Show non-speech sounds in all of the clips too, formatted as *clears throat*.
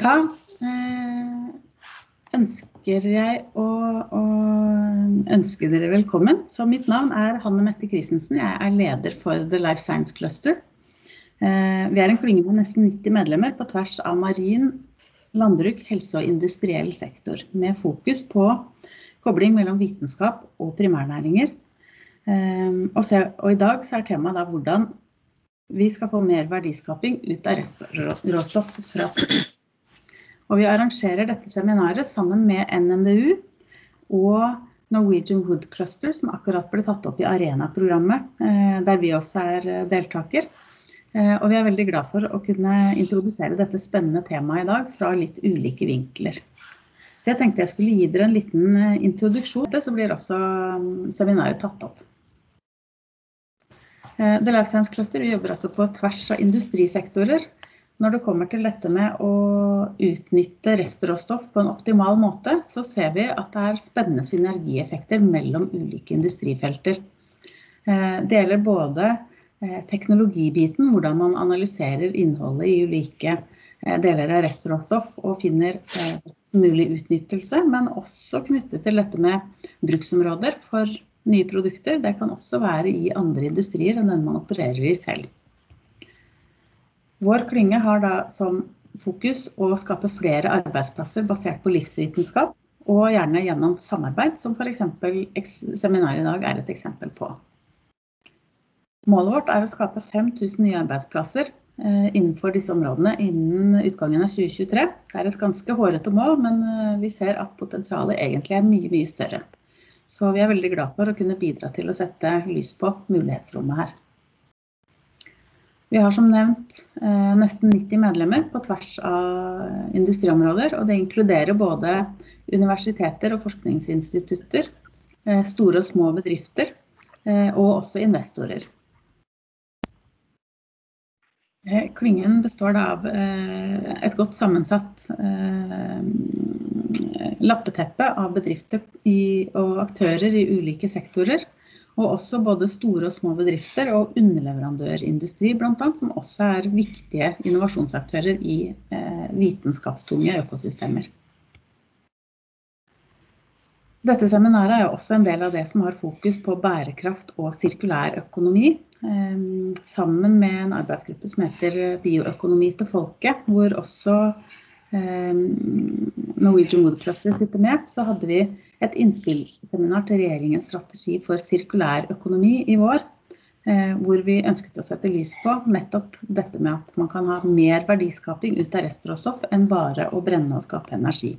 Da eh, ønsker jeg å, å, ønske dere velkommen. Så mitt navn er Hanne Mette Christensen. Jeg er leder for The Life Science Cluster. Eh, vi er en klynge med nesten 90 medlemmer på tvers av marin, landbruk, helse og industriell sektor. Med fokus på kobling mellom vitenskap og primærnæringer. Eh, og, se, og i dag er temaet da hvordan vi skal få mer verdiskaping ut av restråstoff fra og vi arrangerer dette seminaret sammen med NMBU og Norwegian Wood Cluster, som akkurat ble tatt opp i Arena-programmet, eh, der vi også er eh, deltaker. Eh, og vi er veldig glad for å kunne introdusere dette spennende temaet i dag fra litt ulike vinkler. Så jeg tenkte jeg skulle gi dere en liten introduksjon, så blir også mm, seminaret tatt opp. The Life Science Cluster jobber altså på tvers av industrisektorer når det kommer til dette med å utnytte restråstoff på en optimal måte, så ser vi at det er spennende synergieffekter mellom ulike industrifelter. Eh, det gjelder både eh, teknologibiten, hvordan man analyserer innholdet i ulike eh, deler av restråstoff og finner mulig utnyttelse, men også knyttet til dette med bruksområder for nye produkter. Det kan også være i andre industrier enn den man opererer i selv. Vår klynge har da som fokus å skape flere arbeidsplasser basert på livsvitenskap, og gjerne gjennom samarbeid, som f.eks. seminaret i dag er et eksempel på. Målet vårt er å skape 5000 nye arbeidsplasser eh, innenfor disse områdene innen utgangen av 2023. Det er et ganske hårete mål, men eh, vi ser at potensialet egentlig er mye, mye større. Så vi er veldig glad for å kunne bidra til å sette lys på mulighetsrommet her. Vi har som nevnt eh, nesten 90 medlemmer på tvers av industriområder. og Det inkluderer både universiteter og forskningsinstitutter, eh, store og små bedrifter eh, og også investorer. Klyngen består av et godt sammensatt lappeteppe av bedrifter og aktører i ulike sektorer og også både store og små bedrifter og underleverandørindustri bl.a., som også er viktige innovasjonsaktører i eh, vitenskapstunge økosystemer. Dette seminaret er også en del av det som har fokus på bærekraft og sirkulær økonomi, eh, sammen med en arbeidsgruppe som heter Bioøkonomi til folket, hvor også Norwegian Wood Cluster sitter med, så hadde vi et innspillseminar til regjeringens strategi for sirkulær økonomi i vår. Eh, hvor vi ønsket å sette lys på nettopp dette med at man kan ha mer verdiskaping ut av restråstoff enn bare å brenne og skape energi.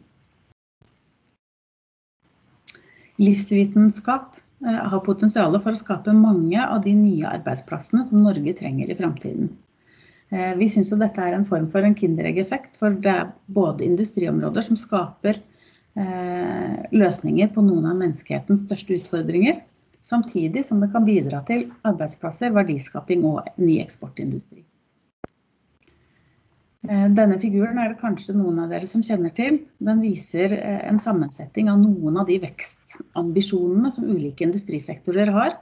Livsvitenskap eh, har potensial for å skape mange av de nye arbeidsplassene som Norge trenger i framtiden. Eh, vi syns dette er en form for en kinderegg-effekt, for det er både industriområder som skaper Eh, løsninger på noen av menneskehetens største utfordringer. Samtidig som det kan bidra til arbeidsplasser, verdiskaping og ny eksportindustri. Eh, denne figuren er det kanskje noen av dere som kjenner til. Den viser en sammensetning av noen av de vekstambisjonene som ulike industrisektorer har.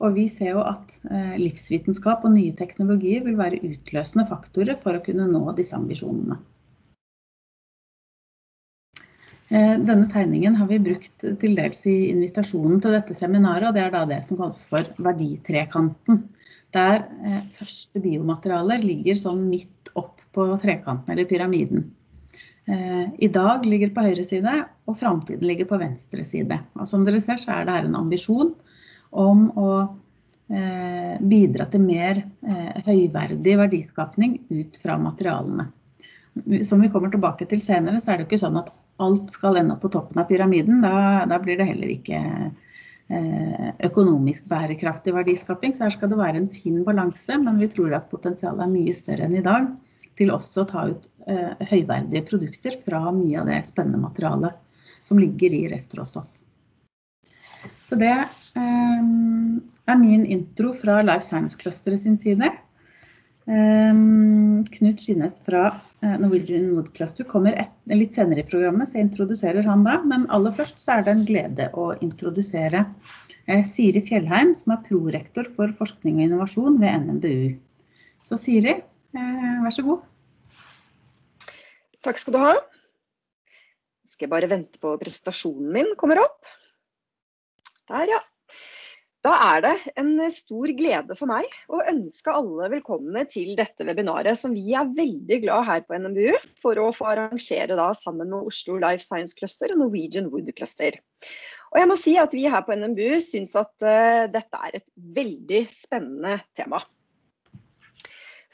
Og vi ser jo at livsvitenskap og nye teknologier vil være utløsende faktorer for å kunne nå disse ambisjonene. Eh, denne tegningen har vi brukt til dels i invitasjonen til dette seminaret, og det er da det som kalles for verditrekanten. Der eh, første biomaterialer ligger sånn midt opp på trekanten eller pyramiden. Eh, I dag ligger på høyre side, og framtiden ligger på venstre side. Og som dere ser, så er det her en ambisjon om å bidra til mer høyverdig verdiskapning ut fra materialene. Som vi kommer tilbake til senere, så er det ikke sånn at alt skal ende opp på toppen av pyramiden, da, da blir det heller ikke eh, økonomisk bærekraftig verdiskaping. Så her skal det være en fin balanse, men vi tror at potensialet er mye større enn i dag til også å ta ut eh, høyverdige produkter fra mye av det spennende materialet som ligger i restråstoff. Så det um, er min intro fra Life Science Clusteret sin side. Um, Knut Skinnes fra uh, Norwegian Wood Cluster kommer et, litt senere i programmet, så jeg introduserer han da. Men aller først så er det en glede å introdusere uh, Siri Fjellheim, som er prorektor for forskning og innovasjon ved NMBU. Så Siri, uh, vær så god. Takk skal du ha. Skal jeg bare vente på presentasjonen min kommer opp. Der, ja. Da er det en stor glede for meg å ønske alle velkomne til dette webinaret, som vi er veldig glad her på NMBU for å få arrangere da sammen med Oslo Life Science Cluster og Norwegian Wood Cluster. Og jeg må si at vi her på NMBU syns at uh, dette er et veldig spennende tema.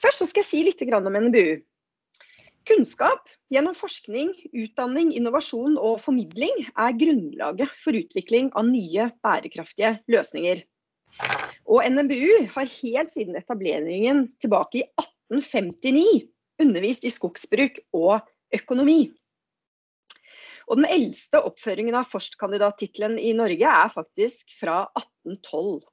Først skal jeg si litt om NMBU. Kunnskap gjennom forskning, utdanning, innovasjon og formidling er grunnlaget for utvikling av nye bærekraftige løsninger. Og NMBU har helt siden etableringen tilbake i 1859 undervist i skogsbruk og økonomi. Og den eldste oppføringen av forstkandidattittelen i Norge er faktisk fra 1812.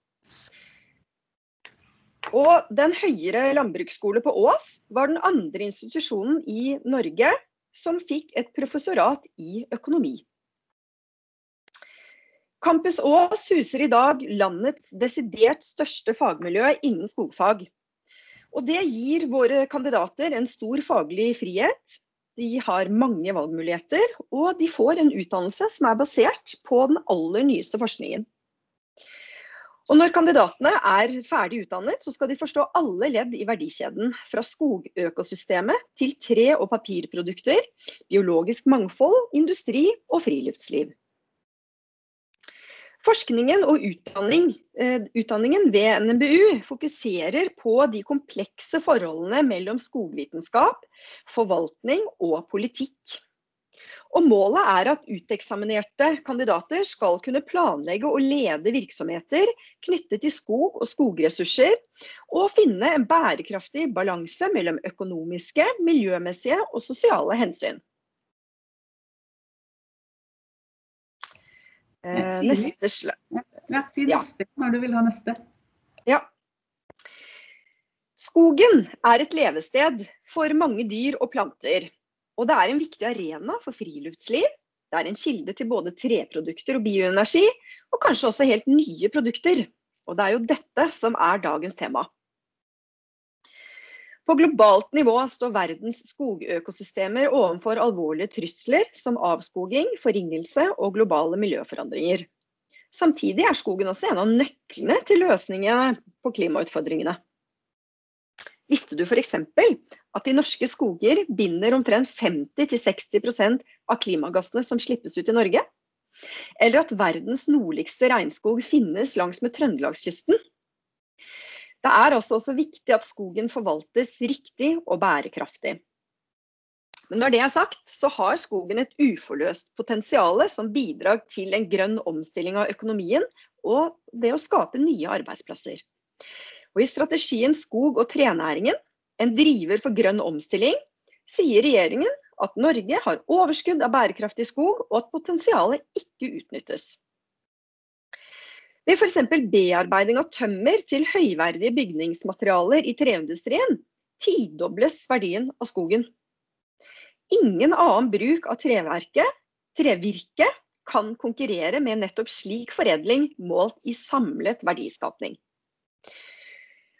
Og Den høyere landbruksskole på Ås var den andre institusjonen i Norge som fikk et professorat i økonomi. Campus Ås huser i dag landets desidert største fagmiljø innen skogfag. Og Det gir våre kandidater en stor faglig frihet. De har mange valgmuligheter, og de får en utdannelse som er basert på den aller nyeste forskningen. Og når kandidatene er ferdig utdannet, så skal de forstå alle ledd i verdikjeden. Fra skogøkosystemet til tre- og papirprodukter, biologisk mangfold, industri og friluftsliv. Forskningen og utdanning, eh, utdanningen ved NMBU fokuserer på de komplekse forholdene mellom skogvitenskap, forvaltning og politikk. Og Målet er at uteksaminerte kandidater skal kunne planlegge og lede virksomheter knyttet til skog og skogressurser, og finne en bærekraftig balanse mellom økonomiske, miljømessige og sosiale hensyn. Eh, neste slag. Ja, si neste når du vil ha neste. Ja. Skogen er et levested for mange dyr og planter. Og det er en viktig arena for friluftsliv. Det er en kilde til både treprodukter og bioenergi, og kanskje også helt nye produkter. Og det er jo dette som er dagens tema. På globalt nivå står verdens skogøkosystemer overfor alvorlige trusler som avskoging, forringelse og globale miljøforandringer. Samtidig er skogen også en av nøklene til løsningene på klimautfordringene. Visste du f.eks. at de norske skoger binder omtrent 50-60% av klimagassene som slippes ut i Norge? Eller at verdens nordligste regnskog finnes langs med Trøndelagskysten? Det er altså også viktig at skogen forvaltes riktig og bærekraftig. Men når det er sagt, så har skogen et uforløst potensial som bidrag til en grønn omstilling av økonomien og det å skape nye arbeidsplasser. Og I strategien Skog- og trenæringen, en driver for grønn omstilling, sier regjeringen at Norge har overskudd av bærekraftig skog, og at potensialet ikke utnyttes. Ved f.eks. bearbeiding av tømmer til høyverdige bygningsmaterialer i treindustrien tidobles verdien av skogen. Ingen annen bruk av treverket, trevirke kan konkurrere med nettopp slik foredling målt i samlet verdiskapning.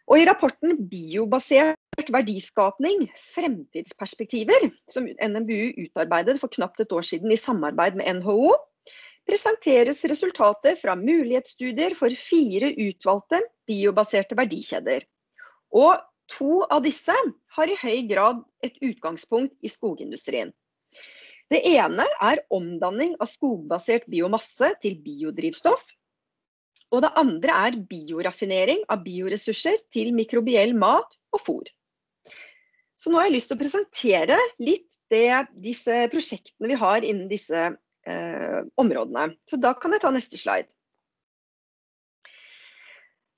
Og I rapporten 'Biobasert verdiskapning fremtidsperspektiver', som NMBU utarbeidet for knapt et år siden i samarbeid med NHO, presenteres resultater fra mulighetsstudier for fire utvalgte biobaserte verdikjeder. Og to av disse har i høy grad et utgangspunkt i skogindustrien. Det ene er omdanning av skogbasert biomasse til biodrivstoff. Og det andre er bioraffinering av bioressurser til mikrobiell mat og fôr. Så nå har jeg lyst til å presentere litt det, disse prosjektene vi har innen disse eh, områdene. Så da kan jeg ta neste slide.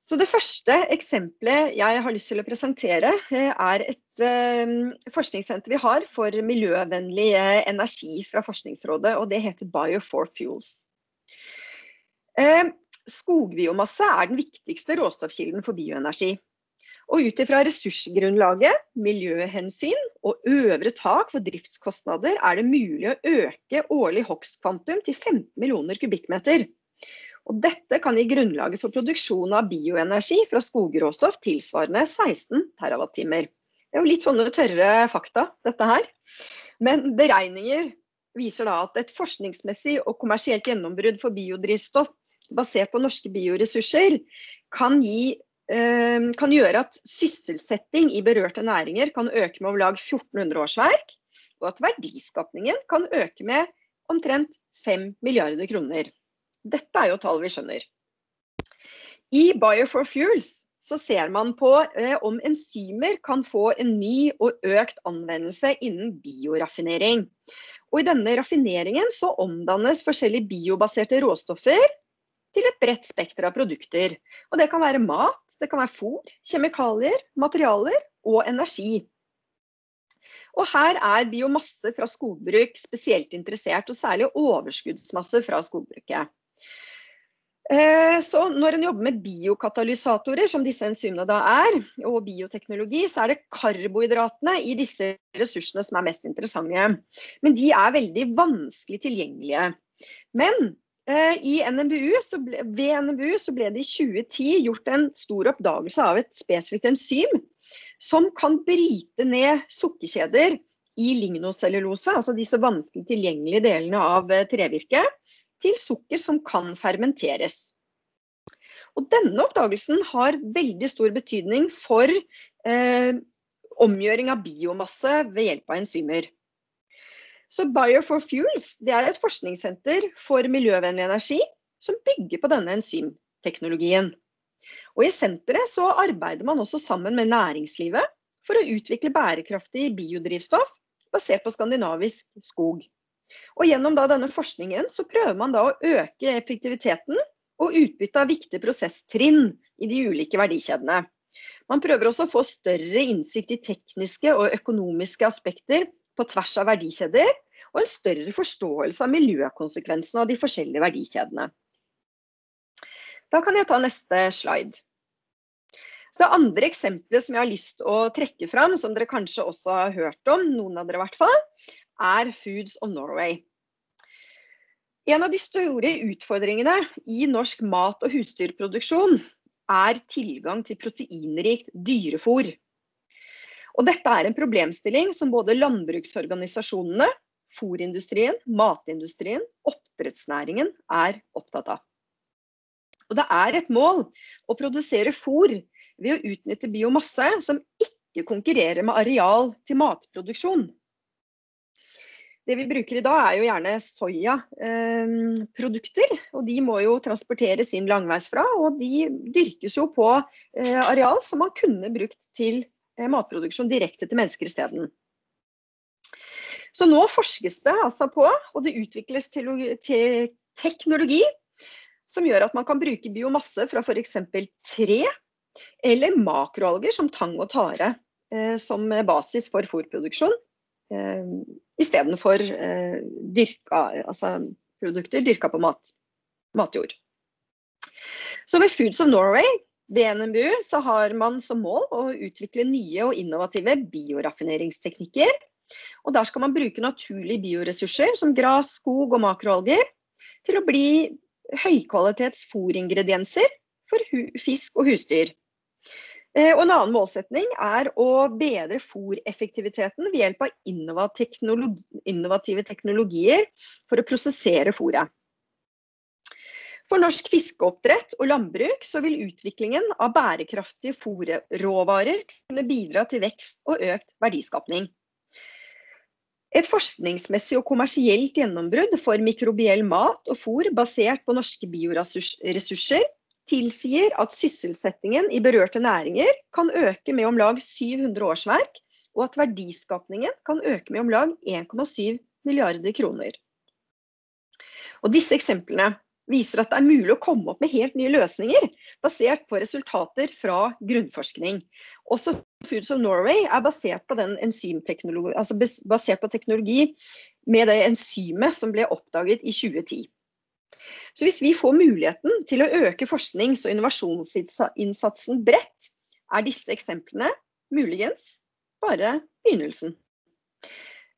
Så Det første eksempelet jeg har lyst til å presentere, eh, er et eh, forskningssenter vi har for miljøvennlig eh, energi fra Forskningsrådet. og Det heter Bio4 Fuels. Eh, Skogbiomasse er den viktigste råstoffkilden for bioenergi. Og ut ifra ressursgrunnlaget, miljøhensyn og øvre tak for driftskostnader er det mulig å øke årlig hogstkvantum til 15 millioner kubikkmeter. Og dette kan gi grunnlaget for produksjon av bioenergi fra skogråstoff tilsvarende 16 TWh. Det er jo litt sånne tørre fakta, dette her. Men beregninger viser da at et forskningsmessig og kommersielt gjennombrudd for biodrivstoff basert på norske bioressurser kan, gi, kan gjøre at sysselsetting i berørte næringer kan øke med om lag 1400 årsverk, og at verdiskapningen kan øke med omtrent 5 milliarder kroner. Dette er jo tall vi skjønner. I Bio for Fuels så ser man på eh, om enzymer kan få en ny og økt anvendelse innen bioraffinering. Og I denne raffineringen så omdannes forskjellige biobaserte råstoffer til et bredt spekter av produkter. Og Det kan være mat, det kan være fôr, kjemikalier, materialer og energi. Og Her er biomasse fra skogbruk spesielt interessert, og særlig overskuddsmasse fra skogbruket. Eh, så når en jobber med biokatalysatorer, som disse enzymene da er, og bioteknologi, så er det karbohydratene i disse ressursene som er mest interessante. Men de er veldig vanskelig tilgjengelige. Men NMBU, ble, ved NMBU så ble det i 2010 gjort en stor oppdagelse av et spesifikt enzym som kan bryte ned sukkerkjeder i lignocellulose, altså disse vanskelig tilgjengelige delene av eh, trevirket til sukker som kan fermenteres. Og denne oppdagelsen har veldig stor betydning for eh, omgjøring av biomasse ved hjelp av enzymer. Så Bio for Fuels er et forskningssenter for miljøvennlig energi som bygger på denne enzymteknologien. Og I senteret så arbeider man også sammen med næringslivet for å utvikle bærekraftig biodrivstoff basert på skandinavisk skog. Og Gjennom denne forskningen så prøver man å øke effektiviteten og utbytte av viktige prosesstrinn i de ulike verdikjedene. Man prøver også å få større innsikt i tekniske og økonomiske aspekter på tvers av verdikjeder, og en større forståelse av miljøkonsekvensene av de forskjellige verdikjedene. Da kan jeg ta neste slide. Så Det andre eksempelet som jeg har lyst til å trekke fram, som dere kanskje også har hørt om, noen av dere i hvert fall, er Foods of Norway. En av de store utfordringene i norsk mat- og husdyrproduksjon er tilgang til proteinrikt dyrefôr. Og dette er en problemstilling som både landbruksorganisasjonene, fôrindustrien, matindustrien, oppdrettsnæringen er opptatt av. Og det er et mål å produsere fôr ved å utnytte biomasse som ikke konkurrerer med areal til matproduksjon. Det vi bruker i dag er jo gjerne soyaprodukter. Eh, og de må jo transporteres inn langveisfra, og de dyrkes jo på eh, areal som man kunne brukt til matproduksjon direkte til mennesker isteden. Så nå forskes det altså på, og det utvikles til, teknologi som gjør at man kan bruke biomasse fra f.eks. tre eller makroalger som tang og tare eh, som basis for fôrproduksjon eh, istedenfor eh, dyrka, altså produkter dyrka på mat, matjord. Så ved Foods of Norway ved NMBU så har man som mål å utvikle nye og innovative bioraffineringsteknikker. Og der skal man bruke naturlige bioressurser som gras, skog og makroalger til å bli høykvalitets fôringredienser for fisk og husdyr. Eh, og en annen målsetning er å bedre fôreffektiviteten ved hjelp av innovative teknologier for å prosessere fôret. For norsk fiskeoppdrett og landbruk så vil utviklingen av bærekraftige fòrråvarer kunne bidra til vekst og økt verdiskapning. Et forskningsmessig og kommersielt gjennombrudd for mikrobiell mat og fôr basert på norske bioressurser tilsier at sysselsettingen i berørte næringer kan øke med om lag 700 årsverk, og at verdiskapningen kan øke med om lag 1,7 milliarder kroner. Og disse eksemplene viser at det er mulig å komme opp med helt nye løsninger basert på resultater fra grunnforskning. Også Foods of Norway er basert på, altså basert på teknologi med det enzymet som ble oppdaget i 2010. Så hvis vi får muligheten til å øke forsknings- og innovasjonsinnsatsen bredt, er disse eksemplene muligens bare begynnelsen.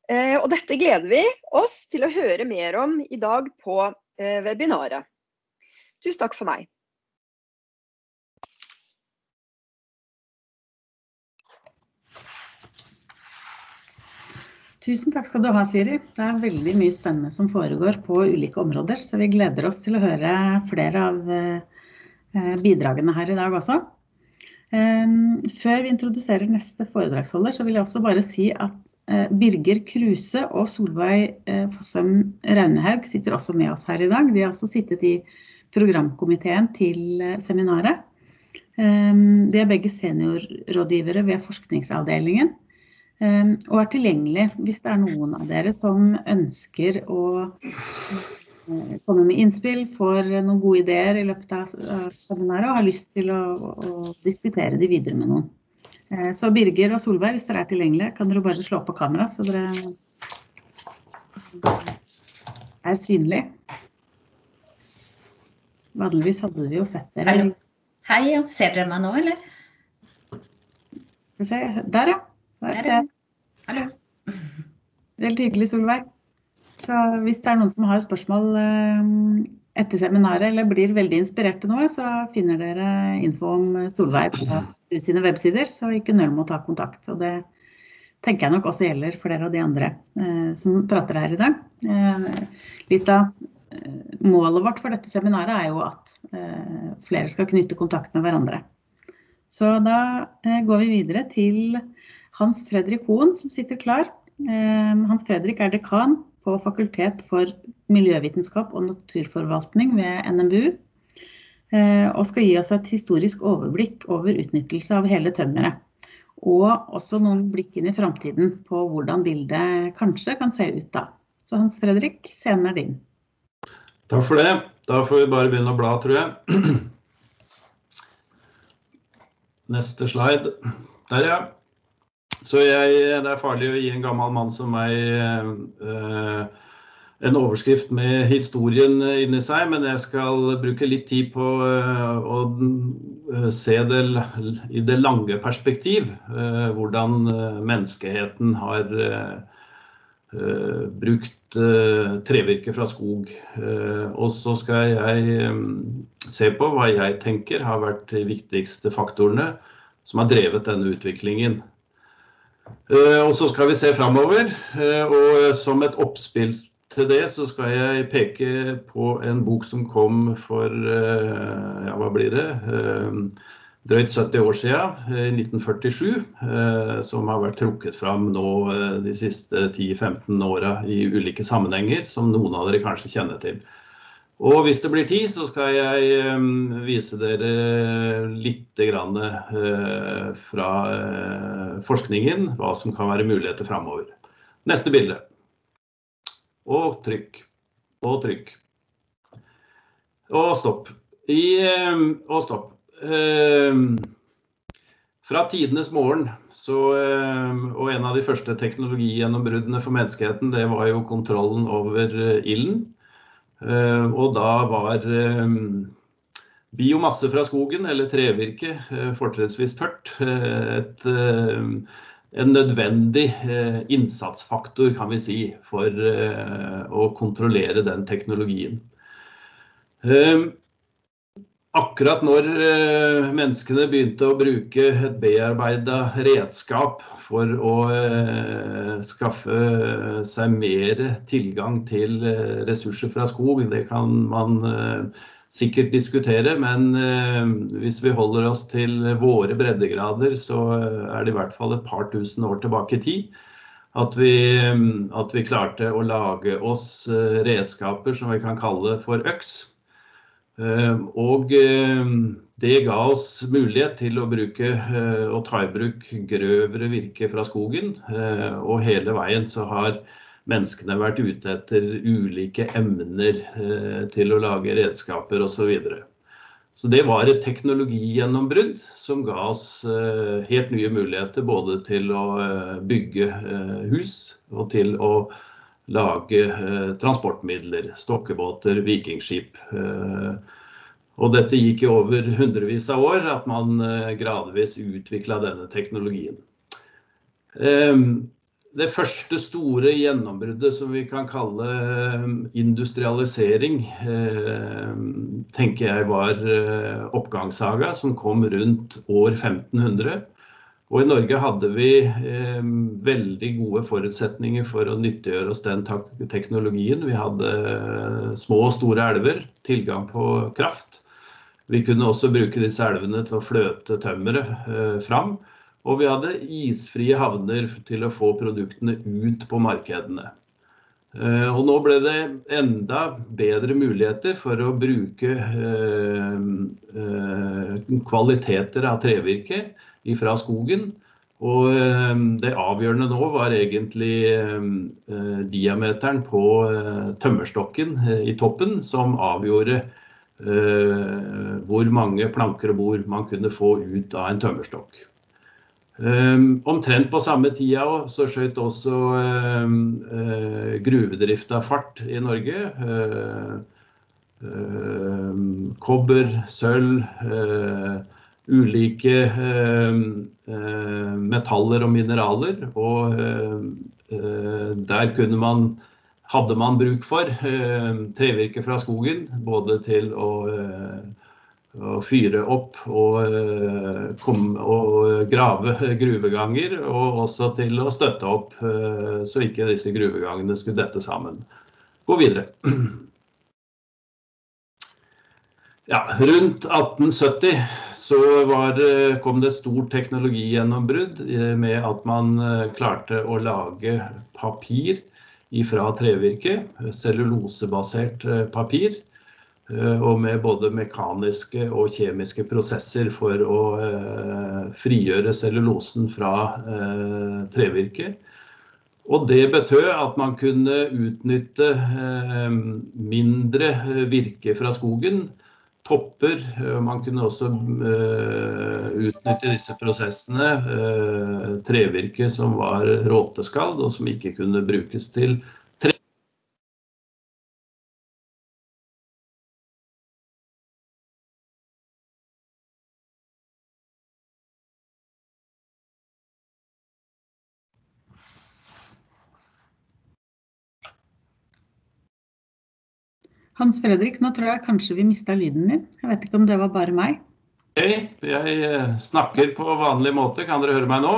Eh, og dette gleder vi oss til å høre mer om i dag på webinaret. Tusen takk for meg. Tusen takk skal du ha, Siri. Det er veldig mye spennende som foregår på ulike områder, så vi gleder oss til å høre flere av eh, bidragene her i dag også. Ehm, før vi introduserer neste foredragsholder, så vil jeg også bare si at eh, Birger Kruse og Solveig eh, Fossum Raunehaug sitter også med oss her i dag. De har også sittet i programkomiteen til eh, seminaret. Ehm, de er begge seniorrådgivere ved forskningsavdelingen ehm, og er tilgjengelig hvis det er noen av dere som ønsker å Eh, komme med innspill, får noen gode ideer i løpet av seminaret og har lyst til å, å, diskutere de videre med noen. Eh, så Birger og Solveig, hvis dere er tilgjengelige, kan dere bare slå på kamera, så dere er synlige. Vanligvis hadde vi jo sett dere. Hallo. Hei, ja. ser dere meg nå, eller? Skal vi se. Der, ja. Der, Der, jeg. Hallo. Veldig hyggelig, Solveig. Så hvis det er noen som har spørsmål eh, etter seminaret eller blir veldig inspirert til noe, så finner dere info om Solveig på sine websider, så ikke nøl med å ta kontakt. Og det tenker jeg nok også gjelder flere av de andre eh, som prater her i dag. Eh, litt av målet vårt for dette seminaret er jo at flere skal knytte kontakt med hverandre. Så da går vi videre til Hans Fredrik Hoen, som sitter klar. Hans Fredrik er dekan på Fakultet for miljøvitenskap og naturforvaltning ved NMBU. Eh, og skal gi oss et historisk overblikk over utnyttelse av hele tømmeret. Og også noen blikk inn i framtiden på hvordan bildet kanskje kan se ut da. Så Hans Fredrik, scenen er din. Takk for det. Da får vi bare begynne å bla, tror jeg. *clears throat* Neste slide. Der, ja. Så jeg, det er farlig å gi en gammel mann som meg eh, en overskrift med historien inni seg, men jeg skal bruke litt tid på eh, å eh, se det i det lange perspektiv. Eh, hvordan eh, menneskeheten har eh, brukt trevirke fra skog. Og så skal jeg se på hva jeg tenker har vært de viktigste faktorene som har drevet denne utviklingen. Eh, og så skal vi se framover. Eh, og som et oppspill til det, så skal jeg peke på en bok som kom for eh, ja, hva blir det? drøyt 70 år siden, i 1947, som har vært trukket fram nå de siste 10-15 åra i ulike sammenhenger, som noen av dere kanskje kjenner til. Og hvis det blir tid, så skal jeg um, vise dere litt uh, fra uh, forskningen hva som kan være muligheter framover. Neste bilde. Og trykk. Og trykk. Og stopp. I, og stopp. Fra tidenes morgen så, og en av de første teknologigjennombruddene for menneskeheten, det var jo kontrollen over ilden. Eh, og da var eh, biomasse fra skogen, eller trevirke, eh, fortrinnsvis tørt, et, en nødvendig innsatsfaktor, kan vi si, for å kontrollere den teknologien. Akkurat når menneskene begynte å bruke et bearbeida redskap for å eh, skaffe seg mer tilgang til eh, ressurser fra skog. Det kan man eh, sikkert diskutere, men hvis vi holder oss til våre breddegrader, så er det i hvert fall et par tusen år tilbake i tid. At vi, at vi klarte å lage oss redskaper som vi kan kalle for øks. Og det ga oss mulighet til å bruke eh, og ta i bruk grøvere virke fra skogen. Eh, og hele veien så har menneskene vært ute etter ulike emner eh, til å lage redskaper osv. Så, så det var et teknologigjennombrudd som ga oss helt nye muligheter både til å bygge hus og til å lage transportmidler. Stokkebåter, vikingskip. Og dette gikk i over hundrevis av år, at man eh, gradvis utvikla denne teknologien. Ehm, det første store gjennombruddet som vi kan kalle eh, industrialisering, ehm, tenker jeg var eh, oppgangssaga, som kom rundt år 1500. Og i Norge hadde vi eh, veldig gode forutsetninger for å nyttiggjøre oss den teknologien. Vi hadde eh, små og store elver, tilgang på kraft. Vi kunne også bruke disse elvene til å fløte tømmeret eh, fram. Og vi hadde isfrie havner til å få produktene ut på markedene. Eh, og nå ble det enda bedre muligheter for å bruke eh, eh, kvaliteter av trevirke fra skogen. Og eh, det avgjørende nå var egentlig eh, diameteren på eh, tømmerstokken i toppen som avgjorde hvor mange planker og bord man kunne få ut av en tømmerstokk. omtrent på samme tida så skjøt også gruvedrifta fart i Norge. kobber, sølv ulike eh, eh, metaller og mineraler. Og eh, der kunne man, hadde man bruk for trevirke fra skogen. Både til å, å fyre opp og, kom, og, grave gruveganger, og også til å støtte opp så ikke disse gruvegangene skulle dette sammen. Gå videre. *clears throat* Ja, rundt 1870 så var, kom det stort teknologigjennombrudd eh, med at man eh, klarte å lage papir fra trevirke, cellulosebasert eh, papir. Og med både mekaniske og kjemiske prosesser for å frigjøre cellulosen fra trevirke. Og det betød at man kunne utnytte mindre virke fra skogen topper. Eh, man kunne også uh, utnytte disse prosessene. Uh, trevirke som var råteskadd og som ikke kunne brukes til tre. Hans Fredrik, nå tror jeg kanskje vi mista lyden din. Jeg vet ikke om det var bare meg? Hei, jeg eh, snakker på vanlig måte. Kan dere høre meg nå?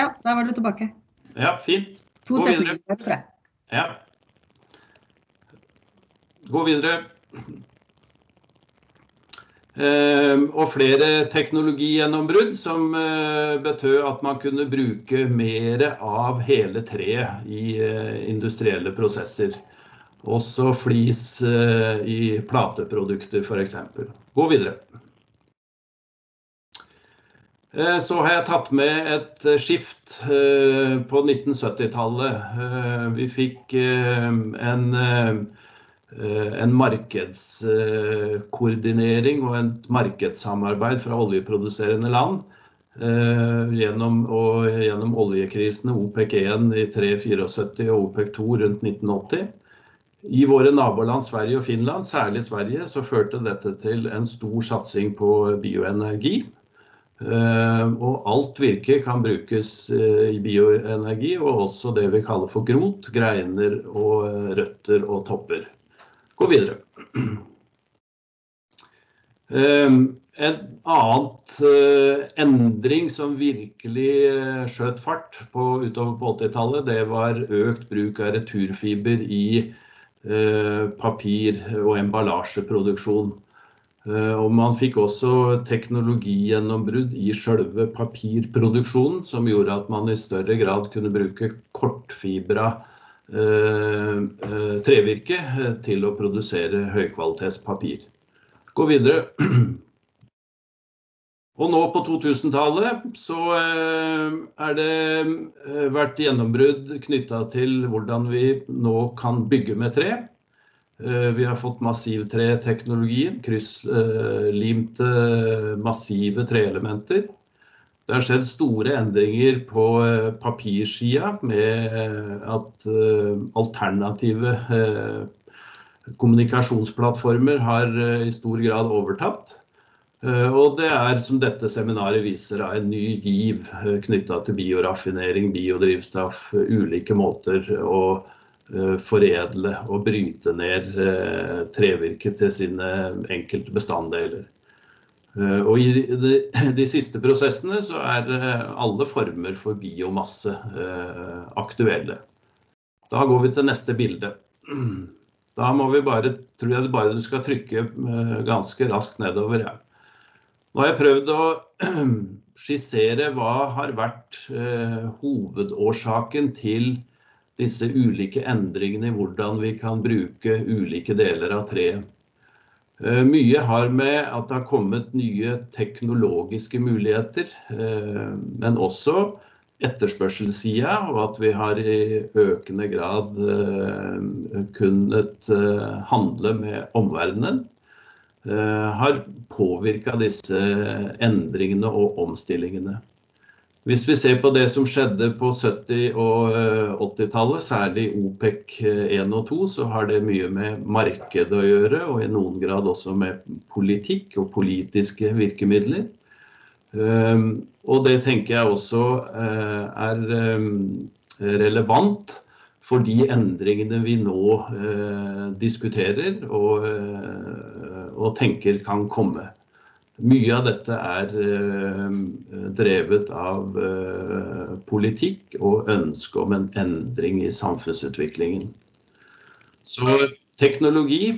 Ja, der var du tilbake. Ja, fint. To Gå videre. Tror jeg. Ja. Gå videre. Uh, og flere teknologigjennombrudd som uh, betød at man kunne bruke mer av hele treet i uh, industrielle prosesser. Også flis eh, i plateprodukter f.eks. Gå videre. Eh, så har jeg tatt med et skift eh, på 1970-tallet. Vi fikk en, en markedskoordinering og et markedssamarbeid fra oljeproduserende land. Gjennom, og, gjennom oljekrisene OPEC1 i 374 og OPEC2 rundt 1980. I våre naboland Sverige og Finland, særlig Sverige, så førte dette til en stor satsing på bioenergi. Eh, og alt virke kan brukes eh, i bioenergi, og også det vi kaller for grot, greiner og eh, røtter og topper. Gå videre. En annen endring som virkelig skjøt fart på, utover på 80-tallet, det var økt bruk av returfiber i papir- og emballasjeproduksjon. Eh, og man fikk også teknologigjennombrudd i selve papirproduksjonen, som gjorde at man i større grad kunne bruke kortfibra eh, trevirke til å produsere høykvalitetspapir. Gå videre. *clears throat* Og nå på 2000-tallet så eh, er det eh, vært gjennombrudd knytta til hvordan vi nå kan bygge med tre. Eh, vi har fått massivtreteknologien, krysslimte massive treelementer. Det har skjedd store endringer på papirsida med at alternative kommunikasjonsplattformer har i stor grad overtatt. Eh, og det er, som dette seminaret viser, en ny giv eh, knytta til bioraffinering, biodrivstoff, eh, ulike måter å foredle og bryte ned trevirke til sine enkelte bestanddeler. Og i de, de, siste prosessene så er alle former for biomasse aktuelle. Da går vi til neste bilde. Da må vi bare, tror jeg bare du skal trykke ganske raskt nedover. Ja. Nå har jeg prøvd å *clears throat* skissere hva har vært eh, hovedårsaken til disse ulike endringene i hvordan vi kan bruke ulike deler av treet. Eh, mye har med at det har kommet nye teknologiske muligheter, eh, men også etterspørselssida, og at vi har i økende grad kunnet handle med omverdenen, har påvirka disse endringene og omstillingene. Hvis vi ser på det som skjedde på 70- og 80-tallet, eh, særlig OPEC 1 og 2, så har det mye med markedet å gjøre, og i noen grad også med politikk og politiske virkemidler. Ehm, og det tenker jeg også eh, er eh, relevant for de endringene vi nå diskuterer og, og tenker kan komme. Mye av dette er eh, drevet av eh, politikk og ønske om en endring i samfunnsutviklingen. Så teknologi,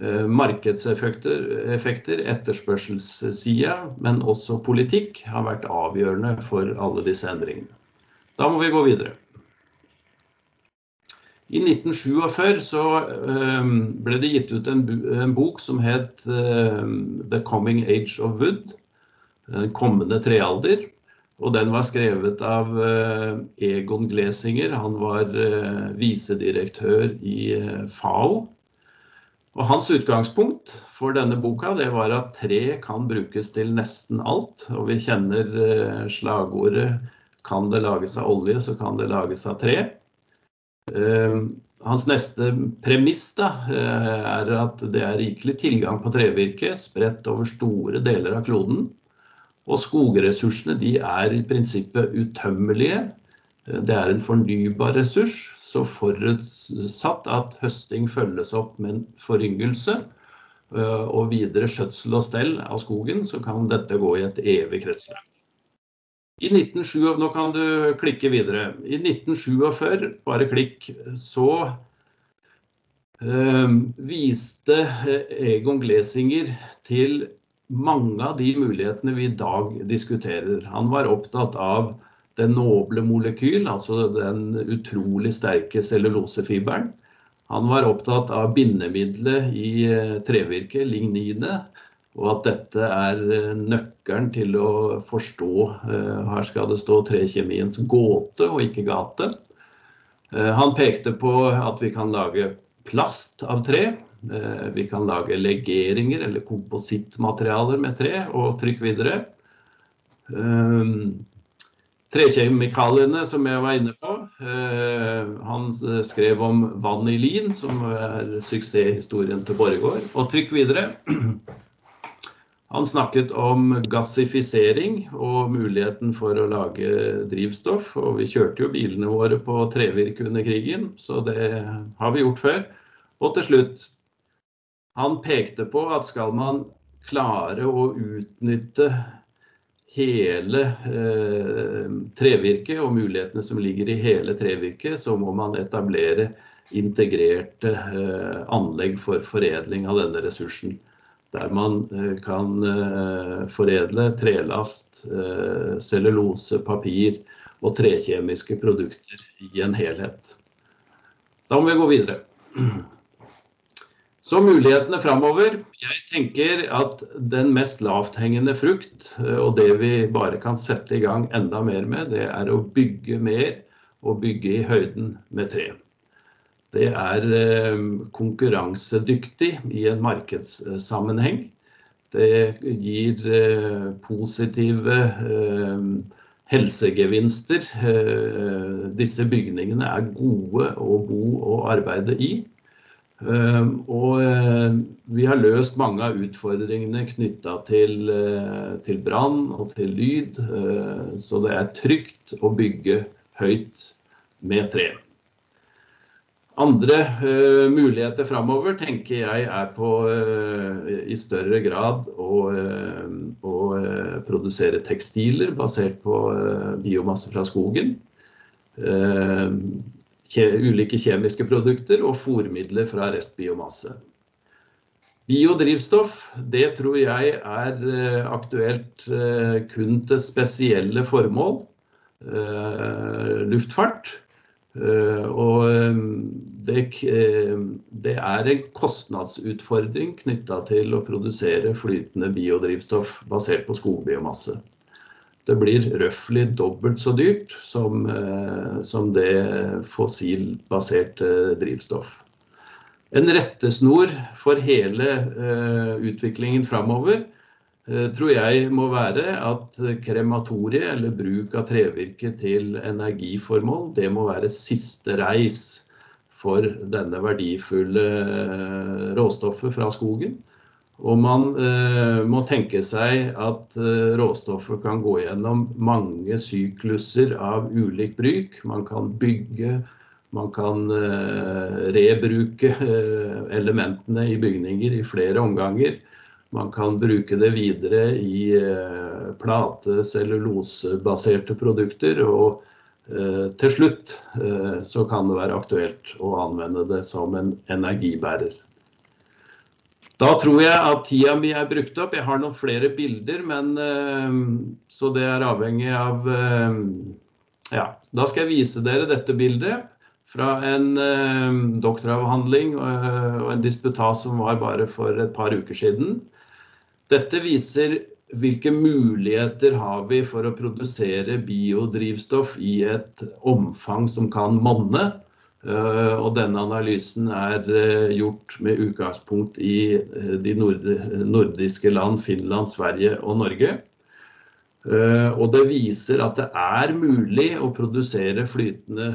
eh, markedseffekter, effekter, etterspørselssida, men også politikk har vært avgjørende for alle disse endringene. Da må vi gå videre. I 1947 så ehm, ble det gitt ut en, bok som het ehm, 'The Coming Age of Wood'. Den kommende trealder. Og den var skrevet av eh, Egon Glesinger. Han var eh, visedirektør i eh, FAO. Og hans utgangspunkt for denne boka det var at tre kan brukes til nesten alt. Og vi kjenner slagordet 'Kan det lages av olje, så kan det lages av tre'. Eh, hans neste premiss da, eh, er at det er rikelig tilgang på trevirke spredt over store deler av kloden. Og skogressursene de er i prinsippet utømmelige. Eh, det er en fornybar ressurs, så forutsatt at høsting følges opp med en foryngelse og videre skjøtsel og stell av skogen, så kan dette gå i et evig kretsløp. I 1907, nå kan du klikke videre. I 1947, bare klikk, så øh, viste Egon Glesinger til mange av de mulighetene vi i dag diskuterer. Han var opptatt av det noble molekyl, altså den utrolig sterke cellulosefiberen. Han var opptatt av bindemiddelet i trevirket, trevirke, ligninet, og at dette er eh, nøkkelen til å forstå eh, Her skal det stå trekjemiens gåte og ikke gate. Eh, han pekte på at vi kan lage plast av tre. Vi kan lage legeringer eller komposittmaterialer med tre, og trykk videre. Trekjemikaliene som jeg var inne på. Han skrev om vanilin, som er suksesshistorien til Borregaard. Og trykk videre. *clears throat* Han snakket om gassifisering og muligheten for å lage drivstoff. Og vi kjørte jo bilene våre på trevirke under krigen, så det har vi gjort før. Og til slutt, han pekte på at skal man klare å utnytte hele eh, trevirket og mulighetene som ligger i hele trevirket, så må man etablere integrerte eh, anlegg for foredling av denne ressursen der man eh, kan eh, foredle trelast, eh, cellulose, papir og trekjemiske produkter i en helhet. Da må vi gå videre. *clears throat* Så mulighetene framover. Jeg tenker at den mest lavthengende frukt, og det vi bare kan sette i gang enda mer med, det er å bygge mer og bygge i høyden med tre det er eh, konkurransedyktig i en markedssammenheng. Det gir eh, positive eh, helsegevinster. Disse bygningene er gode å bo og arbeide i. Og vi har løst mange av utfordringene knytta til, til brann og til lyd. Så det er trygt å bygge høyt med tre. Andre uh, muligheter framover tenker jeg er på uh, i større grad å, uh, produsere tekstiler basert på biomasse fra skogen. Kje, ulike kjemiske produkter og fòrmidler fra restbiomasse. Biodrivstoff det tror jeg er aktuelt kun til spesielle formål. Luftfart. Eh, og eh, det, eh, det, er en kostnadsutfordring knytta til å produsere flytende biodrivstoff basert på skogbiomasse. Det blir røftlig dobbelt så dyrt som, som det fossilbaserte drivstoff. En rettesnor for hele utviklingen framover tror jeg må være at krematoriet, eller bruk av trevirke til energiformål, det må være siste reis for denne verdifulle eh, råstoffet fra skogen. Og man eh, må tenke seg at eh, råstoffet kan gå gjennom mange sykluser av ulik bruk. Man kan bygge, man kan eh, rebruke eh, elementene i bygninger i flere omganger. Man kan bruke det videre i eh, plate-, cellulosebaserte produkter. Og eh, til slutt eh, så kan det være aktuelt å anvende det som en energibærer. Da tror jeg at tida mi er brukt opp. Jeg har noen flere bilder, men så det er avhengig av Ja, da skal jeg vise dere dette bildet fra en doktoravhandling og en disputas som var bare for et par uker siden. Dette viser hvilke muligheter har vi for å produsere biodrivstoff i et omfang som kan monne. Eh, og denne analysen er eh, gjort med utgangspunkt i eh, de nordiske land Finland, Sverige og Norge. Og det viser at det er mulig å produsere flytende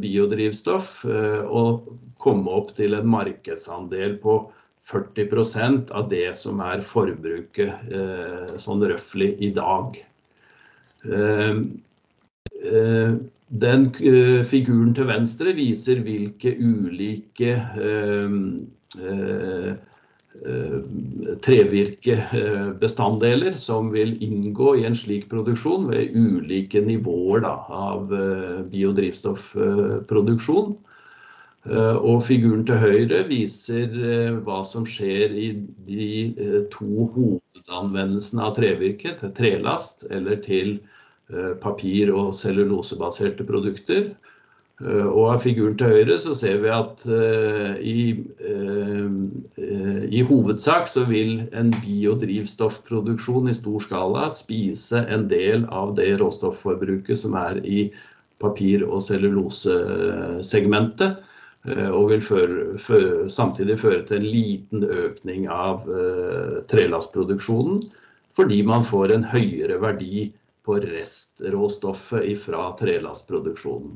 biodrivstoff og komme opp til en markedsandel på 40% av det som er forbruket eh, sånn røftlig i dag. Eh, eh, den figuren til venstre viser hvilke ulike trevirkebestanddeler som vil inngå i en slik produksjon ved ulike nivåer da, av biodrivstoffproduksjon. Eh, og figuren til høyre viser eh, hva som skjer i de eh, to hovedanvendelsene av trevirke, til trelast eller til papir- og cellulosebaserte produkter. Og av figuren til høyre så ser vi at i, i hovedsak så vil en biodrivstoffproduksjon i stor skala spise en del av det råstoffforbruket som er i papir- og cellulosesegmentet. Eh, og vil føre, føre, samtidig føre til en liten økning av uh, trelastproduksjonen, fordi man får en høyere verdi på restråstoffet fra trelastproduksjonen.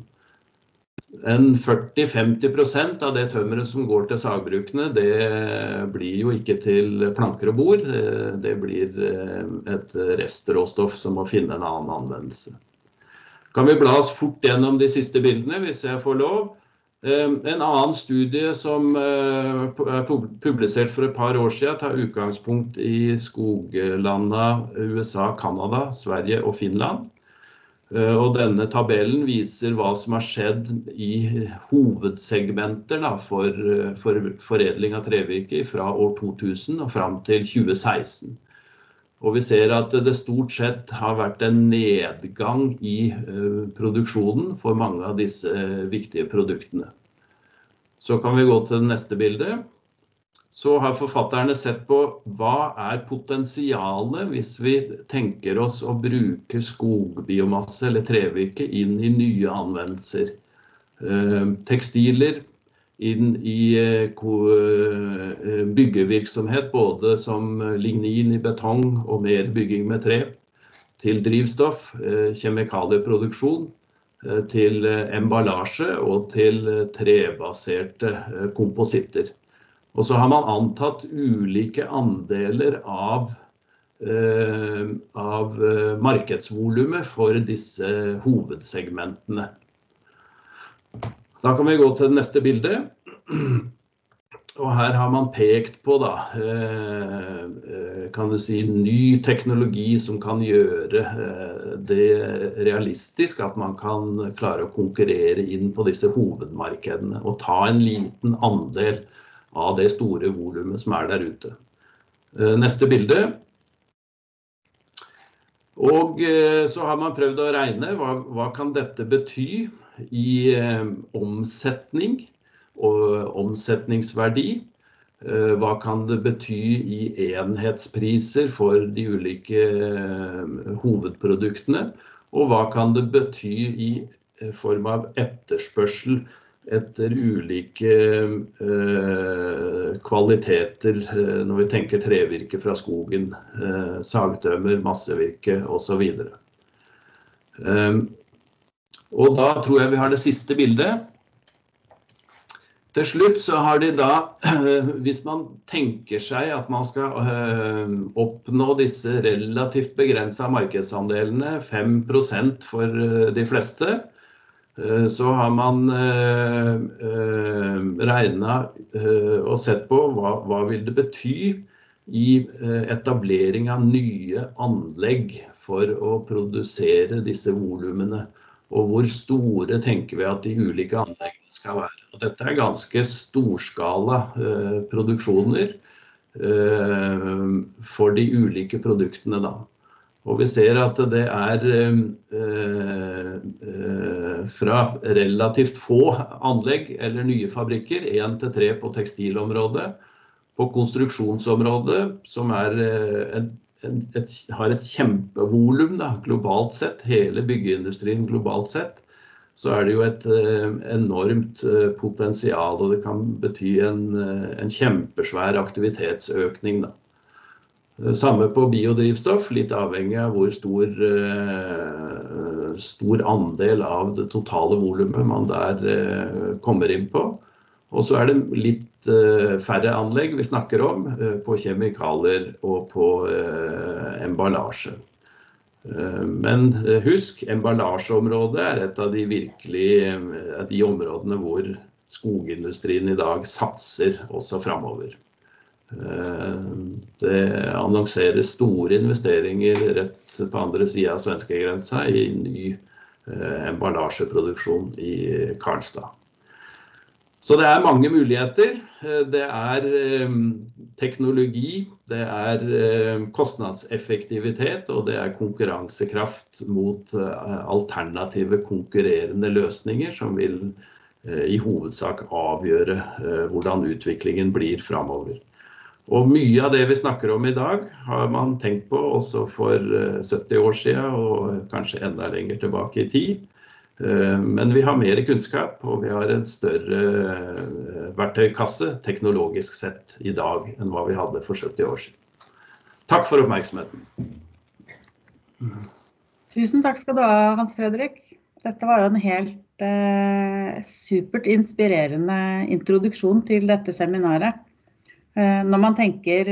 En 40-50% av det tømmeret som går til sagbrukene, det blir jo ikke til planker og bord. Eh, det blir et restråstoff som må finne en annen anvendelse. Kan vi bla oss fort gjennom de siste bildene, hvis jeg får lov? Ehm, en annen studie som eh, er publisert for et par år siden, tar utgangspunkt i skoglanda USA, Canada, Sverige og Finland. Eh, og denne tabellen viser hva som har skjedd i hovedsegmenter da, for, for, foredling av trevirke fra år 2000 og fram til 2016. Og vi ser at det stort sett har vært en nedgang i uh, produksjonen for mange av disse uh, viktige produktene. Så kan vi gå til det neste bildet. Så har forfatterne sett på hva er potensialet hvis vi tenker oss å bruke skogbiomasse eller trevirke inn i nye anvendelser. Uh, tekstiler, inn i eh, eh, byggevirksomhet, både som lignin i betong og mer bygging med tre, til drivstoff, eh, kjemikalieproduksjon, til emballasje og til trebaserte kompositter. Og så har man antatt ulike andeler av, av markedsvolumet for disse hovedsegmentene. Da kan vi gå til det neste bildet. Og her har man pekt på da, eh, eh, kan si, ny teknologi som kan gjøre eh, det realistisk at man kan klare å konkurrere inn på disse hovedmarkedene og ta en liten andel av det store volumet som er der ute. Neste bilde. Og så har man prøvd å regne hva, hva kan dette bety i omsetning og omsetningsverdi. Eh, hva kan det bety i enhetspriser for de ulike eh, hovedproduktene? Og hva kan det bety i eh, form av etterspørsel etter ulike kvaliteter når vi tenker trevirke fra skogen, sagtømmer, massevirke osv. Og da tror jeg vi har det siste bildet. Til slutt så har de da, hvis man tenker seg at man skal eh, oppnå disse relativt begrensa markedsandelene, 5 for eh, de fleste, eh, så har man regna og sett på hva, hva vil det bety i etablering av nye anlegg for å produsere disse volumene. Og hvor store tenker vi at de ulike anleggene skal være. Og dette er ganske storskala eh, produksjoner eh, for de ulike produktene. Da. Og vi ser at det er eh, eh fra relativt få anlegg eller nye fabrikker, én til tre på tekstilområdet, på konstruksjonsområdet, som er eh, en et, har et kjempevolum globalt sett, hele byggeindustrien globalt sett, så er det jo et uh, enormt potensial. Og det kan bety en, en kjempesvær aktivitetsøkning. Da. Samme på biodrivstoff, litt avhengig av hvor stor, stor andel av det totale volumet man der kommer inn på. Og så er det litt færre anlegg vi snakker om på kjemikalier og på emballasje. Men husk, emballasjeområdet er et av de virkelig de områdene hvor skogindustrien i dag satser også framover. Det annonseres store investeringer rett på andre sida av svenskegrensa i ny emballasjeproduksjon i Karlstad. Så det er mange muligheter. Eh, det er eh, teknologi, det er eh, kostnadseffektivitet og det er konkurransekraft mot alternative konkurrerende løsninger som vil i hovedsak avgjøre hvordan utviklingen blir framover. Og mye av det vi snakker om i dag, har man tenkt på også for 70 år siden og kanskje enda lenger tilbake i tid. Eh, men vi har mer kunnskap og vi har en større eh, verktøykasse teknologisk sett i dag enn hva vi hadde for 70 år siden. Takk for oppmerksomheten. Tusen takk skal du ha, Hans Fredrik. Dette var jo en helt eh, supert inspirerende introduksjon til dette seminaret. Eh, når man tenker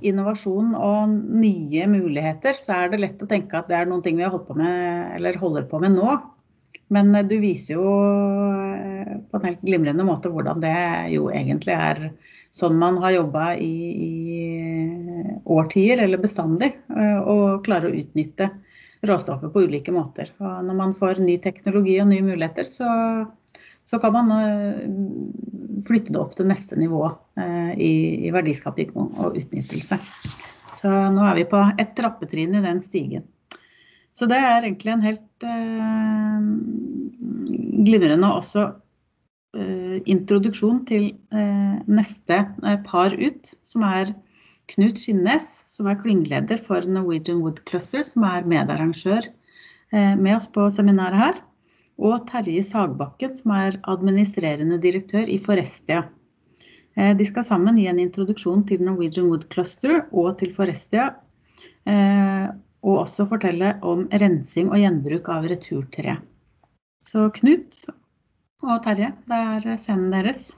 innovasjon og nye muligheter, så er det lett å tenke at det er noen ting vi har holdt på med, eller holder på med nå. Men eh, du viser jo eh, på en helt glimrende måte hvordan det jo egentlig er sånn man har jobba i, i, årtier eller bestandig. Eh, og klarer å utnytte råstoffet på ulike måter. Og når man får ny teknologi og nye muligheter, så, så kan man flytte det opp til neste nivå i, i verdiskaping og utnyttelse. Så nå er vi på ett trappetrinn i den stigen. Så det er egentlig en helt eh, glimrende også eh, introduksjon til eh, neste eh, par ut, som er Knut Skinnes, som er klyngeleder for Norwegian Wood Cluster, som er medarrangør eh, med oss på seminaret her. Og Terje Sagbakken, som er administrerende direktør i Forestia. Eh, de skal sammen gi en introduksjon til Norwegian Wood Cluster og til Forestia og også fortelle om rensing og gjenbruk av returtre. Så Knut og Terje, det er scenen deres.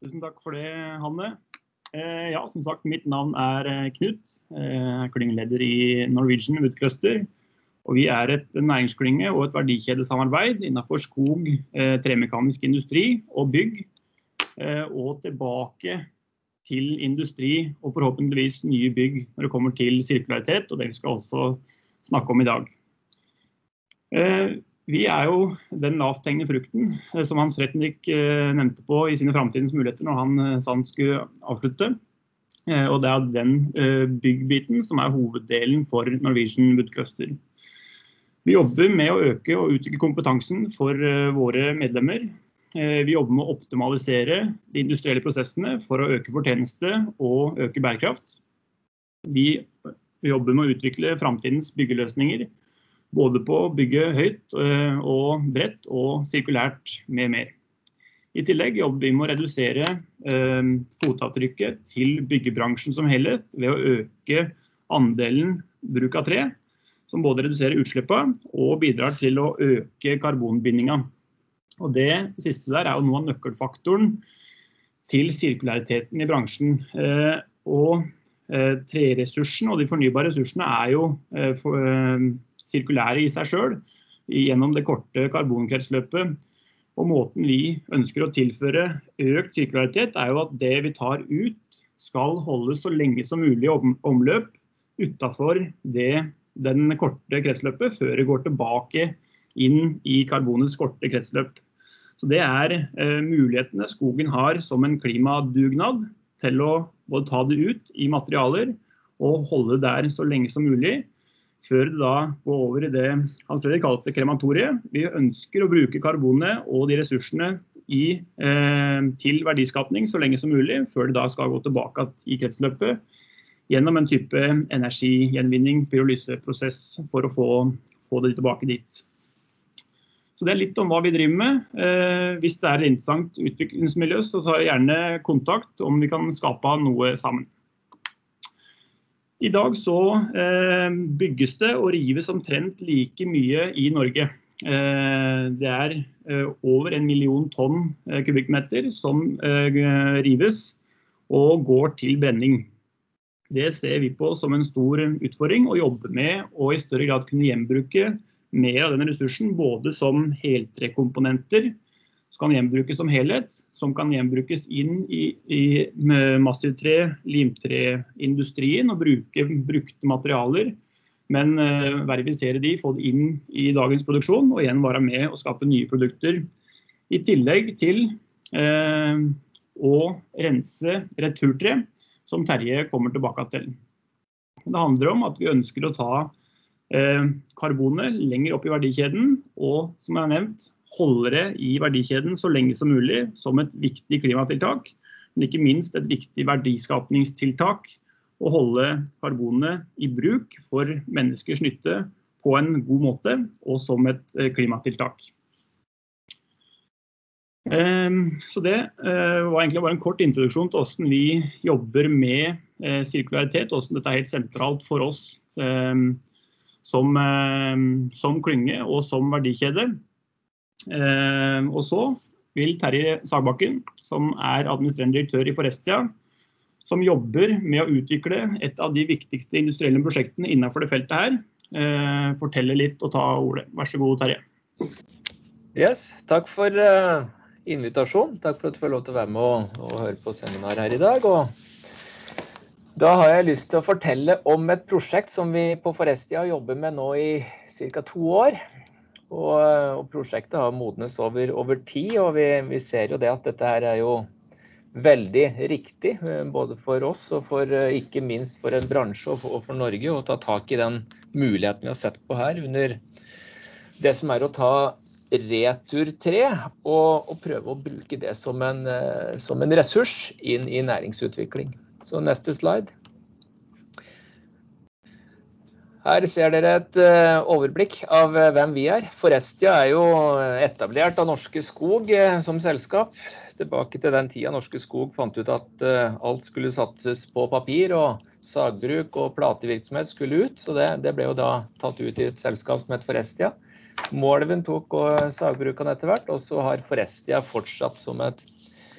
Tusen takk for det, Hanne. Eh, ja, som sagt, mitt navn er eh, Knut. Jeg er klyngeleder i Norwegian Wood Cluster. Og vi er et næringsklynge og et verdikjedesamarbeid innenfor skog, eh, tremekanisk industri og bygg. Eh, og tilbake til industri og forhåpentligvis nye bygg når det kommer til sirkularitet, og det vi skal også snakke om i dag. Eh, vi er jo den lavthengende frukten som Hans Retnik nevnte på i sine framtidens muligheter når han sa han skulle avslutte. Og det er den byggbiten som er hoveddelen for Norwegian Woodcluster. Vi jobber med å øke og utvikle kompetansen for våre medlemmer. Vi jobber med å optimalisere de industrielle prosessene for å øke fortjeneste og øke bærekraft. Vi jobber med å utvikle framtidens byggeløsninger både på å bygge høyt eh, og bredt og sirkulært med mer. I tillegg jobber vi med å redusere eh, fotavtrykket til byggebransjen som helhet ved å øke andelen bruk av tre, som både reduserer utslippene og bidrar til å øke karbonbindinga. Og Det siste der er jo noe av nøkkelfaktoren til sirkulariteten i bransjen. Eh, og treressursen og de fornybare ressursene er jo sirkulære i seg sjøl gjennom det korte karbonkretsløpet. Og måten vi ønsker å tilføre økt sirkularitet, er jo at det vi tar ut, skal holdes så lenge som mulig i omløp utafor den korte kretsløpet, før det går tilbake inn i karbonets korte kretsløp. Så Det er eh, mulighetene skogen har som en klimadugnad til å både ta det ut i materialer og holde det der så lenge som mulig før det da går over i det Hans Fredrik kalte krematoriet. Vi ønsker å bruke karbonet og de ressursene i, eh, til verdiskapning så lenge som mulig, før det da skal gå tilbake i kretsløpet gjennom en type energigjenvinning, pyrolyseprosess, for å få, få, det tilbake dit. Så Det er litt om hva vi driver med. Eh, hvis det er et interessant utviklingsmiljø, så tar jeg gjerne kontakt om vi kan skape noe sammen. I dag så eh, bygges det og rives omtrent like mye i Norge. Eh, det er eh, over en million tonn eh, kubikkmeter som eh, rives og går til brenning. Det ser vi på som en stor utfordring å jobbe med og i større grad kunne gjenbruke mer av den ressursen, både som heltrekomponenter som kan gjenbrukes som helhet, som kan gjenbrukes inn i, i massivtre, limtreindustrien og bruke brukte materialer. Men uh, verifisere de, få det inn i dagens produksjon og igjen være med og skape nye produkter. I tillegg til uh, å rense returtre, som Terje kommer tilbake til. Det handler om at vi ønsker å ta eh, karbonet lenger opp i verdikjeden og som jeg har nevnt, holde det i verdikjeden så lenge som mulig som et viktig klimatiltak. Men ikke minst et viktig verdiskapningstiltak å holde karbonet i bruk for menneskers nytte på en god måte og som et eh, klimatiltak. Ehm, så Det eh, var egentlig bare en kort introduksjon til hvordan vi jobber med eh, sirkularitet, hvordan dette er helt sentralt for oss ehm, som, som klynge og som verdikjede. Og så vil Terje Sagbakken, som er administrerende direktør i Forestia, som jobber med å utvikle et av de viktigste industrielle prosjektene innenfor det feltet her, eh, fortelle litt og ta ordet. Vær så god, Terje. Yes, takk for invitasjonen. Takk for at du får lov til å være med og, og høre på seminar her i dag. Og da har jeg lyst til å fortelle om et prosjekt som vi på Forestia jobber med nå i ca. to år. Og, og prosjektet har modnes over, over tid, og vi, vi, ser jo det at dette her er jo veldig riktig. Eh, både for oss og for, eh, ikke minst for en bransje og for, og for Norge å ta tak i den muligheten vi har sett på her under det som er å ta returtre og, og prøve å bruke det som en, eh, som en ressurs inn i næringsutvikling. Så neste slide. Her ser dere et uh, overblikk av uh, hvem vi er. Forestia er jo etablert av Norske Skog som selskap. Tilbake til den tida Norske Skog fant ut at alt skulle satses på papir, og sagbruk og platevirksomhet skulle ut. Så det, det, ble jo da tatt ut i et selskap som het Forestia. Moelven tok og sagbrukene etter hvert, og så har Forestia fortsatt som et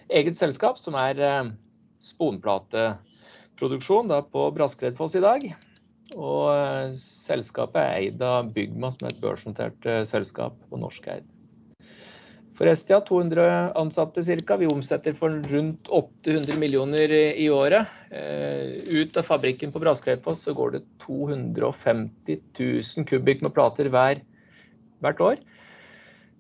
eget selskap, som er sponplateproduksjon da, på Braskredfoss i dag. Og selskapet er eid av Bygma, som er et børsnotert selskap på norskeid. Forestia 200 ansatte ca. Vi omsetter for rundt 800 millioner i året. Ut av fabrikken på Braskreipfoss så går det 250 000 kubikk med plater hver, hvert år.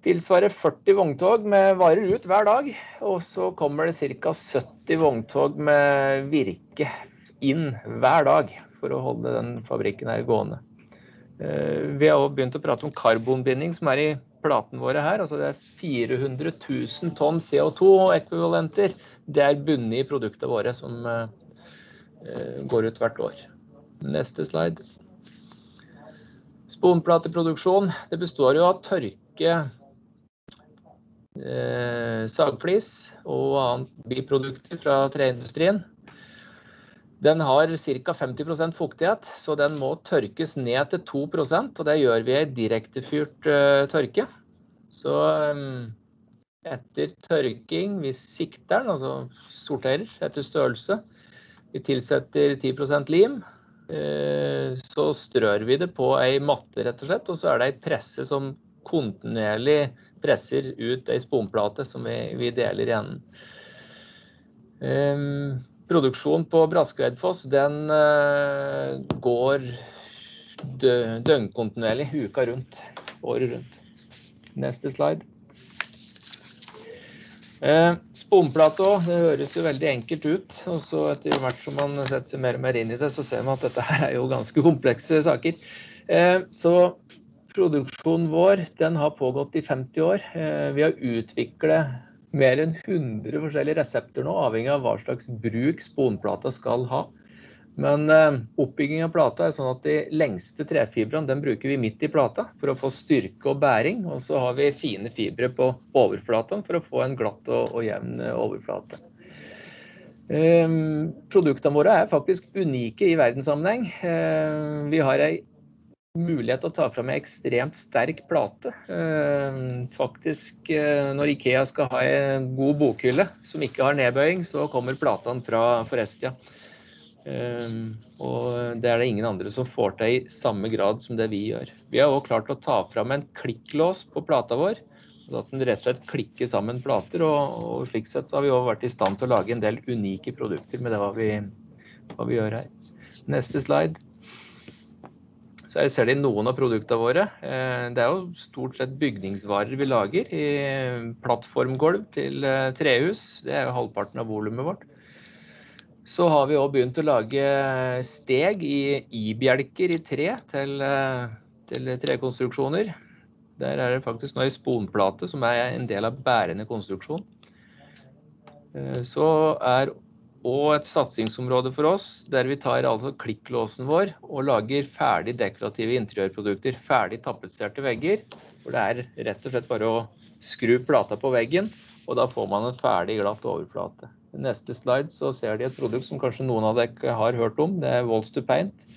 Tilsvarer 40 vogntog med varer ut hver dag. Og så kommer det ca. 70 vogntog med virke inn hver dag for å holde den fabrikken her gående. Eh, vi har også begynt å prate om karbonbinding som er i platene våre her. Altså det er 400 000 tonn CO2-ekvivalenter. Det er bundet i produktene våre som eh, går ut hvert år. Neste slide. Sponplateproduksjon. Det består jo av tørke eh, sagflis og annet biprodukter fra treindustrien. Den har ca. 50% fuktighet, så den må tørkes ned til 2% og det gjør vi i direktefyrt uh, tørke. Så um, etter tørking, vi sikter den, altså sorterer etter størrelse. Vi tilsetter 10% lim. Uh, så strør vi det på ei matte, rett og slett, og så er det ei presse som kontinuerlig presser ut ei sponplate som vi, vi deler igjen. Um, produksjonen på Braskereidfoss den uh, går dø, døgnkontinuerlig uka rundt, året rundt. Neste slide. Eh, Sponplate det høres jo veldig enkelt ut. og så Etter hvert som man setter seg mer og mer inn i det, så ser man at dette her er jo ganske komplekse saker. Eh, så Produksjonen vår den har pågått i 50 år. Eh, vi har utviklet mer enn 100 forskjellige resepter nå, avhengig av hva slags bruk sponplata skal ha. Men eh, oppbygging av plata er sånn at de lengste trefibrene den bruker vi midt i plata for å få styrke og bæring. Og så har vi fine fibre på overflata for å få en glatt og, og jevn eh, overflate. Um, produktene våre er faktisk unike i verdenssammenheng. Uh, vi har ei mulighet til å ta fram en ekstremt sterk plate. Eh, faktisk, eh, når Ikea skal ha en god bokhylle som ikke har nedbøying, så kommer platene fra Forestia. Eh, og det er det ingen andre som får til i samme grad som det vi gjør. Vi har òg klart å ta fram en klikklås på plata vår. At den rett og slett klikker sammen plater. Og, og slik sett så har vi òg vært i stand til å lage en del unike produkter med det hva vi, hva vi gjør her. Neste slide. Så jeg ser de noen av produktene våre. Eh, det er jo stort sett bygningsvarer vi lager. I plattformgulv til eh, trehus. Det er jo halvparten av volumet vårt. Så har vi òg begynt å lage steg i i-bjelker i tre til, eh, til trekonstruksjoner. Der er det faktisk nå ei sponplate som er en del av bærende konstruksjon. Så er òg et satsingsområde for oss der vi tar altså klikklåsen vår og lager ferdig dekorative interiørprodukter. Ferdig tapetserte vegger. Hvor det er rett og slett bare å skru plata på veggen, og da får man en ferdig glatt overflate. Neste slide så ser de et produkt som kanskje noen av dere har hørt om. Det er Walls to Paint.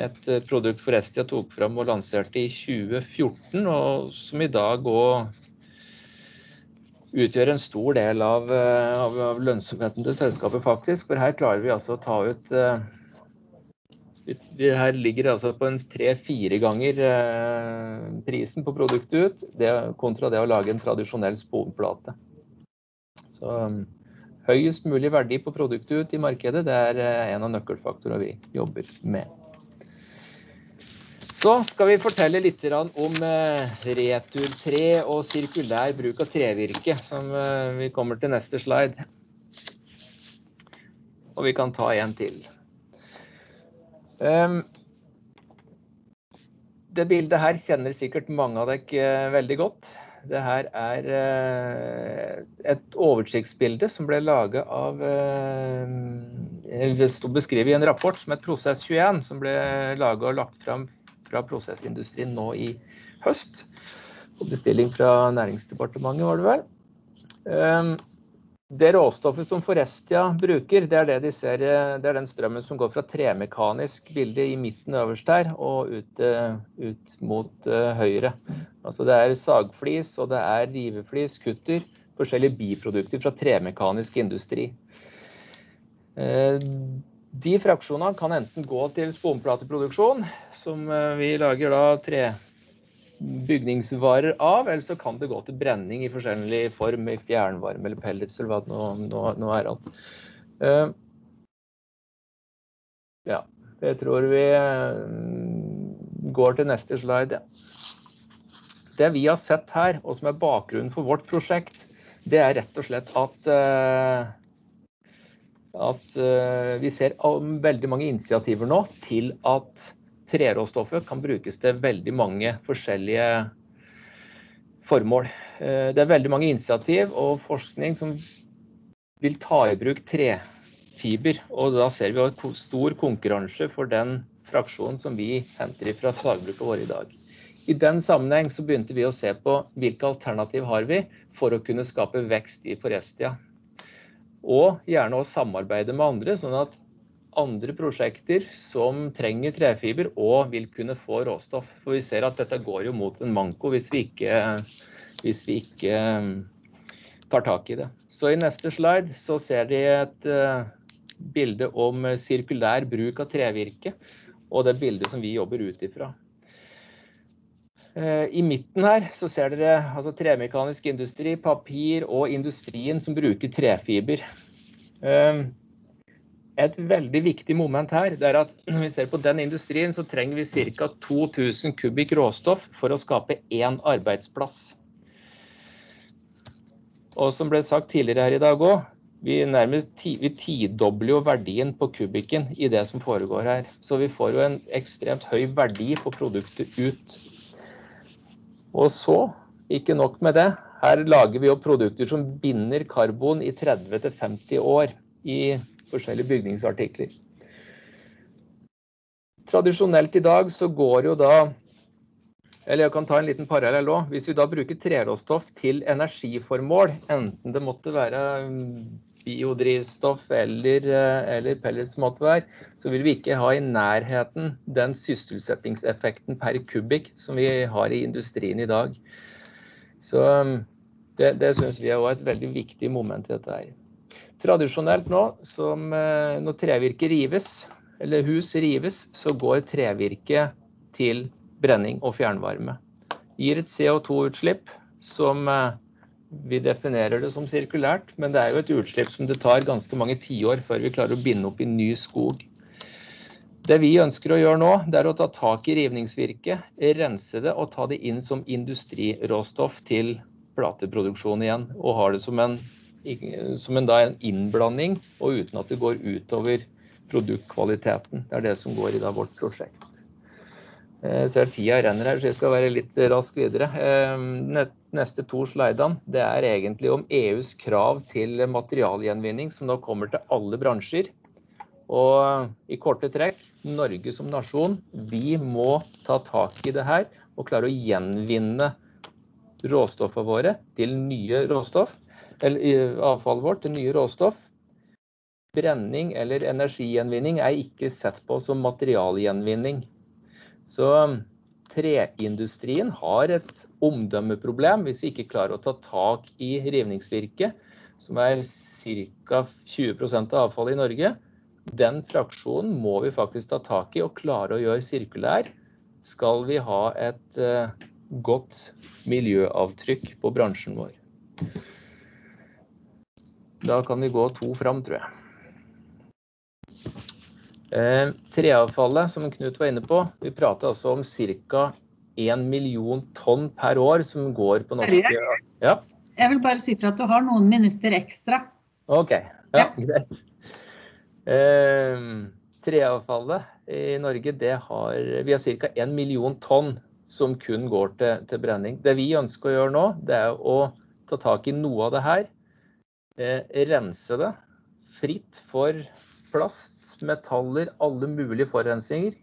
Et eh, produkt Forestia tok fram og lanserte i 2014, og som i dag òg utgjør en stor del av, eh, av, av, lønnsomheten til selskapet, faktisk. For her klarer vi altså å ta ut uh, Her ligger det altså på en tre-fire ganger prisen på produktet ut, det, kontra det å lage en tradisjonell sponplate. Så høyest mulig verdi på produktet ut i markedet, det er uh, en av nøkkelfaktorene vi jobber med. Så skal vi fortelle litt om eh, returtre og sirkulær bruk av trevirke, som eh, vi kommer til neste slide. Og vi kan ta en til. Ehm, det bildet her kjenner sikkert mange av dere eh, veldig godt. Det her er et oversiktsbilde som ble laget av Det sto beskrevet i en rapport som het Prosess 21, som ble laget og lagt fram fra prosessindustrien nå i høst. På bestilling fra Næringsdepartementet, var det vel. Det råstoffet som Forestia bruker, det er, det de ser, det er den strømmen som går fra tremekanisk bilde i midten øverst her og ut, eh, ut mot uh, høyre. Altså det er sagflis og det er riveflis, kutter, forskjellige biprodukter fra tremekanisk industri. De fraksjonene kan enten gå til sponplateproduksjon, som eh, vi lager da tre bygningsvarer av, eller så kan det gå til brenning i forskjellig form, i fjernvarme eller pellets eller hva det nå, nå, nå er alt. Uh, ja, jeg tror vi uh, går til neste slide. Det vi har sett her, og som er bakgrunnen for vårt prosjekt, det er rett og slett at uh, at vi ser veldig mange initiativer nå til at treråstoffet kan brukes til veldig mange forskjellige formål. Eh, det er veldig mange initiativ og forskning som vil ta i bruk trefiber. Og da ser vi stor konkurranse for den fraksjonen som vi henter fra sagbruket våre i dag. I den sammenheng så begynte vi å se på hvilke alternativ har vi for å kunne skape vekst i Forestia. Og gjerne å samarbeide med andre, sånn at andre prosjekter som trenger trefiber og vil kunne få råstoff. For vi ser at dette går jo mot en manko hvis vi ikke, hvis vi ikke um, tar tak i det. Så i neste slide så ser de et uh, bilde om sirkulær bruk av trevirke, og det bildet som vi jobber ut ifra. Uh, I midten her så ser dere altså tremekanisk industri, papir og industrien som bruker trefiber. Et veldig viktig moment her det er at når vi ser på den industrien, så trenger vi ca. 2000 kubikk råstoff for å skape én arbeidsplass. Og som ble sagt tidligere her i dag òg, vi, vi tidobler jo verdien på kubikken i det som foregår her. Så vi får jo en ekstremt høy verdi på produktet ut. Og så, ikke nok med det, her lager vi jo produkter som binder karbon i 30-50 år. i forskjellige bygningsartikler. Tradisjonelt i dag så går jo da eller jeg kan ta en liten parallell òg. Hvis vi da bruker treråstoff til energiformål, enten det måtte være biodrivstoff eller, eller pellets måtte være, så vil vi ikke ha i nærheten den sysselsettingseffekten per kubikk som vi har i industrien i dag. Så det, det syns vi er et veldig viktig moment i dette her. Tradisjonelt nå, som eh, når trevirke rives, eller hus rives, så går trevirke til brenning og fjernvarme. Gir et CO2-utslipp som eh, vi definerer det som sirkulært, men det er jo et utslipp som det tar ganske mange tiår før vi klarer å binde opp i ny skog. Det vi ønsker å gjøre nå, det er å ta tak i rivningsvirket, rense det og ta det inn som industriråstoff til plateproduksjon igjen. Og ha det som en som en, da, en innblanding, og uten at det går utover produktkvaliteten. Det er det som går i da, vårt prosjekt. Jeg eh, ser tida renner her, så jeg skal være litt rask videre. Eh, neste to slidene det er egentlig om EUs krav til materialgjenvinning, som nå kommer til alle bransjer. Og i korte trekk, Norge som nasjon, vi må ta tak i det her og klare å gjenvinne råstoffene våre til nye råstoff eller avfallet vårt til nye råstoff. Brenning eller energigjenvinning er ikke sett på som materialgjenvinning. Så um, treindustrien har et omdømmeproblem hvis vi ikke klarer å ta tak i rivningsvirket, som er ca. 20 av avfallet i Norge. Den fraksjonen må vi faktisk ta tak i og klare å gjøre sirkulær. Skal vi ha et uh, godt miljøavtrykk på bransjen vår. Da kan vi gå to fram, tror jeg. Eh, treavfallet, som Knut var inne på, vi prater altså om ca. 1 million tonn per år som går på norske ja. Jeg vil bare si fra at du har noen minutter ekstra. OK. Ja, greit. Eh, treavfallet i Norge, det har Vi har ca. 1 million tonn som kun går til, til, brenning. Det vi ønsker å gjøre nå, det er å ta tak i noe av det her rense det fritt for plast, metaller, alle mulige forurensninger.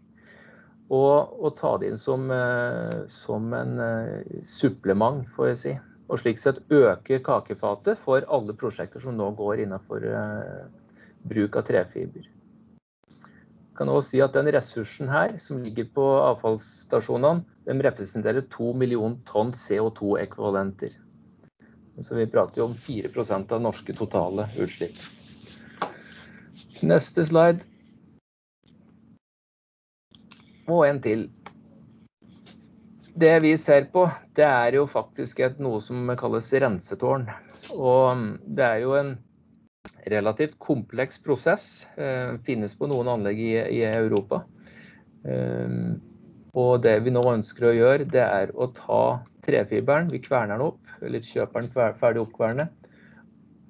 Og, og, ta det inn som, eh, som en eh, supplement, får jeg si. Og slik sett øke kakefatet for alle prosjekter som nå går innenfor bruk av trefiber. Jeg kan også si at den ressursen her, som ligger på avfallsstasjonene, den representerer to millioner tonn CO2-ekvivalenter. Så vi prater jo om 4% av norske totale utslipp. Neste slide. Og en til. Det vi ser på, det er jo faktisk et, noe som kalles rensetårn. Og det er jo en relativt kompleks prosess. Eh, finnes på noen anlegg i, i Europa. Eh, og det vi nå ønsker å gjøre, det er å ta trefiberen, vi kverner den opp, eller kjøper den ferdig oppkvernet,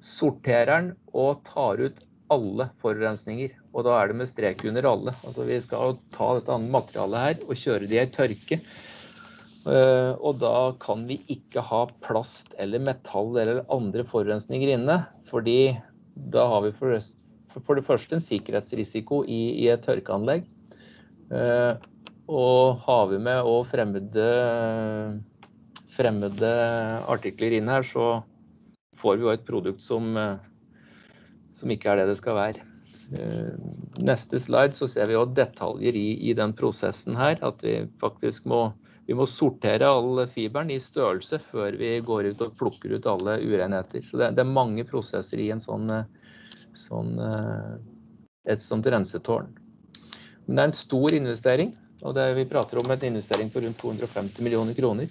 sorterer den og tar ut alle forurensninger. Og da er det med strek under alle. Altså vi skal ta dette andre materialet her og kjøre det i tørke. Eh, og da kan vi ikke ha plast eller metall eller andre forurensninger inne. Fordi da har vi for, det første en sikkerhetsrisiko i, i et tørkeanlegg. Eh, og har vi med og fremmede, fremmede artikler inn her, så får vi jo et produkt som eh, som ikke er det det skal være. Eh, neste slide så ser vi jo detaljer i, i den prosessen her. At vi faktisk må, vi må sortere all fiberen i størrelse før vi går ut og plukker ut alle urenheter. Så det, det er mange prosesser i sånn, sånn, eh, et sånt rensetårn. Men det er en stor investering. og det, Vi prater om en investering på rundt 250 millioner kroner.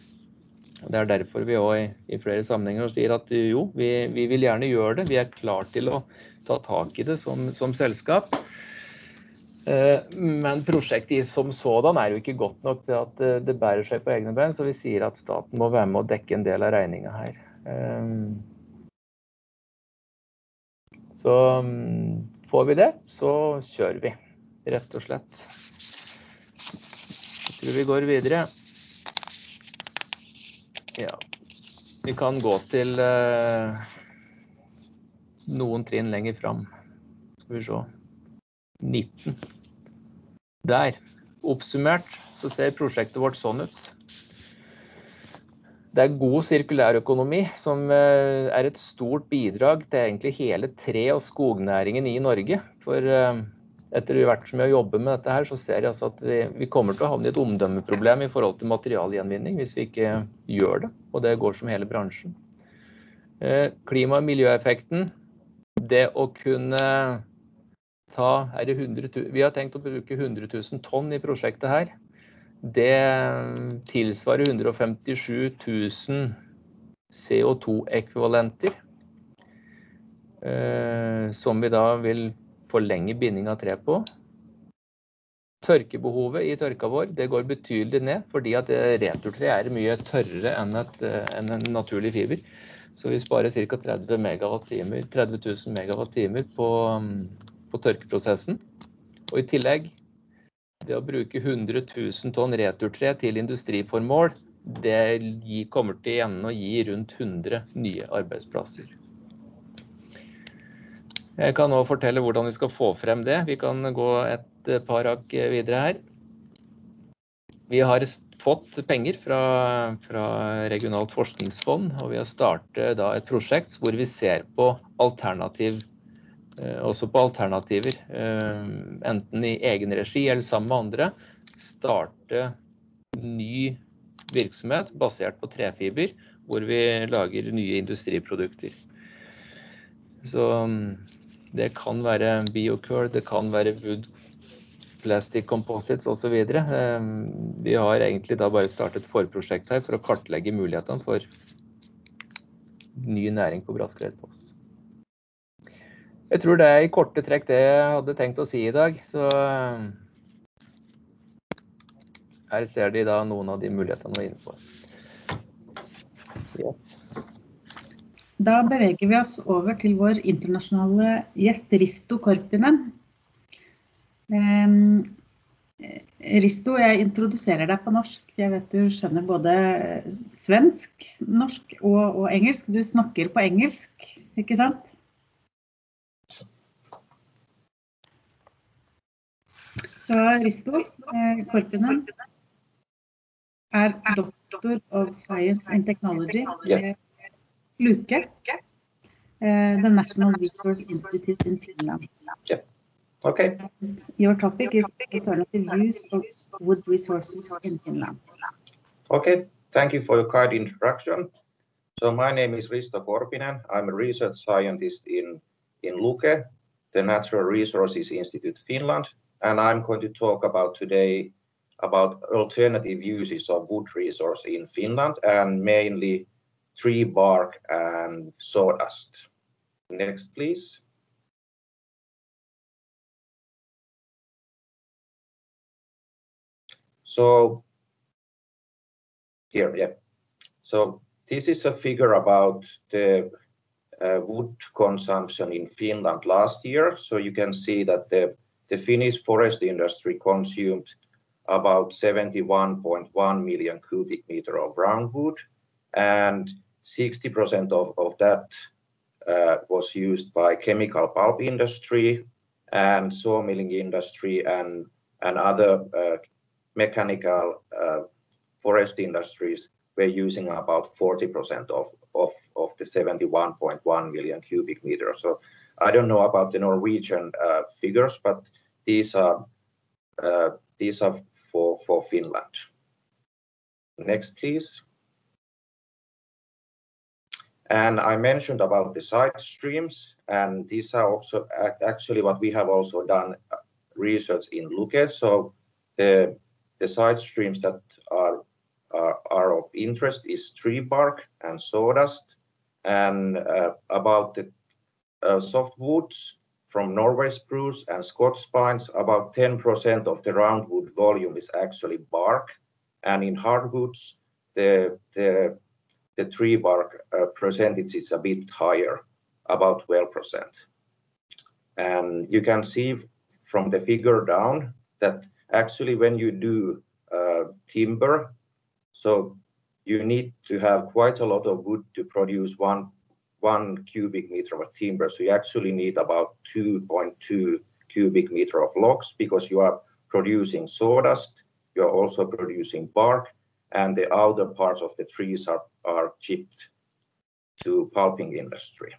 Det er derfor vi også i, i flere sammenhenger sier at jo, vi, vi, vil gjerne gjøre det. Vi er klar til å ta tak i det som, som selskap. Eh, men prosjektet som sådan er jo ikke godt nok til at det bærer seg på egne bein, så vi sier at staten må være med å dekke en del av regninga her. Eh, så mm, får vi det, så kjører vi, rett og slett. Jeg tror vi går videre. Ja. Vi kan gå til uh, noen trinn lenger fram. Skal vi se. 19. Der. Oppsummert så ser prosjektet vårt sånn ut. Det er god sirkulærøkonomi som uh, er et stort bidrag til egentlig hele tre- og skognæringen i Norge. For uh, etter hvert som vi har jobbet med dette her, så ser jeg altså at vi, vi, kommer til å havne i et omdømmeproblem i forhold til materialgjenvinning hvis vi ikke gjør det. Og det går som hele bransjen. Eh, klima- og miljøeffekten. Det å kunne ta er det 100 000, Vi har tenkt å bruke 100 000 tonn i prosjektet her. Det tilsvarer 157 000 CO2-ekvivalenter. Eh, som vi da vil forlenge binding av tre på. Tørkebehovet i tørka vår det går betydelig ned, fordi at returtre er mye tørrere enn, et, enn en naturlig fiber. Så vi sparer ca. 30, 30 000 megawattimer på, på tørkeprosessen. Og i tillegg, det å bruke 100 000 tonn returtre til industriformål, det kommer til igjen å gi rundt 100 nye arbeidsplasser. Jeg kan nå fortelle hvordan vi skal få frem det. Vi kan gå et par hakk videre her. Vi har fått penger fra, fra regionalt forskningsfond, og vi har startet et prosjekt hvor vi ser på alternativ eh, også på alternativer, eh, enten i egen regi eller sammen med andre. Starte ny virksomhet basert på trefiber, hvor vi lager nye industriprodukter. Så det kan være biocurl, det kan være wood plastic composites osv. Ehm, vi har egentlig da bare startet forprosjekt her for å kartlegge mulighetene for ny næring på Braskereidfoss. Jeg tror det er i korte trekk det jeg hadde tenkt å si i dag. Så ehm, her ser de da noen av de mulighetene vi er inne på. Yes. Da beveger vi oss over til vår internasjonale gjest Risto Korpinen. Risto, jeg introduserer deg på norsk. Jeg vet du skjønner både svensk, norsk og, og, engelsk. Du snakker på engelsk, ikke sant? Så Risto eh, Korpinen er doktor of science and technology. Yeah. Luke, uh, the National Resource Institute in Finland. Yeah. Okay. Your topic is alternative use of wood resources in Finland. Okay, thank you for your kind introduction. So my name is Risto Korpinen. I'm a research scientist in, in Luke, the Natural Resources Institute Finland, and I'm going to talk about today about alternative uses of wood resource in Finland and mainly tree bark and sawdust. Next, please. So here, yeah. So this is a figure about the uh, wood consumption in Finland last year. So you can see that the, the Finnish forest industry consumed about 71.1 million cubic meter of roundwood and 60% of, of that uh, was used by chemical pulp industry and sawmilling industry and, and other uh, mechanical uh, forest industries were using about 40% of, of, of the 71.1 million cubic meters. So I don't know about the Norwegian figures, but these are these are for, for Finland. Next, please. And I mentioned about the side streams, and these are also actually what we have also done uh, research in Luke. So the the side streams that are, are, are of interest is tree bark and sawdust. And uh, about the uh, softwoods from Norway spruce and Scots pines, about 10% of the roundwood volume is actually bark. And in hardwoods, the, the, the tree bark uh, percentage is a bit higher, about 12%. And you can see from the figure down that actually when you do uh, timber, so you need to have quite a lot of wood to produce one one cubic meter of timber. So you actually need about 2.2 cubic meter of logs because you are producing sawdust, you are also producing bark, and the outer parts of the trees are, are chipped to pulping industry.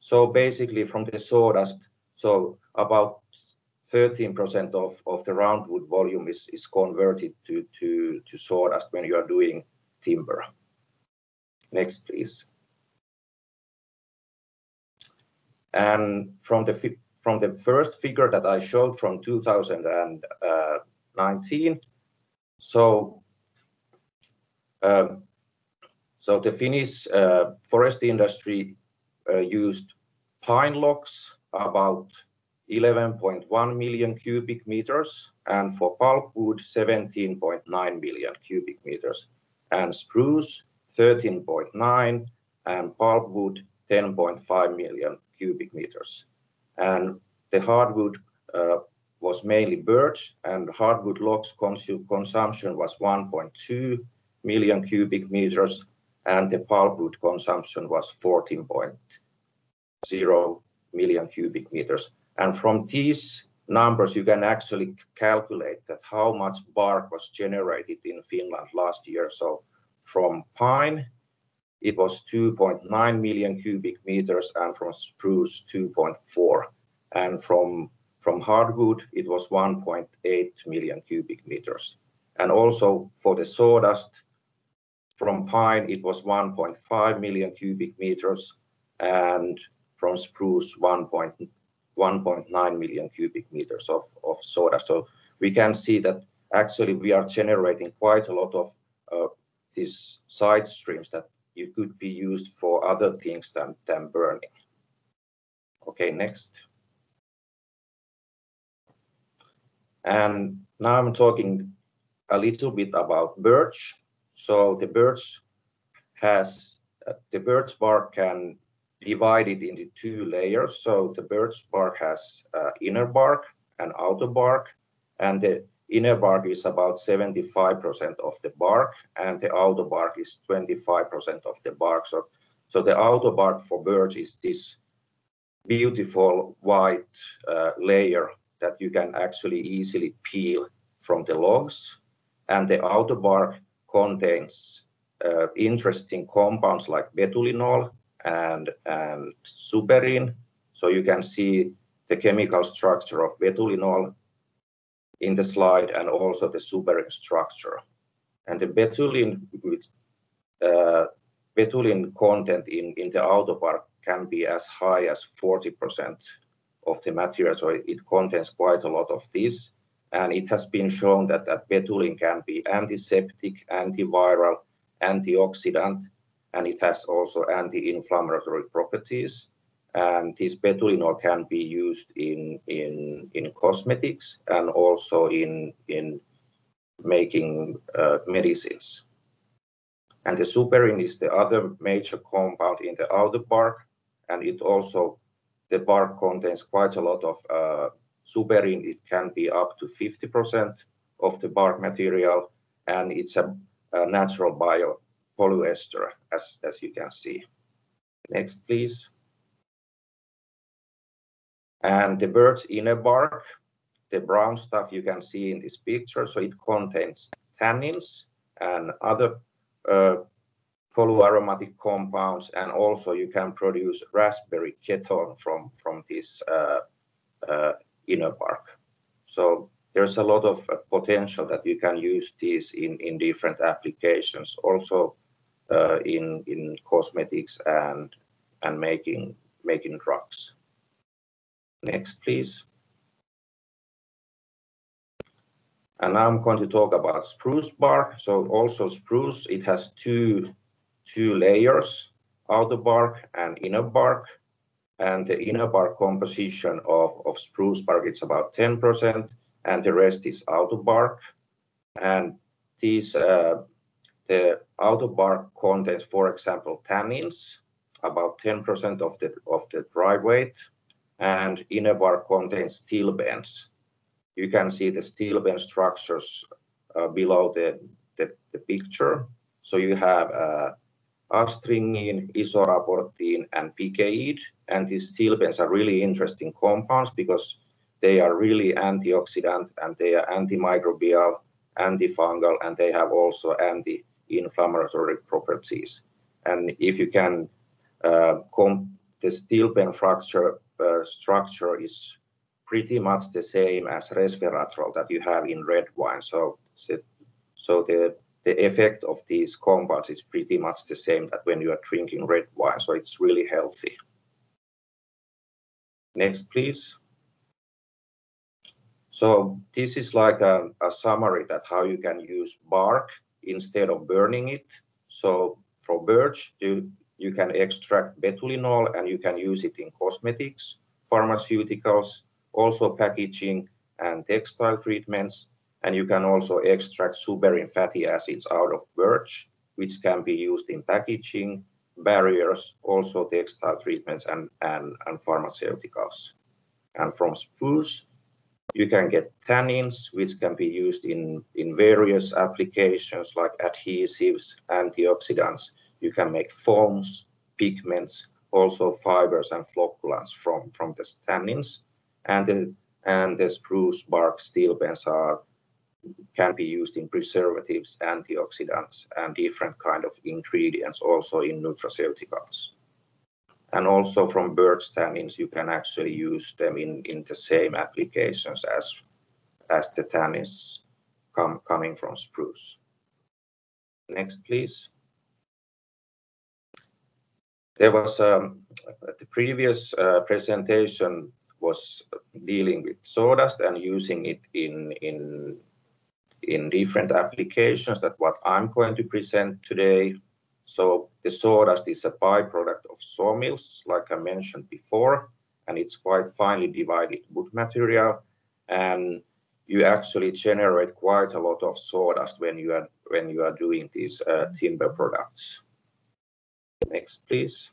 So basically from the sawdust, so about 13% of, of the roundwood volume is, is converted to, to, to sawdust when you are doing timber. Next, please. And from the, from the first figure that I showed from 2019, so um, so the Finnish uh, forest industry uh, used pine logs about 11.1 million cubic meters, and for pulpwood, 17.9 million cubic meters, and spruce, 13.9, and pulpwood, 10.5 million cubic meters. And the hardwood uh, was mainly birch, and hardwood logs consumption was 1.2 million cubic meters, and the pulpwood consumption was 14.0 million cubic meters. And from these numbers, you can actually calculate that how much bark was generated in Finland last year. So from pine, it was 2.9 million cubic meters, and from spruce, 2.4. And from, from hardwood, it was 1.8 million cubic meters. And also for the sawdust, from pine, it was 1.5 million cubic meters, and from spruce, 1.9 1.9 million cubic meters of, of soda. So we can see that actually we are generating quite a lot of uh, these side streams that you could be used for other things than, than burning. Okay, next. And now I'm talking a little bit about birch. So the birch has, uh, the birch bark can divided into two layers. So the birch bark has uh, inner bark and outer bark, and the inner bark is about 75% of the bark, and the outer bark is 25% of the bark. So, so the outer bark for birch is this beautiful white uh, layer that you can actually easily peel from the logs, and the outer bark contains uh, interesting compounds like betulinol and, and suberin. So you can see the chemical structure of betulinol in the slide and also the suberin structure. And the betulin, which, uh, betulin content in, in the outer bark can be as high as 40% of the material. So it, it contains quite a lot of this. And it has been shown that, that betulin can be antiseptic, antiviral, antioxidant, and it has also anti-inflammatory properties. And this betulinol can be used in, in, in cosmetics and also in, in making uh, medicines. And the superin is the other major compound in the outer bark, and it also, the bark contains quite a lot of uh, superin. It can be up to 50% of the bark material, and it's a, a natural bio polyester, as, as you can see. Next, please. And the bird's inner bark, the brown stuff you can see in this picture, so it contains tannins and other uh, polyaromatic compounds, and also you can produce raspberry ketone from, from this uh, uh, inner bark. So there's a lot of uh, potential that you can use these in, in different applications, also uh, in, in cosmetics and, and making, making drugs. Next, please. And now I'm going to talk about spruce bark. So also spruce, it has two, two layers, outer bark and inner bark. And the inner bark composition of, of spruce bark, is about 10%, and the rest is outer bark. And these, uh, the outer bark contains, for example, tannins, about 10% of the, of the dry weight, and inner bark contains stilbenes, you can see the stilbene structures uh, below the, the, the, picture. So you have uh, astringine, isoraportine, and piceid. And these stilbenes are really interesting compounds because they are really antioxidant and they are antimicrobial, antifungal, and they have also anti-inflammatory properties. And if you can, uh, the stilbene fracture uh, structure is pretty much the same as resveratrol that you have in red wine. So, so the, the effect of these compounds is pretty much the same that when you are drinking red wine. So it's really healthy. Next, please. So this is like a, a summary that how you can use bark instead of burning it. So for birch, you, you can extract betulinol and you can use it in cosmetics, pharmaceuticals, also packaging and textile treatments. And you can also extract suberin fatty acids out of birch, which can be used in packaging, barriers, also textile treatments and, and, and pharmaceuticals. And from spruce, you can get tannins, which can be used in, in various applications like adhesives, antioxidants. You can make foams, pigments, also fibers and flocculants from, from the tannins and the and the spruce bark stilbenes are can be used in preservatives, antioxidants, and different kind of ingredients also in nutraceuticals. And also from birch tannins, you can actually use them in, in the same applications as, as the tannins come, coming from spruce. Next, please. There was um, the previous uh, presentation was dealing with sawdust and using it in, in, in different applications that what I'm going to present today. So the sawdust is a byproduct of sawmills, like I mentioned before, and it's quite finely divided wood material. And you actually generate quite a lot of sawdust when you are when you are doing these uh, timber products. Next, please.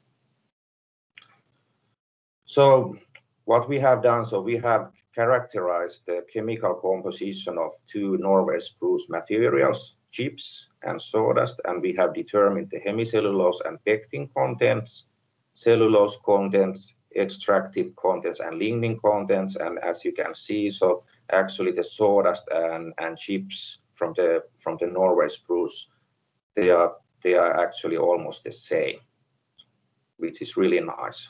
So what we have done, so we have characterized the chemical composition of two Norway spruce materials, chips and sawdust, and we have determined the hemicellulose and pectin contents, cellulose contents, extractive contents, and lignin contents. And as you can see, so actually the sawdust and, and chips from the from the Norway spruce, they are they are actually almost the same, which is really nice.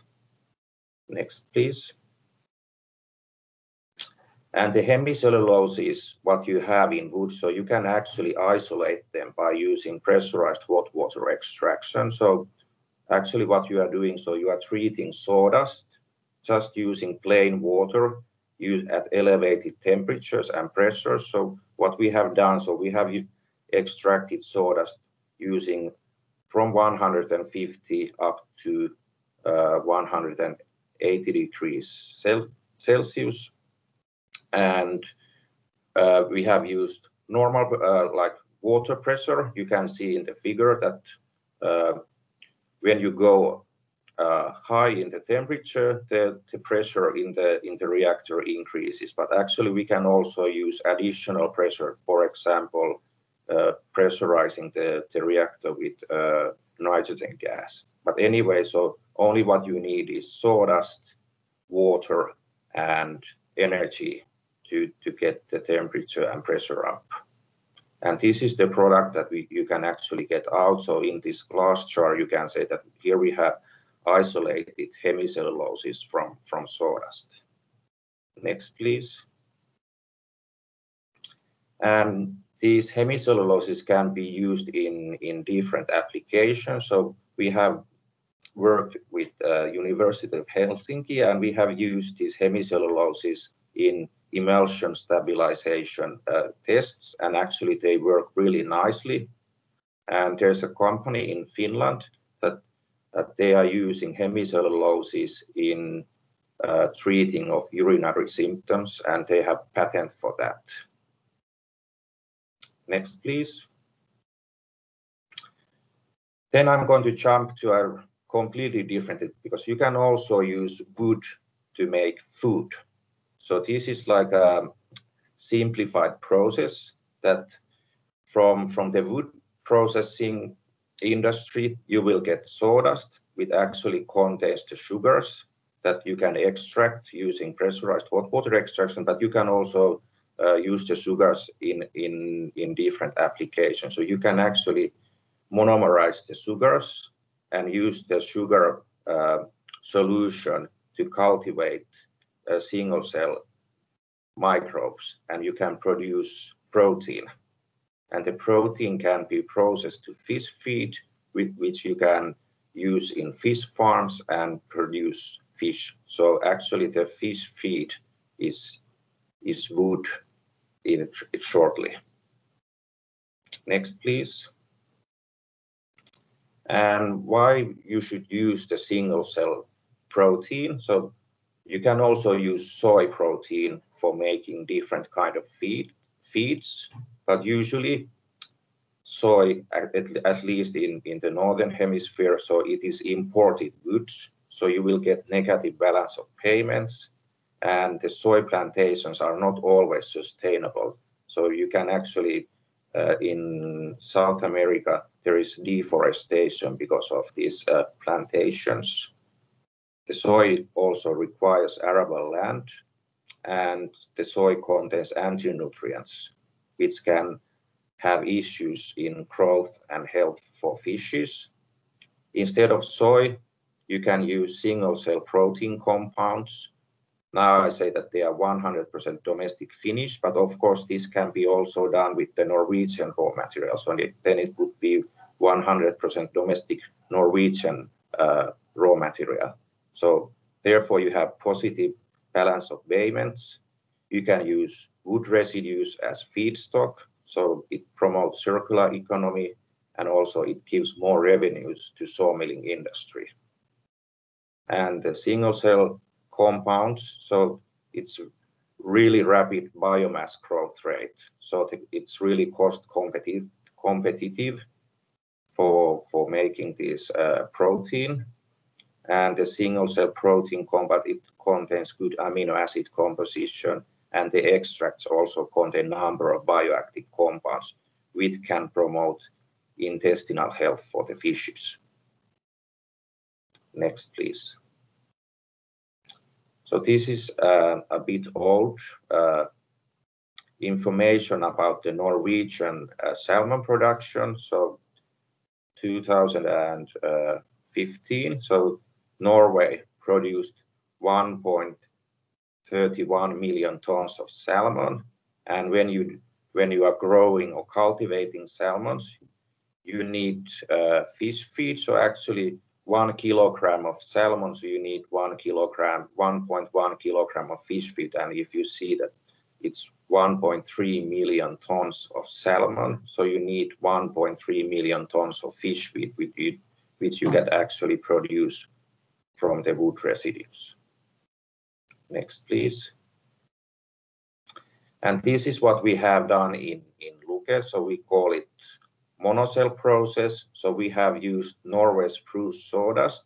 Next, please. And the hemicellulose is what you have in wood, so you can actually isolate them by using pressurized hot water extraction. So actually what you are doing, so you are treating sawdust just using plain water. use at elevated temperatures and pressures. So what we have done, so we have extracted sawdust using from 150 up to uh, 180 degrees Celsius. And uh, we have used normal, uh, like water pressure. You can see in the figure that uh, when you go uh, high in the temperature, the, the pressure in the in the reactor increases. But actually, we can also use additional pressure. For example, uh, pressurizing the the reactor with uh, nitrogen gas. But anyway, so only what you need is sawdust, water, and energy to to get the temperature and pressure up. And this is the product that we, you can actually get out. So in this glass jar, you can say that here we have isolated hemicelluloses from, from sawdust. Next, please. And these hemicelluloses can be used in, in different applications. So we have worked with uh, University of Helsinki and we have used these hemicelluloses in emulsion stabilization uh, tests and actually they work really nicely. And there's a company in Finland that that they are using hemicelluloses in uh, treating of urinary symptoms, and they have patent for that. Next, please. Then I'm going to jump to a completely different, because you can also use wood to make food. So this is like a simplified process that from, from the wood processing industry, you will get sawdust, which actually contains the sugars that you can extract using pressurized hot water extraction, but you can also uh, use the sugars in, in, in different applications. So you can actually monomerize the sugars and use the sugar uh, solution to cultivate Uh, single cell microbes and you can produce protein and the protein can be processed to fish feed, with which you can use in fish farms and produce fish. So actually the fish feed is, is wood in it shortly. Next, please. And why you should use the single cell protein. So you can also use soy protein for making different kind of feed feeds but usually soy, at, at least in, in the northern hemisphere, so it is imported goods. So you will get negative balance of payments, and the soy plantations are not always sustainable. So you can actually, uh, in South America, there is deforestation because of these uh, plantations. The soy also requires arable land, and the soy contains anti-nutrients which can have issues in growth and health for fishes. Instead of soy, you can use single cell protein compounds. Now I say that they are 100% domestic Finnish, but of course this can be also done with the Norwegian raw materials. And then it would be 100% domestic Norwegian uh, raw material. So therefore you have positive balance of payments. You can use wood residues as feedstock, so it promotes circular economy and also it gives more revenues to sawmilling industry. And the single cell compounds, so it's really rapid biomass growth rate. So it's really cost competitive, competitive for, for making this uh, protein. And the single cell protein compound, it contains good amino acid composition and the extracts also contain a number of bioactive compounds which can promote intestinal health for the fishes. Next, please. So this is uh, a bit old uh, information about the Norwegian uh, salmon production. So 2015, so Norway produced 1.31 million tons of salmon. And when you when you are growing or cultivating salmons, you need uh, fish feed. So actually, one kilogram of salmon, so you need one kilogram, 1.1 kilogram of fish feed. And if you see that it's 1.3 million tons of salmon, so you need 1.3 million tons of fish feed, which you, which you can actually produce from the wood residues. Next, please. And this is what we have done in, in Luke, so we call it monocell process. So we have used Norway spruce sawdust,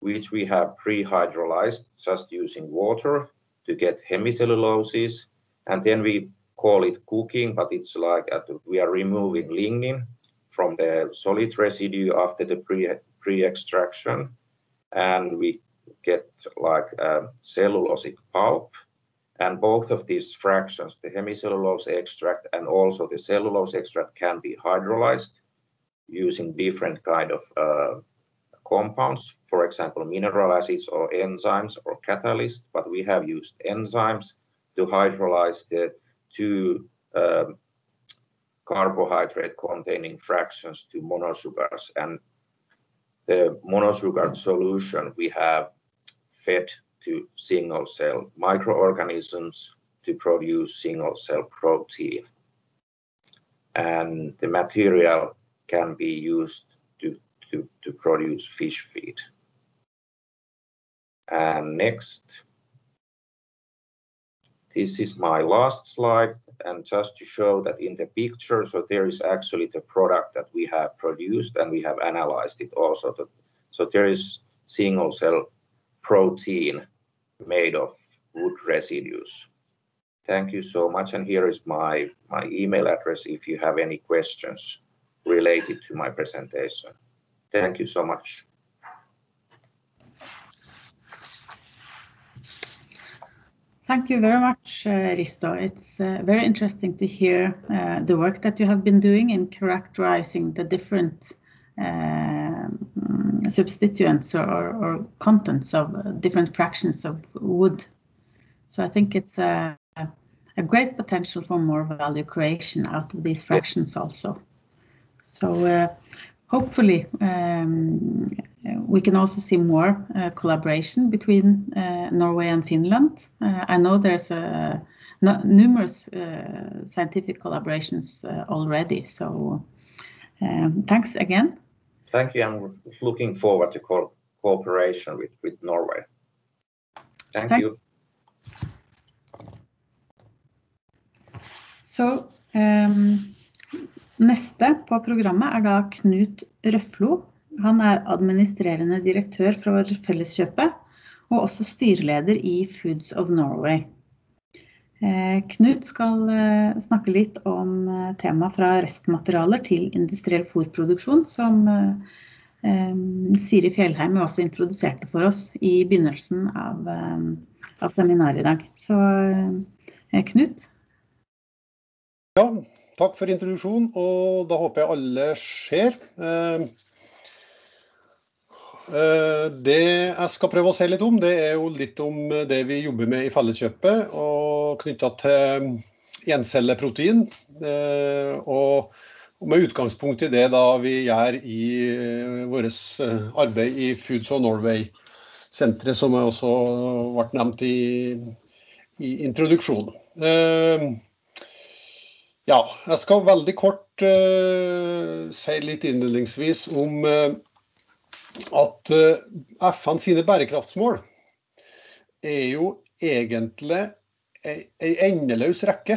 which we have pre-hydrolyzed just using water to get hemicelluloses. And then we call it cooking, but it's like we are removing lignin from the solid residue after the pre, pre-extraction. And we get like a cellulosic pulp. And both of these fractions, the hemicellulose extract and also the cellulose extract can be hydrolyzed using different kind of uh, compounds, for example, mineral acids or enzymes or catalysts, but we have used enzymes to hydrolyze the two um, carbohydrate containing fractions to monosugars. And the monosugar solution we have fed to single cell microorganisms to produce single cell protein. And the material can be used to, to, to produce fish feed. And next, this is my last slide. And just to show that in the picture, so there is actually the product that we have produced and we have analyzed it also. So there is single cell protein made of wood residues. Thank you so much. And here is my, my email address if you have any questions related to my presentation. Thank you so much. Thank you very much, uh, Risto. It's uh, very interesting to hear uh, the work that you have been doing in characterizing the different um, substituents or, or, contents of different fractions of wood. So I think it's a, a great potential for more value creation out of these fractions also. So uh, hopefully um, we can also see more uh, collaboration between uh, Norway and Finland. Uh, I know there's a, no, numerous uh, scientific collaborations uh, already. So um, thanks again. Thank you. I'm looking forward to co cooperation with, with Norway. Thank, Thank you. So um, Neste på programmet er da Knut Røflo. Han er administrerende direktør for Felleskjøpet og også styreleder i Foods of Norway. Eh, Knut skal eh, snakke litt om eh, temaet fra restmaterialer til industriell fôrproduksjon, som Siri Fjellheim også introduserte for oss i begynnelsen av, av seminaret i dag. Så Knut? Ja, Takk for introduksjonen, og da håper jeg alle ser. Eh, eh, det jeg skal prøve å se litt om, det er jo litt om det vi jobber med i Felleskjøpet, og knytta til encelleprotein. Eh, og med utgangspunkt i det da vi gjør i vårt arbeid i Foods of Norway-senteret, som også ble nevnt i, i introduksjonen. Ja, jeg skal veldig kort uh, si litt innledningsvis om uh, at uh, FN sine bærekraftsmål er jo egentlig ei endeløs rekke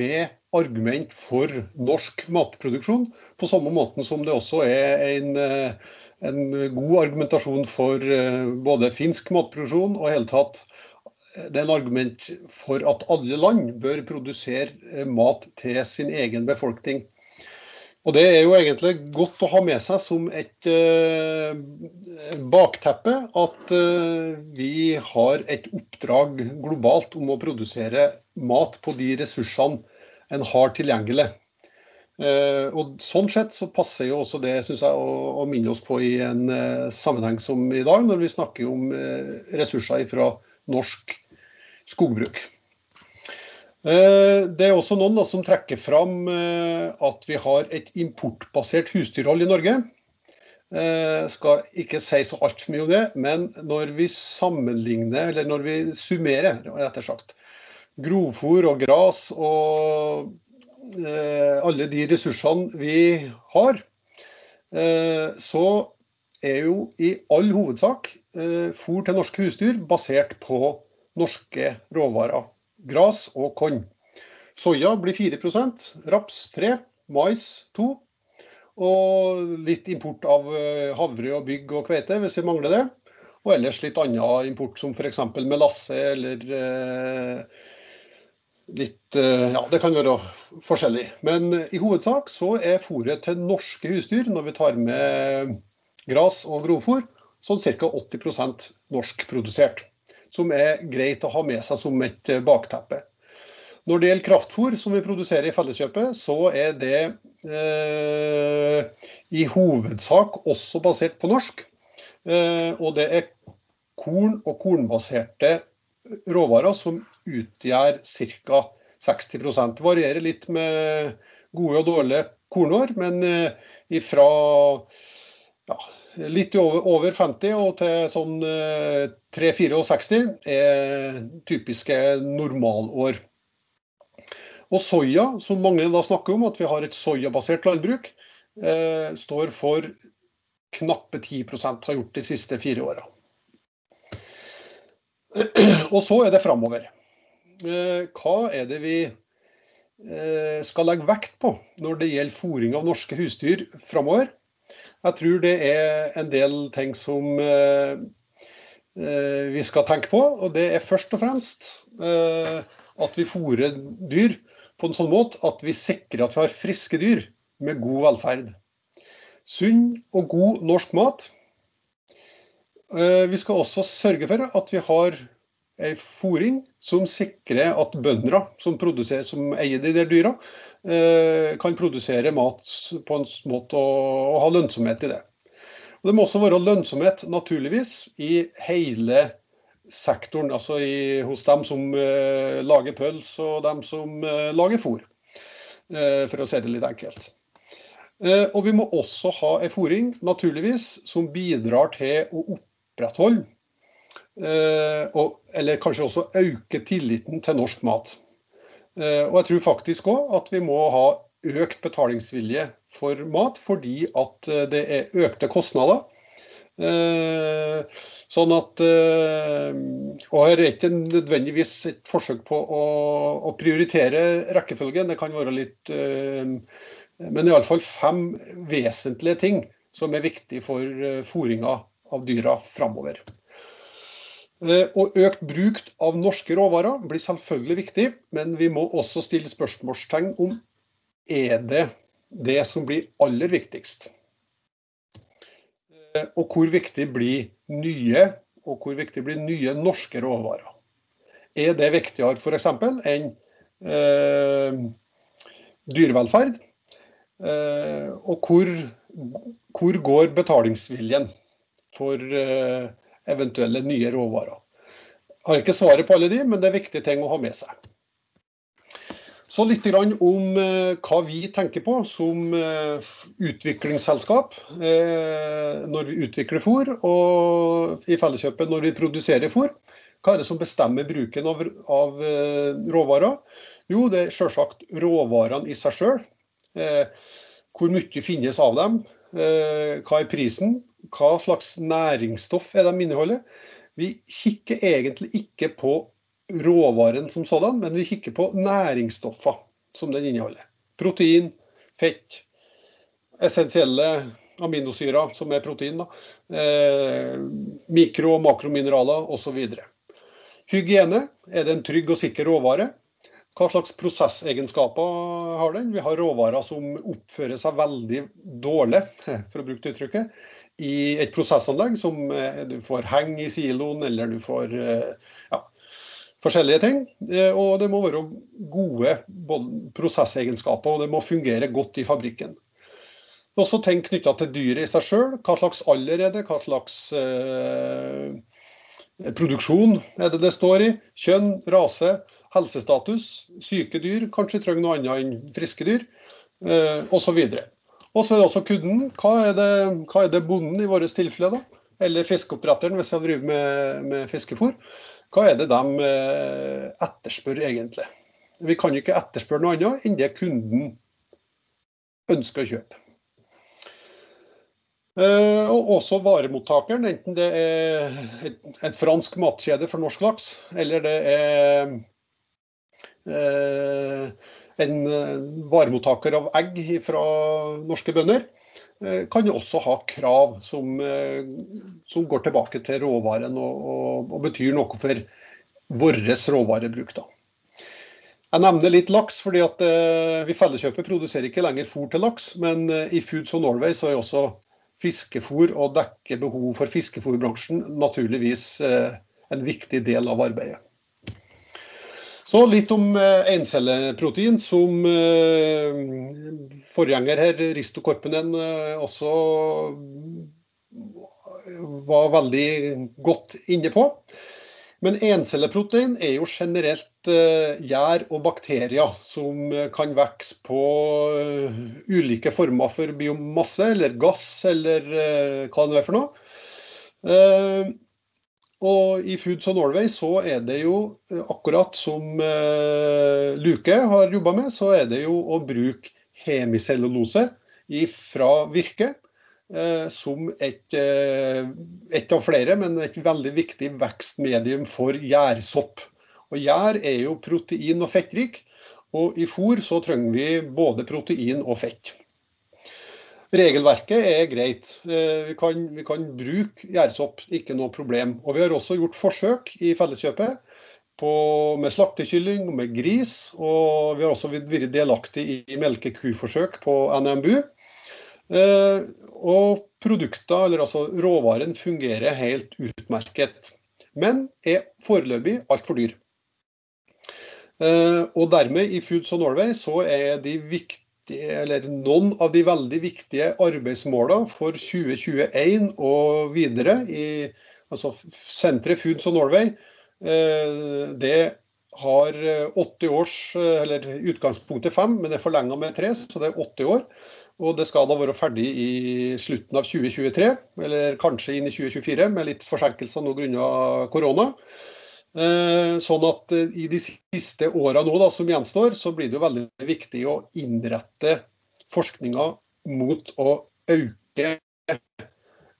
med argument for norsk matproduksjon, på samme måten som det også er en, en god argumentasjon for både finsk matproduksjon og hele tatt det er en argument for at alle land bør produsere mat til sin egen befolkning. Og Det er jo egentlig godt å ha med seg som et uh, bakteppe at uh, vi har et oppdrag globalt om å produsere mat på de ressursene en har tilgjengelig. Uh, og Sånn sett så passer jo også det synes jeg, å, å minne oss på i en sammenheng som i dag, når vi snakker om ressurser fra norsk skogbruk. Eh, det er også noen som trekker fram eh, at vi har et importbasert husdyrhold i Norge. Jeg skal ikke si så altfor mye om det, men når vi sammenligner, eller når vi summerer, rett og slett, grovfôr og gras og eh, alle de ressursene vi har, eh, så er jo i all hovedsak fòr til norske husdyr basert på norske råvarer. Gras og korn. Soya blir 4% raps 3 mais 2 og litt import av eh, havre og bygg og kveite hvis vi mangler det. Og ellers litt annen import som f.eks. melasse eller eh, litt eh, Ja, det kan være forskjellig. Men i hovedsak så er fôret til norske husdyr, når vi tar med gras og grovfôr, sånn ca. 80% norskprodusert. Som er greit å ha med seg som et eh, bakteppe. Når det gjelder kraftfôr som vi produserer i Felleskjøpet, så er det eh, i hovedsak også basert på norsk. Eh, og det er korn og kornbaserte råvarer som utgjør ca. 60 Det varierer litt med gode og dårlige kornår, men eh, fra ja, litt over, over 50 og til sånn eh, 3-64 er typiske normalår. Og soya, som mange da snakker om, at vi har et soyabasert landbruk, eh, står for knappe 10% har gjort de siste fire åra. Og så er det framover. Eh, hva er det vi eh, skal legge vekt på når det gjelder fôring av norske husdyr framover? Jeg tror det er en del ting som eh, eh vi skal tenke på. Og det er først og fremst eh, at vi fôrer dyr på en sånn måte at vi sikrer at vi har friske dyr med god velferd. Sunn og god norsk mat. Vi skal også sørge for at vi har fôring som sikrer at bøndene som, som eier de der dyra, eh, kan produsere mat på en måte og ha lønnsomhet i det. Og det må også være lønnsomhet, naturligvis, i hele sektoren, altså i, hos dem som uh, lager pøls og dem som uh, lager fôr, uh, for å si det litt enkelt. og vi må også ha en fôring naturligvis, som bidrar til å opprettholde, og, eller kanskje også øke tilliten til norsk mat. og jeg tror faktisk òg at vi må ha økt betalingsvilje for mat, fordi at det er økte kostnader. Sånn at, eh, og Her er ikke nødvendigvis et forsøk på å, å prioritere rekkefølgen. Det kan være litt eh, Men iallfall fem vesentlige ting som er viktig for eh, fôringa av dyra framover. Og Økt bruk av norske råvarer blir selvfølgelig viktig, men vi må også stille spørsmålstegn om er det det som blir aller viktigst. Eh, og hvor viktig blir nye og hvor viktig blir nye norske råvarer? Er det viktigere f.eks. enn eh, dyrevelferd? Eh, og hvor, hvor, går betalingsviljen for eh, eventuelle nye råvarer? Jeg har ikke svaret på alle de, men det er viktige ting å ha med seg. Så litt om eh, hva vi tenker på som eh, utviklingsselskap eh, når vi utvikler fôr, og i Felleskjøpet når vi produserer fôr. Hva er det som bestemmer bruken av, råvarer? Jo, det er selvsagt råvarene i seg sjøl. Hvor mye finnes av dem? Hva er prisen? Hva slags næringsstoff er de inneholder? Vi kikker egentlig ikke på råvaren som sådan, men vi kikker på næringsstoffer som den inneholder. Protein, fett, essensielle aminosyrer, som er protein, eh, mikro- og makromineraler osv. Hygiene, er det en trygg og sikker råvare? Hva slags prosessegenskaper har den? Vi har råvarer som oppfører seg veldig dårlig, *laughs* for å bruke det uttrykket, i et prosessanlegg. Som eh, du får henge i siloen, eller du får eh, ja, forskjellige ting. Eh, og det må være gode prosessegenskaper, og det må fungere godt i fabrikken. Også ting knytta til dyret i seg sjøl. Hva slags alder er det? Hva slags eh, produksjon er det det står i? Kjønn, rase, helsestatus. Syke dyr kanskje trenger noe annet enn friske dyr, eh, osv. Og så er det også kunden. Hva er det, hva er det bonden i vårt tilfelle, da? Eller fiskeoppdretteren hvis han driver med, med fiskefôr. Hva er det de eh, etterspør egentlig? Vi kan ikke etterspørre noe annet enn det kunden ønsker å kjøpe. Eh, og også varemottakeren, enten det er et fransk matkjede for norsk laks, eller det er eh, en varemottaker av egg fra norske bønder, eh, kan jo også ha krav som, eh, som, går tilbake til råvaren og, og, og betyr noe for vår råvarebruk. da. Jeg nevner litt laks, fordi at eh, vi Felleskjøpet produserer ikke lenger fôr til laks. Men eh, i Foods of Norway så er også fiskefôr og dekke behov for fiskefôrbransjen naturligvis eh, en viktig del av arbeidet. Så litt om encelleprotein, som forgjenger her, ristokorpenen, også var veldig godt inne på. Men encelleprotein er jo generelt gjær og bakterier som kan vokse på ulike former for biomasse, eller gass, eller hva det er for noe. Og i Foods of Norway så er det jo, akkurat som Luke har jobba med, så er det jo å bruke hemicellulose fra virke Eh, som et, eh, et, av flere, men et veldig viktig vekstmedium for gjærsopp. Og Gjær er jo protein- og fettrik, og i fôr så trenger vi både protein og fett. Regelverket er greit. Eh, vi kan, vi kan bruke gjærsopp, ikke noe problem. Og Vi har også gjort forsøk i Felleskjøpet på, med slaktekylling og med gris. Og vi har også vært delaktig i melkekuforsøk på NMBU. Eh, og produkter, eller altså råvaren, fungerer helt utmerket. Men er foreløpig altfor dyr. Eh, og dermed i Foods of Norway så er de viktige, noen av de veldig viktige arbeidsmålene for 2021 og videre i altså senteret Foods of Norway, eh, det har 80 års, eller utgangspunktet fem, men det er forlenga med tre, så det er 80 år. Og det skal da være ferdig i slutten av 2023, eller kanskje inn i 2024, med litt forsinkelser nå grunnet korona. Eh, sånn at eh, i de siste åra nå da, som gjenstår, så blir det jo veldig viktig å innrette forskninga mot å øke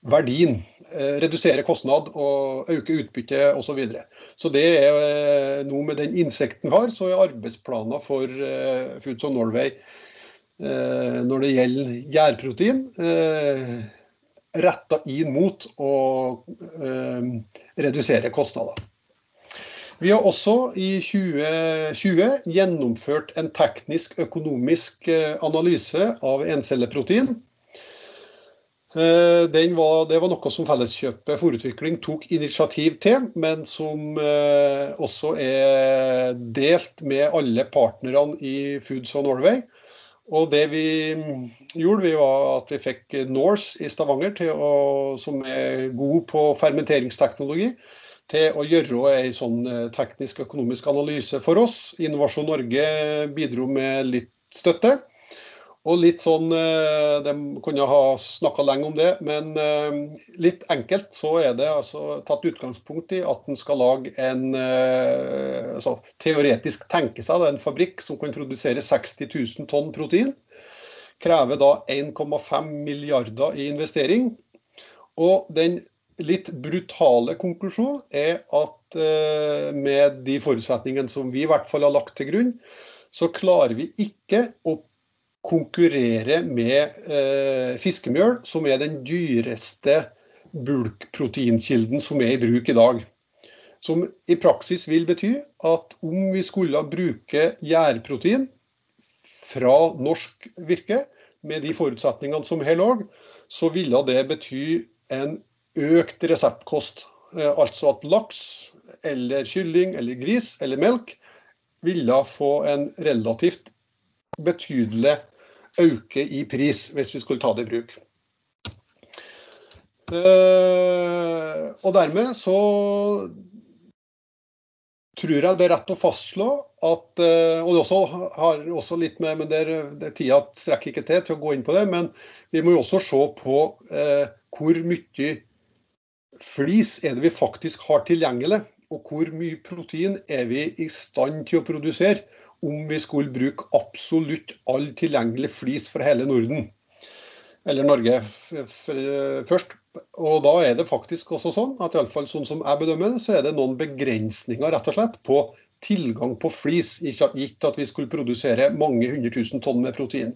verdien. Eh, redusere kostnad og øke utbytte osv. Så, videre. så det er nå med den innsikten vi har, så er arbeidsplaner for Foods of Norway når det gjelder gjærprotein, retta inn mot å redusere kostnader. Vi har også i 2020 gjennomført en teknisk økonomisk analyse av encelleprotein. Var, det var noe som Felleskjøpet Forutvikling tok initiativ til, men som også er delt med alle partnerne i Foods of Norway. Og det vi gjorde, vi var at vi fikk Norse i Stavanger, å, som er god på fermenteringsteknologi, til å gjøre en sånn eh, teknisk økonomisk analyse for oss. Innovasjon Norge bidro med litt støtte. Og litt sånn, eh, De kunne ha snakka lenge om det, men eh, litt enkelt så er det altså tatt utgangspunkt i at en skal lage en altså Teoretisk tenke seg en fabrikk som kan produsere 60 000 tonn protein. Krever da 1,5 milliarder i investering. Og den litt brutale konklusjon er at med de forutsetningene som vi i hvert fall har lagt til grunn, så klarer vi ikke å konkurrere med eh, fiskemjøl, som er den dyreste bulkproteinkilden som er i bruk i dag. Som i praksis vil bety at om vi skulle bruke gjærprotein fra norsk virke, med de forutsetningene som her lå, så ville det bety en økt reseptkost. Eh, altså at laks eller kylling eller gris eller melk ville få en relativt betydelig øke i pris hvis vi skulle ta det i bruk. Uh, og dermed så tror jeg det er rett å fastslå at eh, Og det også har også litt med men det, det Tida strekker ikke til til å gå inn på det, men vi må jo også se på eh, hvor mye flis er det vi faktisk har tilgjengelig, og hvor mye protein er vi i stand til å produsere om vi skulle bruke absolutt all tilgjengelig flis fra hele Norden. Eller Norge først. Og da er det faktisk også sånn at i alle fall sånn som jeg bedømmer det, så er det noen begrensninger rett og slett på tilgang på flis, gitt at vi skulle produsere mange hundre tusen tonn med protein.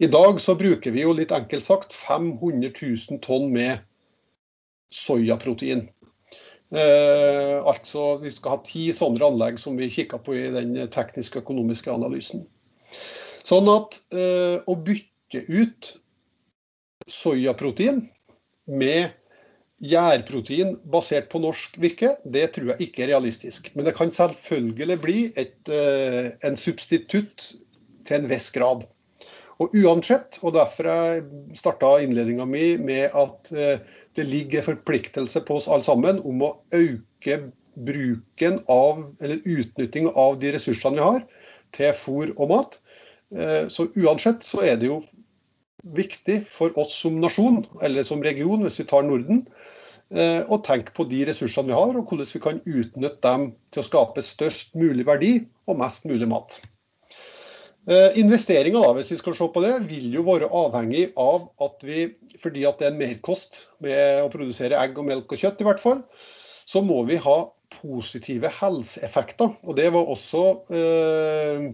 I dag så bruker vi jo litt enkelt sagt 500 000 tonn med soyaprotein. Eh, altså vi skal ha ti sånne anlegg som vi kikka på i den tekniske økonomiske analysen. Sånn at eh, å bytte ut soyaprotein med gjærprotein basert på norsk virke, det tror jeg ikke er realistisk. Men det kan selvfølgelig bli et, eh, en substitutt til en viss grad. Og uansett, og derfor jeg starta innledninga mi med at eh, det ligger forpliktelse på oss alle sammen om å øke bruken av, eller utnytting av de ressursene vi har til fôr og mat. Eh, så uansett så er det jo viktig for oss som nasjon, eller som region, hvis vi tar Norden, eh, å tenke på de ressursene vi har, og hvordan vi kan utnytte dem til å skape størst mulig verdi og mest mulig mat. Eh, da, hvis vi skal se på det, vil jo være avhengig av at vi, fordi at det er en merkost med å produsere egg og melk og kjøtt i hvert fall, så må vi ha positive helseeffekter. Og Det var også eh,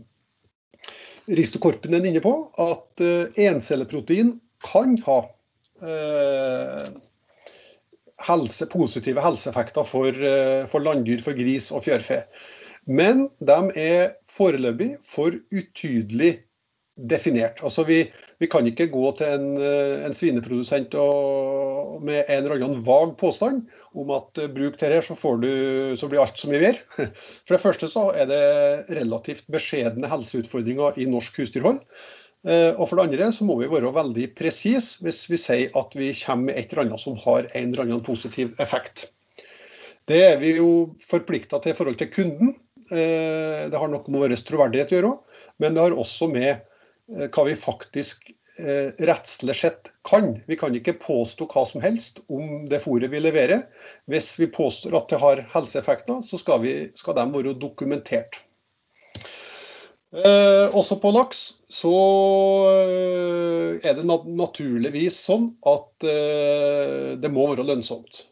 Risto Korpen er inne på at eh, encelleprotein kan ha eh, helse, positive helseeffekter for, eh, for, landdyr, for gris og fjørfe. Men de er foreløpig for utydelig definert. Altså vi, vi, kan ikke gå til en, en svineprodusent og, med en eller annen vag påstand om at uh, bruk det her, så, du, så, blir alt så mye bedre. *laughs* For det første så er det relativt beskjedne helseutfordringer i norsk husdyrhold. Uh, og for det andre så må vi være veldig presise hvis vi sier at vi kommer med et eller annet som har en eller annen positiv effekt. Det er vi jo forplikta til i forhold til kunden. Uh, det har nok med vår troverdighet å gjøre, men det har også med Eh, hva vi faktisk eh, rettslig sett kan. Vi kan ikke påstå hva som helst om det fôret vi leverer. Hvis vi påstår at det har helseeffekter, så skal, vi, skal de være dokumentert. Eh, også på laks så eh, er det naturligvis sånn at eh, det må være lønnsomt.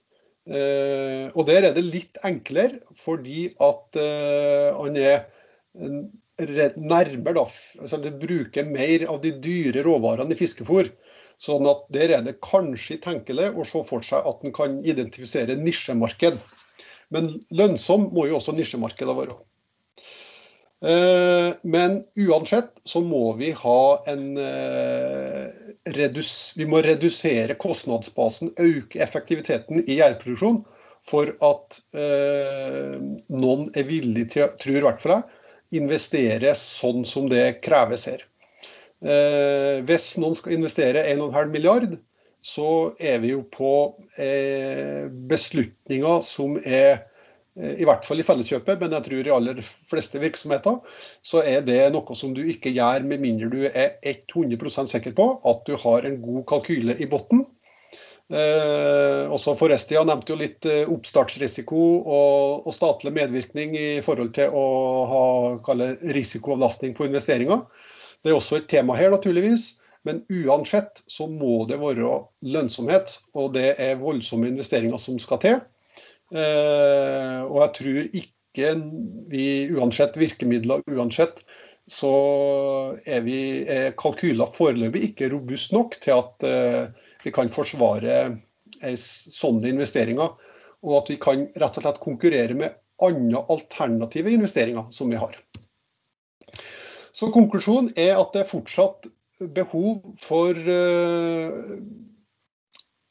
Eh, og der er det litt enklere, fordi at han er nærmere, da, altså det bruker mer av de dyre råvarene i fiskefôr. Sånn at der er det kanskje tenkelig å se for seg at en kan identifisere nisjemarked. Men lønnsom må jo også nisjemarkedet være. Eh, men uansett så må vi ha en eh, redus, Vi må redusere kostnadsbasen, øke effektiviteten i gjærproduksjon for at eh, noen er villig til, tror i hvert fall jeg, investere sånn som det kreves her. Eh, hvis noen skal investere 1,5 milliard, så er vi jo på eh, beslutninger som er i hvert fall i Felleskjøpet, men jeg tror i aller fleste virksomheter, så er det noe som du ikke gjør med mindre du er 100% sikker på at du har en god kalkyle i bunnen. Eh, også Forestia nevnte jo litt eh, oppstartsrisiko og, og, statlig medvirkning i forhold til å ha risikoavlastning på investeringer. Det er også et tema her, naturligvis. Men uansett så må det være lønnsomhet, og det er voldsomme investeringer som skal til. Eh, og jeg tror ikke vi, uansett virkemidler, uansett, så er, vi, er kalkyler foreløpig ikke robust nok til at eh, vi kan forsvare sånne investeringer. Og at vi kan rett og slett konkurrere med andre alternative investeringer som vi har. Så konklusjonen er at det er fortsatt behov for uh,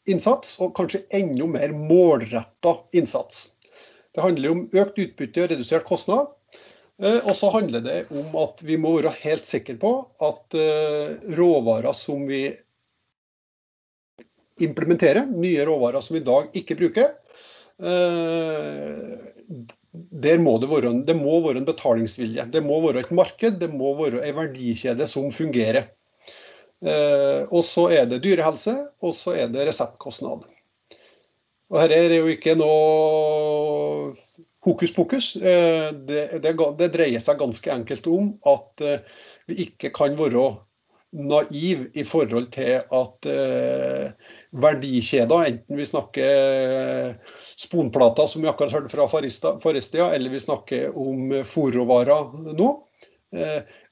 innsats, og kanskje enda mer målretta innsats. Det handler om økt utbytte og redusert kostnad. Uh, og så handler det om at vi må være helt sikre på at uh, råvarer som vi implementerer, nye råvarer som vi i dag ikke bruker. Eh, må det, være, det må være en betalingsvilje. Det må være et marked, det må være en verdikjede som fungerer. Eh, og så er det dyrehelse, og så er det reseptkostnad. Og Her er jo ikke noe hokus pokus. Eh, det, det, det, dreier seg ganske enkelt om at eh, vi ikke kan være naiv i forhold til at verdikjeder, enten vi snakker sponplater, som vi akkurat hørte fra Forestia, eller vi snakker om fòrråvarer nå,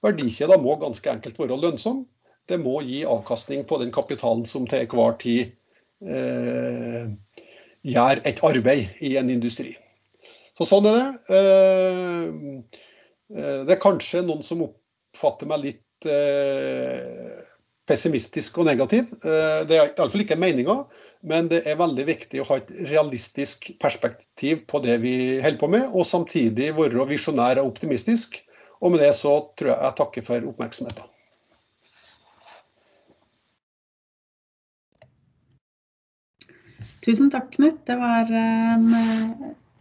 verdikjeder må ganske enkelt være lønnsom det må gi avkastning på den kapitalen som til enhver tid eh, gjør et arbeid i en industri. Så sånn er det. Eh, eh, det er kanskje noen som oppfatter meg litt eh, pessimistisk og negativ. Eh, det er iallfall ikke meninga, men det er veldig viktig å ha et realistisk perspektiv på det vi holder på med, og samtidig være visjonær og optimistisk. Og med det så tror jeg jeg takker for oppmerksomheten. Tusen takk, Knut. Det var en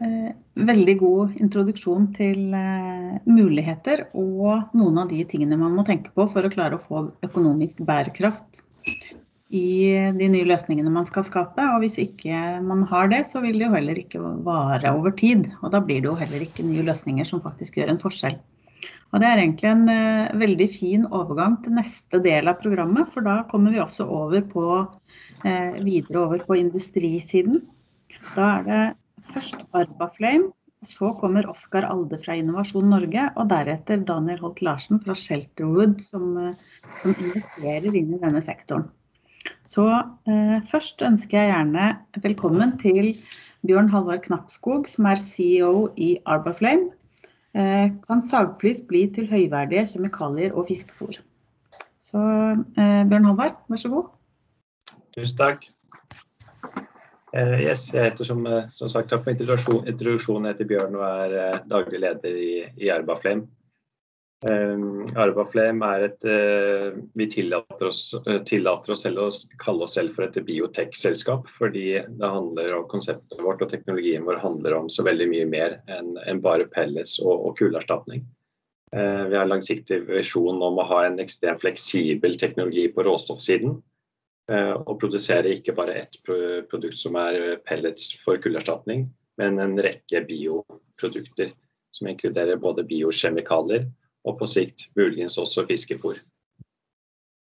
eh, veldig god introduksjon til eh, muligheter og noen av de tingene man må tenke på for å klare å få økonomisk bærekraft i de nye løsningene man skal skape. Og hvis ikke man har det, så vil det jo heller ikke vare over tid. Og da blir det jo heller ikke nye løsninger som faktisk gjør en forskjell. Og Det er egentlig en uh, veldig fin overgang til neste del av programmet, for da kommer vi også over på, uh, videre over på industrisiden. Da er det først Arbaflame, så kommer Oskar Alde fra Innovasjon Norge, og deretter Daniel Holt Larsen fra Shelterwood, som, uh, som investerer inn i denne sektoren. Så først ønsker jeg gjerne velkommen til Bjørn Halvard Knappskog, som er CEO i Arbaflame. Eh, kan sagflis bli til høyverdige kjemikalier og fiskefôr. Så eh, Bjørn Håvard, vær så god. Tusen takk. Eh, yes, jeg heter som, som sagt, Takk for introduksjonen. Jeg heter Bjørn og er daglig leder i, i Arbaflame. Um, Arbaflame er et uh, Vi tillater oss, uh, tillater oss selv å kalle oss selv for et biotech-selskap, fordi det handler om konseptet vårt og teknologien vår handler om så veldig mye mer enn en bare pellets og, og kullerstatning. Uh, vi har en langsiktig visjon om å ha en ekstremt fleksibel teknologi på råstoffsiden. Og produsere ikke bare ett produkt som er pellets for kullerstatning, men en rekke bioprodukter som inkluderer både biokjemikalier og på sikt muligens også fiskefôr.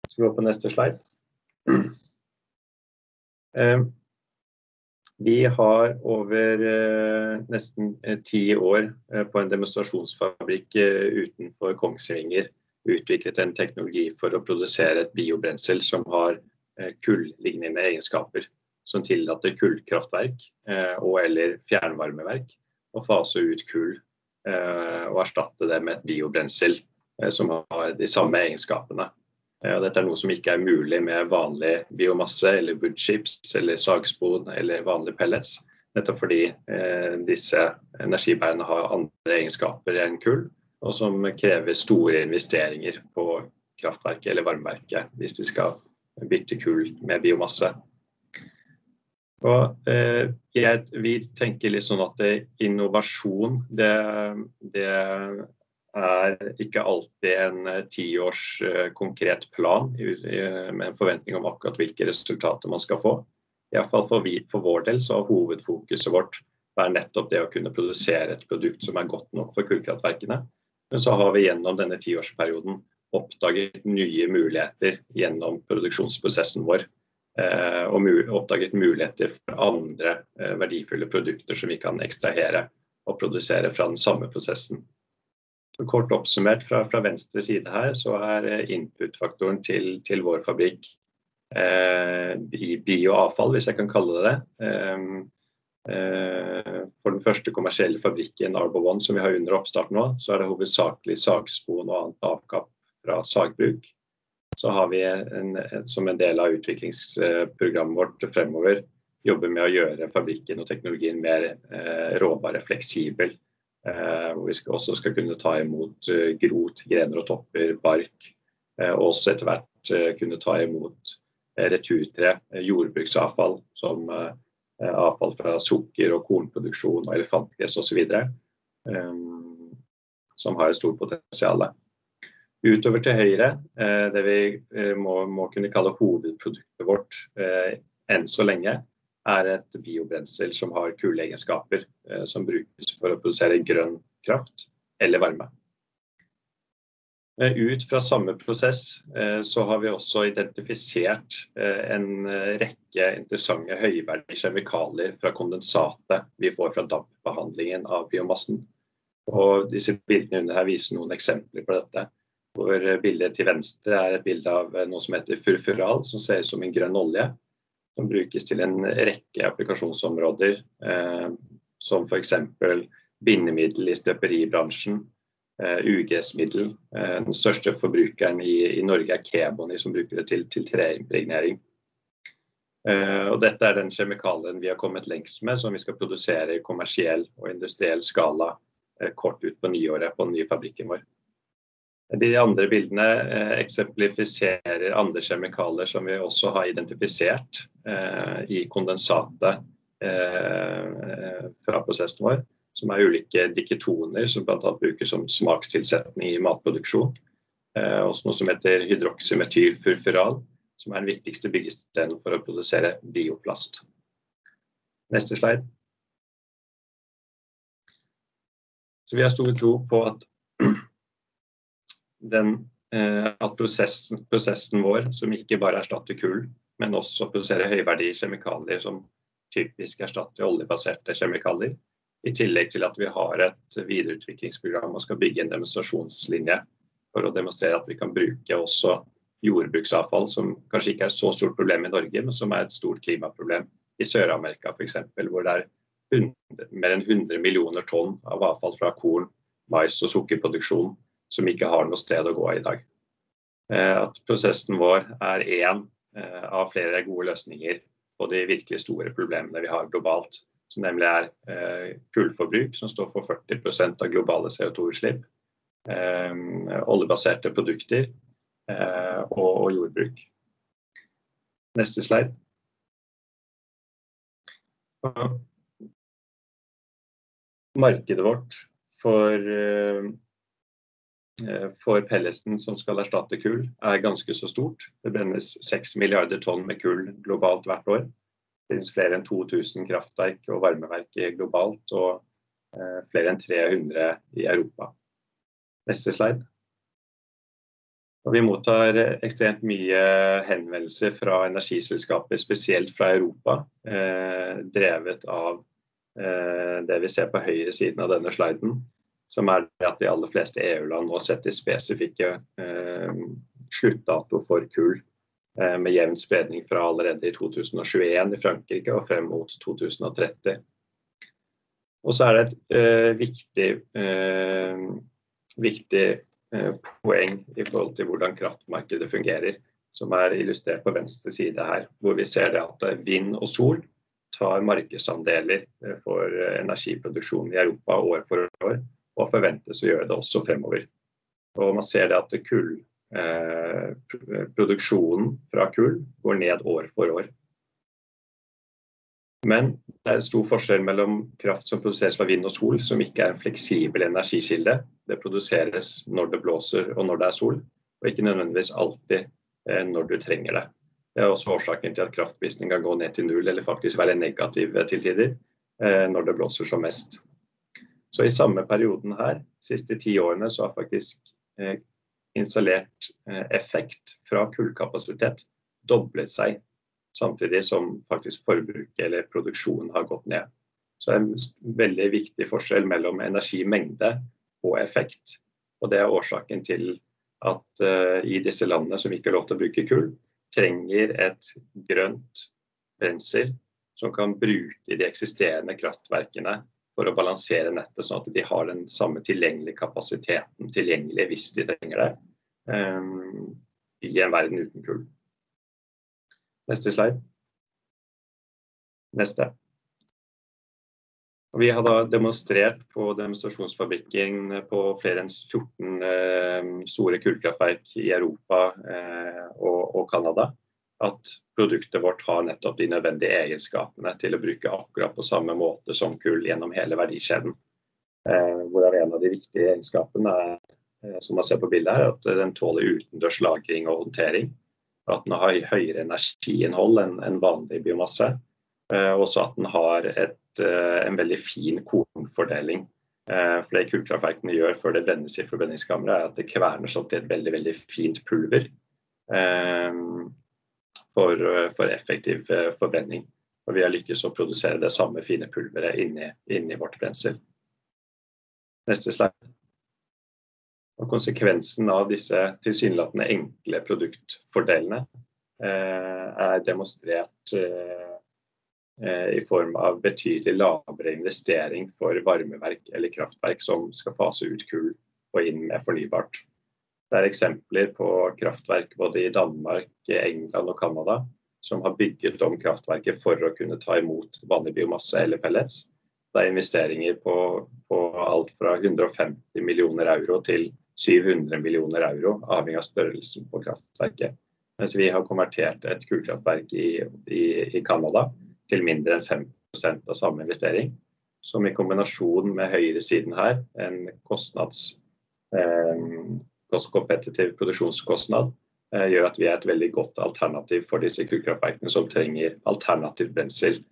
Skal vi gå på neste slide? *clears throat* Eh, vi har over eh, nesten eh, ti år på en demonstrasjonsfabrikk utenfor Kongsvinger utviklet en teknologi for å produsere et biobrensel som har kullignende egenskaper. Som tillater kullkraftverk og eller fjernvarmeverk å fase ut kull og erstatte det med et biobrensel eh, som har de samme egenskapene. Eh, dette er noe som ikke er mulig med vanlig biomasse eller woodchips eller sagspon eller vanlige pellets. Nettopp fordi eh, disse energibærene har andre egenskaper enn kull, og som krever store investeringer på kraftverket eller varmeverket hvis de skal bytte kull med biomasse. Og, eh, jeg, vi tenker litt sånn at det, innovasjon det, det, er ikke alltid en eh, tiårs eh, konkret plan med en forventning om akkurat hvilke resultater man skal få. Iallfall for, vi, for vår del så har hovedfokuset vårt vært nettopp det å kunne produsere et produkt som er godt nok for kullkraftverkene. Men så har vi gjennom denne tiårsperioden oppdaget nye muligheter gjennom produksjonsprosessen vår. Eh, og oppdaget muligheter for andre eh, verdifulle produkter som vi kan ekstrahere og produsere fra den samme prosessen. Så kort oppsummert fra, fra, venstre side her, så er eh, input-faktoren til, til, vår fabrikk eh, bioavfall, hvis jeg kan kalle det det. Eh, for den første kommersielle fabrikken Arbo One som vi har under oppstart nå, så er det hovedsakelig sagspon og annet avkapp fra sagbruk så har vi en, som en del av utviklingsprogrammet vårt fremover jobber med å gjøre fabrikken og teknologien mer eh, råvare fleksibel. Eh, hvor vi skal, også skal kunne ta imot eh, grot, grener og topper, bark. Eh, og også etter hvert eh, kunne ta imot eh, returtre, jordbruksavfall som avfall fra sukker- og kornproduksjon og elefantgress osv. som har et stort potensial. Utover til høyre, det vi må, må kunne kalle hovedproduktet vårt enn så lenge, er et biobrensel som har kule egenskaper, som brukes for å produsere grønn kraft eller varme. Ut fra samme prosess så har vi også identifisert en rekke interessante høyverdige kjemikalier fra kondensatet vi får fra dampbehandlingen av biomassen. Og disse bildene under her viser noen eksempler på dette. Hvor bildet til venstre er et bilde av noe som heter furfural, som ser ut som en grønn olje. Som brukes til en rekke applikasjonsområder, som f.eks. bindemiddel i støperibransjen, UGS-middel. Den største forbrukeren i, i Norge er Kebony, som bruker det til, til treimpregnering. Og dette er den kjemikalien vi har kommet lengst med, som vi skal produsere i kommersiell og industriell skala kort ut på nyåret på den nye fabrikken vår. De andre bildene eksemplifiserer andre kjemikalier som vi også har identifisert i kondensatet fra prosessen vår som er ulike diketoner som bl.a. brukes som smakstilsetning i matproduksjon. Også noe som heter hydroksymetylfurfural, som er den viktigste byggesteinen for å produsere bioplast. Neste slide. Så vi har stor tro på at den at prosessen, prosessen vår, som ikke bare erstatter kull, men også produserer høyverdige kjemikalier som typisk erstatter oljebaserte kjemikalier, i tillegg til at vi har et videreutviklingsprogram og skal bygge en demonstrasjonslinje for å demonstrere at vi kan bruke også jordbruksavfall, som kanskje ikke er så stort problem i Norge, men som er et stort klimaproblem i Sør-Amerika f.eks., hvor det er 100, mer enn 100 millioner tonn av avfall fra korn, mais og sukkerproduksjon som ikke har noe sted å gå i dag. At prosessen vår er en av flere gode løsninger på de virkelig store problemene vi har globalt som nemlig er eh, kullforbruk, som står for 40% av globale CO2-utslipp. Eh, oljebaserte produkter eh, og, jordbruk. Neste slide. Markedet vårt for, for pelleten som skal erstatte kull, er ganske så stort. Det brennes 6 milliarder tonn med kull globalt hvert år. Det finnes flere enn 2000 kraftverk og varmeverk globalt, og eh, flere enn 300 i Europa. Neste slide. Og vi mottar ekstremt mye henvendelser fra energiselskaper, spesielt fra Europa, eh, drevet av eh, det vi ser på høyre siden av denne sliden, som er at de aller fleste EU-land nå setter spesifikke eh, sluttdato for kull Eh, med jevn spredning fra allerede i 2021 i Frankrike og frem mot 2030. Og så er det et eh, viktig, eh, viktig eh, poeng i forhold til hvordan kraftmarkedet fungerer, som er illustrert på venstre side her, hvor vi ser at eh, vind og sol tar markedsandeler for energiproduksjon i Europa år for år, og forventes å gjøre det også fremover. Og man ser det at kull Eh, produksjonen fra kull går ned år for år. Men det er stor forskjell mellom kraft som produseres fra vind og sol, som ikke er en fleksibel energikilde. Det produseres når det blåser og når det er sol, og ikke nødvendigvis alltid eh, når du trenger det. Det er også årsaken til at kraftprisen kan gå ned til null, eller faktisk være negativ til tider, eh, når det blåser som mest. Så i samme perioden her, de siste ti årene, så har faktisk installert eh, effekt fra kullkapasitet doblet seg, samtidig som faktisk forbruket eller produksjonen har gått ned. Så det er en veldig viktig forskjell mellom energimengde og effekt. Og det er årsaken til at eh, i disse landene som ikke har lov til å bruke kull, trenger et grønt brensel som kan bruke de eksisterende kraftverkene for å balansere nettet, sånn at de har den samme tilgjengelige kapasiteten tilgjengelig hvis de trenger det, um, i en verden uten kull. Neste slide. Neste. Vi har da demonstrert på demonstrasjonsfabrikken på flere enn 14 eh, store kullkraftverk i Europa eh, og Canada at produktet vårt har nettopp de nødvendige egenskapene til å bruke akkurat på samme måte som kull gjennom hele verdikjeden. Hvorav en av de viktige egenskapene er, som man ser på bildet her, at den tåler utendørs lagring og håndtering. At den har høyere energiinnhold enn vanlig biomasse. Også at den har et, en veldig fin kornfordeling. For det kullkraftverkene gjør før det brennes i forbrenningskammeret, er at det kvernes opp til et veldig, veldig fint pulver. For, for effektiv forbrenning. Og vi har lykkes å produsere det samme fine pulveret inni, inni vårt brensel. Neste slide. Og konsekvensen av disse tilsynelatende enkle produktfordelene eh, er demonstrert eh, i form av betydelig lavere investering for varmeverk eller kraftverk som skal fase ut kull og inn med fornybart. Det er eksempler på kraftverk både i Danmark, England og Canada som har bygget om kraftverket for å kunne ta imot vanlig biomasse eller pellets. Det er investeringer på, på alt fra 150 millioner euro til 700 millioner euro, avhengig av størrelsen på kraftverket. Mens vi har konvertert et kullkraftverk i, Canada til mindre enn 5% av samme investering. Som i kombinasjon med høyresiden her, en kostnads, eh, kompetitiv produksjonskostnad, eh, gjør at vi er et veldig godt alternativ for disse kullkraftverkene som trenger alternativ brensel.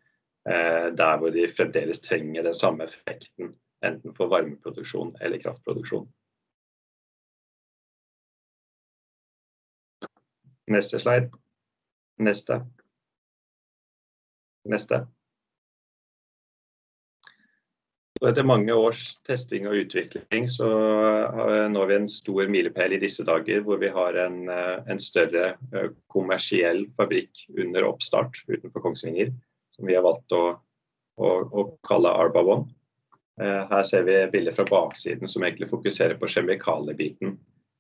Eh, der hvor de fremdeles trenger den samme effekten, enten for varmeproduksjon eller kraftproduksjon. Neste slide. Neste. Neste. Etter mange års testing og utvikling så når vi en stor milepæl i disse dager hvor vi har en, en, større kommersiell fabrikk under oppstart utenfor Kongsvinger. Som vi har valgt å, å, å kalle Arba One. Her ser vi bilder fra baksiden som egentlig fokuserer på kjemikaliebiten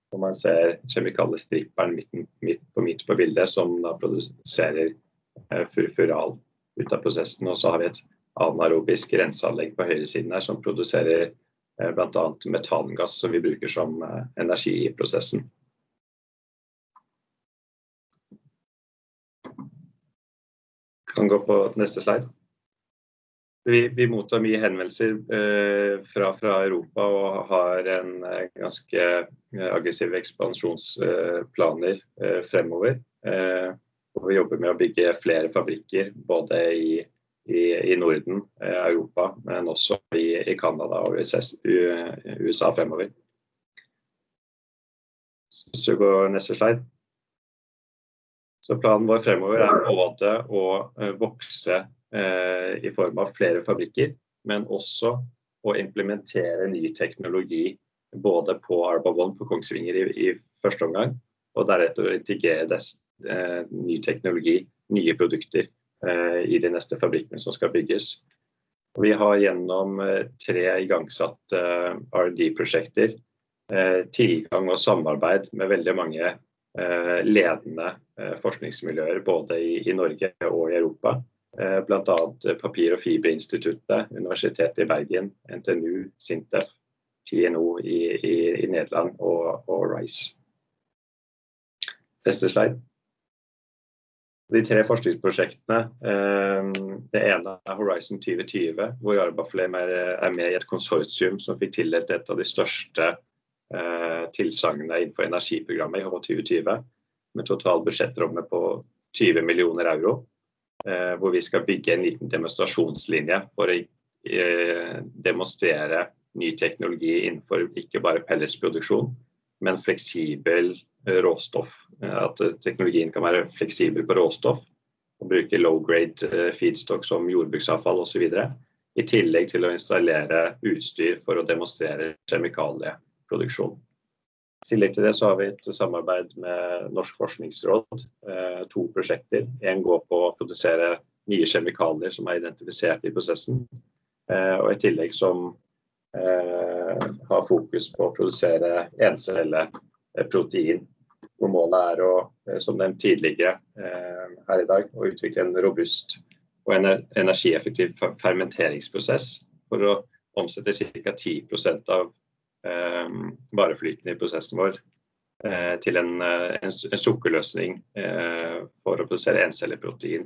og man ser kjemikaliestripperen midt, midt, på midt på bildet, som da produserer eh, furfural ut av prosessen. Og så har vi et anaerobisk renseanlegg på høyresiden her som produserer eh, bl.a. metangass, som vi bruker som eh, energi i prosessen. Kan gå på neste slide. Vi, vi, mottar mye henvendelser eh, fra, fra, Europa og har en eh, ganske eh, aggressive ekspansjonsplaner eh, fremover. Og vi jobber med å bygge flere fabrikker både i, i, i Norden, i Europa, men også i, i Canada og USA, fremover. Så går neste slide. Så planen vår fremover er både å vokse Eh, i form av flere fabrikker, men også å implementere ny teknologi både på Arbavon på Kongsvinger i, i, første omgang, og deretter å integrere des, eh, ny teknologi, nye produkter, eh, i de neste fabrikkene som skal bygges. Vi har gjennom eh, tre igangsatte eh, R&D-prosjekter eh, tilgang og samarbeid med veldig mange ledende forskningsmiljøer både i, Norge og i Europa Eh, Bl.a. Papir- og fiberinstituttet, Universitetet i Bergen, NTNU, Sintef, TNO i, i, i Nederland og, og, RISE. Neste slide. De tre forskningsprosjektene. Eh, det ene er Horizon 2020, hvor Arbaflame er med i et konsortium som fikk tildelt et av de største eh, tilsagnene innenfor energiprogrammet i H2020, med total budsjettramme på 20 millioner euro. Eh, hvor vi skal bygge en liten demonstrasjonslinje for å demonstrere ny teknologi innenfor ikke bare pelletsproduksjon, men fleksibel råstoff. At teknologien kan være fleksibel på råstoff og bruke low grade feedstock som jordbruksavfall osv. I tillegg til å installere utstyr for å demonstrere kjemikalieproduksjon. I tillegg til det så har vi et samarbeid med Norsk forskningsråd. Eh, to prosjekter. En går på å produsere nye kjemikalier som er identifisert i prosessen. Eh, og i tillegg som eh, har fokus på å produsere encelleprotein. Hvor målet er å, som nevnt tidligere her i dag, å utvikle en robust og energieffektiv fermenteringsprosess for å omsette ca. 10% av Ehm, vareflyten i prosessen vår eh, til en, eh, en, en sukkerløsning eh, for å produsere encelleprotein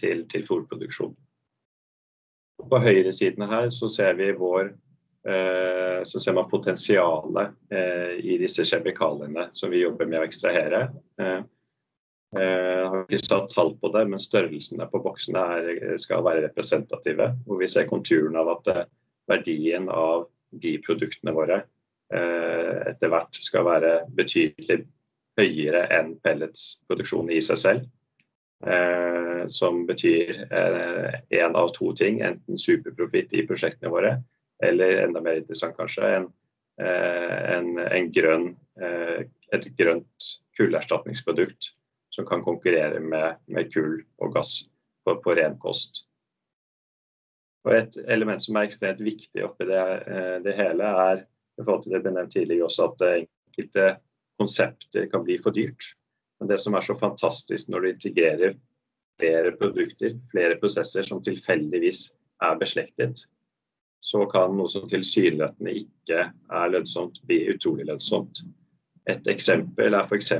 til, til fôrproduksjon. På høyresiden her så ser vi vår eh, så ser man potensialet eh, i disse kjemikaliene som vi jobber med å ekstrahere. Eh, jeg har ikke satt tall på det, men størrelsene på boksene er, skal være representative. Hvor vi ser konturen av at verdien av de produktene våre etter hvert skal være betydelig høyere enn pelletsproduksjonen i seg selv. Eh, som betyr én eh, av to ting. Enten superprofitt i prosjektene våre, eller enda mer interessant kanskje, en, eh, en, en grønn, et grønt kullerstatningsprodukt som kan konkurrere med, med kull og gass på, på, ren kost. Og Et element som er ekstremt viktig oppi det, det hele, er i forhold til det ble nevnt tidligere også, at enkelte konsepter kan bli for dyrt. Men det som er så fantastisk når du integrerer flere produkter, flere prosesser som tilfeldigvis er beslektet, så kan noe som tilsynelatende ikke er lønnsomt, bli utrolig lønnsomt. Et eksempel er f.eks.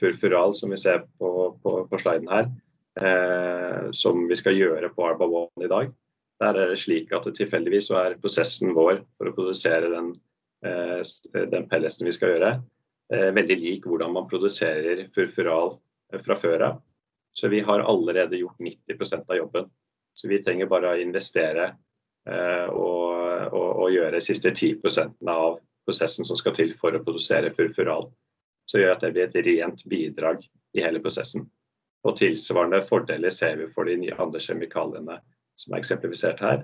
furfural, som vi ser på, på, på sliden her, eh, som vi skal gjøre på Arba One i dag. Der er det slik at det tilfeldigvis er prosessen vår for å produsere den, eh, den pellesen vi skal gjøre, Eh, veldig lik hvordan man produserer furfural eh, fra før av. Så vi har allerede gjort 90% av jobben. Så vi trenger bare å investere og, og, og gjøre siste 10% av prosessen som skal til for å produsere furfural. Så gjør at det blir et rent bidrag i hele prosessen. Og tilsvarende fordeler ser vi for de nye andre kjemikaliene som er eksemplifisert her.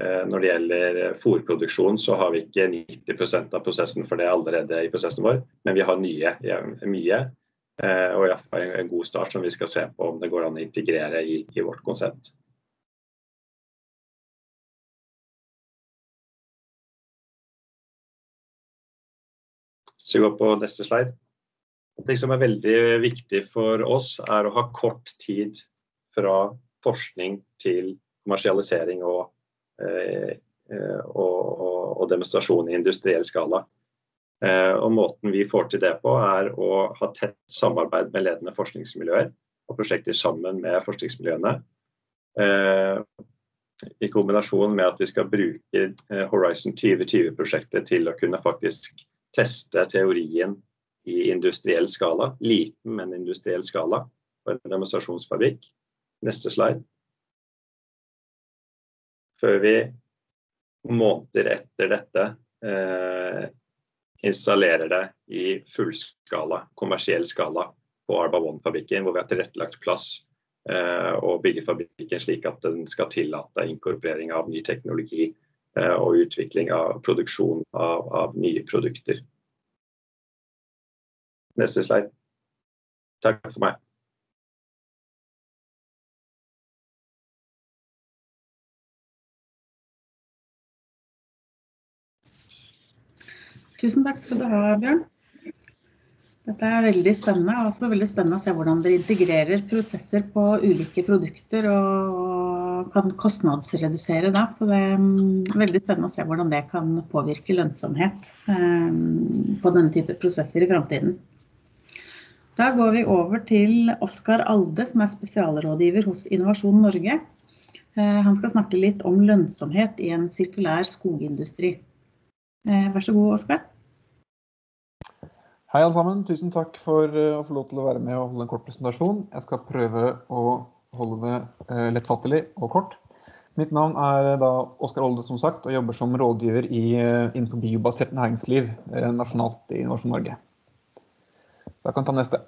Eh, når det gjelder fôrproduksjon, så har vi ikke 90 av prosessen for det allerede i prosessen vår, men vi har nye, mye. Eh, og iallfall en god start som vi skal se på om det går an å integrere i, i vårt konsept. Så vi går på neste slide. Det som er veldig viktig for oss, er å ha kort tid fra forskning til kommersialisering og Eh, eh, og, og, og demonstrasjon i industriell skala. Eh, og Måten vi får til det på, er å ha tett samarbeid med ledende forskningsmiljøer og prosjekter sammen med forskningsmiljøene. I kombinasjon med at vi skal bruke Horizon 2020-prosjektet til å kunne faktisk teste teorien i industriell skala. Liten, men industriell skala på en demonstrasjonsfabrikk. Neste slide før vi måneder etter dette eh, installerer det i fullskala, kommersiell skala på Arba One-fabrikken, hvor vi har tilrettelagt plass eh, og bygger fabrikken slik at den skal tillate inkorporering av ny teknologi og utvikling av produksjon av, av nye produkter. Neste slide. Takk for meg. Tusen takk skal du ha, Bjørn. Dette er veldig spennende. Også veldig spennende å se hvordan dere integrerer prosesser på ulike produkter og kan kostnadsredusere da. Så det er mm, veldig spennende å se hvordan det kan påvirke lønnsomhet eh, på denne type prosesser i framtiden. Da går vi over til Oskar Alde, som er spesialrådgiver hos Innovasjon Norge. Eh, han skal snakke litt om lønnsomhet i en sirkulær skogindustri. Eh, vær så god, Oskar. Hei alle sammen. Tusen takk for uh, å få lov til å være med og holde en kort presentasjon. Jeg skal prøve å holde det uh, lettfattelig og kort. Mitt navn er da Oskar Olde, som sagt, og jobber som rådgiver i, uh, innenfor biobasert næringsliv nasjonalt i Innovasjon Norge. Så jeg kan ta neste.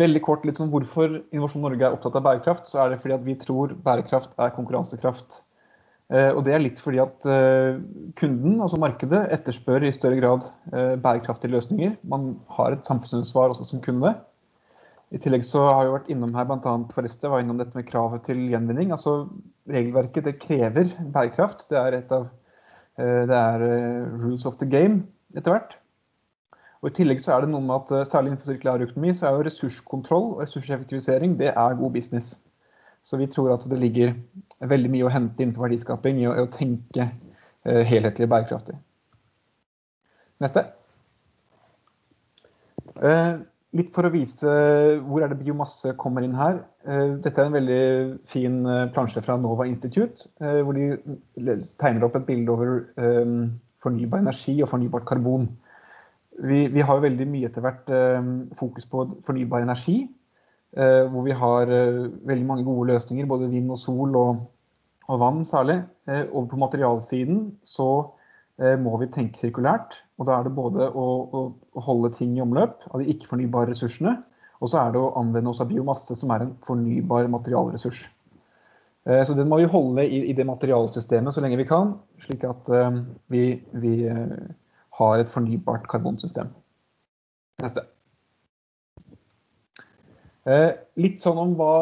Veldig kort litt sånn hvorfor Innovasjon Norge er opptatt av bærekraft. så er det fordi at vi tror bærekraft er konkurransekraft. Eh, og det er litt fordi at eh, kunden, altså markedet, etterspør i større grad eh, bærekraftige løsninger. Man har et samfunnsansvar også som kunde. I tillegg så har vi vært innom her bl.a. Forreste var innom dette med kravet til gjenvinning. Altså Regelverket det krever bærekraft. Det er et av det er rules of the game etter hvert. Og I tillegg så er det noe med at særlig innenfor sirkulærøkonomi så er jo ressurskontroll og ressurseffektivisering det er god business. Så vi tror at det ligger veldig mye å hente innenfor verdiskaping i å, å tenke helhetlig bærekraftig. Neste. Litt for å vise hvor er det biomasse kommer inn her. Eh, dette er en veldig fin eh, plansje fra Nova Institute, eh, hvor de tegner opp et bilde over fornybar energi og fornybart karbon. Vi, vi har veldig mye etter hvert fokus på fornybar energi, hvor vi har veldig mange gode løsninger, både vind og sol og, og vann særlig. Over på materialsiden så må vi tenke sirkulært. Og da er det både å, å, holde ting i omløp av de ikke-fornybare ressursene, og så er det å anvende oss av biomasse, som er en fornybar materialressurs. Eh, så den må vi holde i, i det materialsystemet så lenge vi kan, slik at uh, vi, vi uh, har et fornybart karbonsystem. Neste. Litt sånn om hva,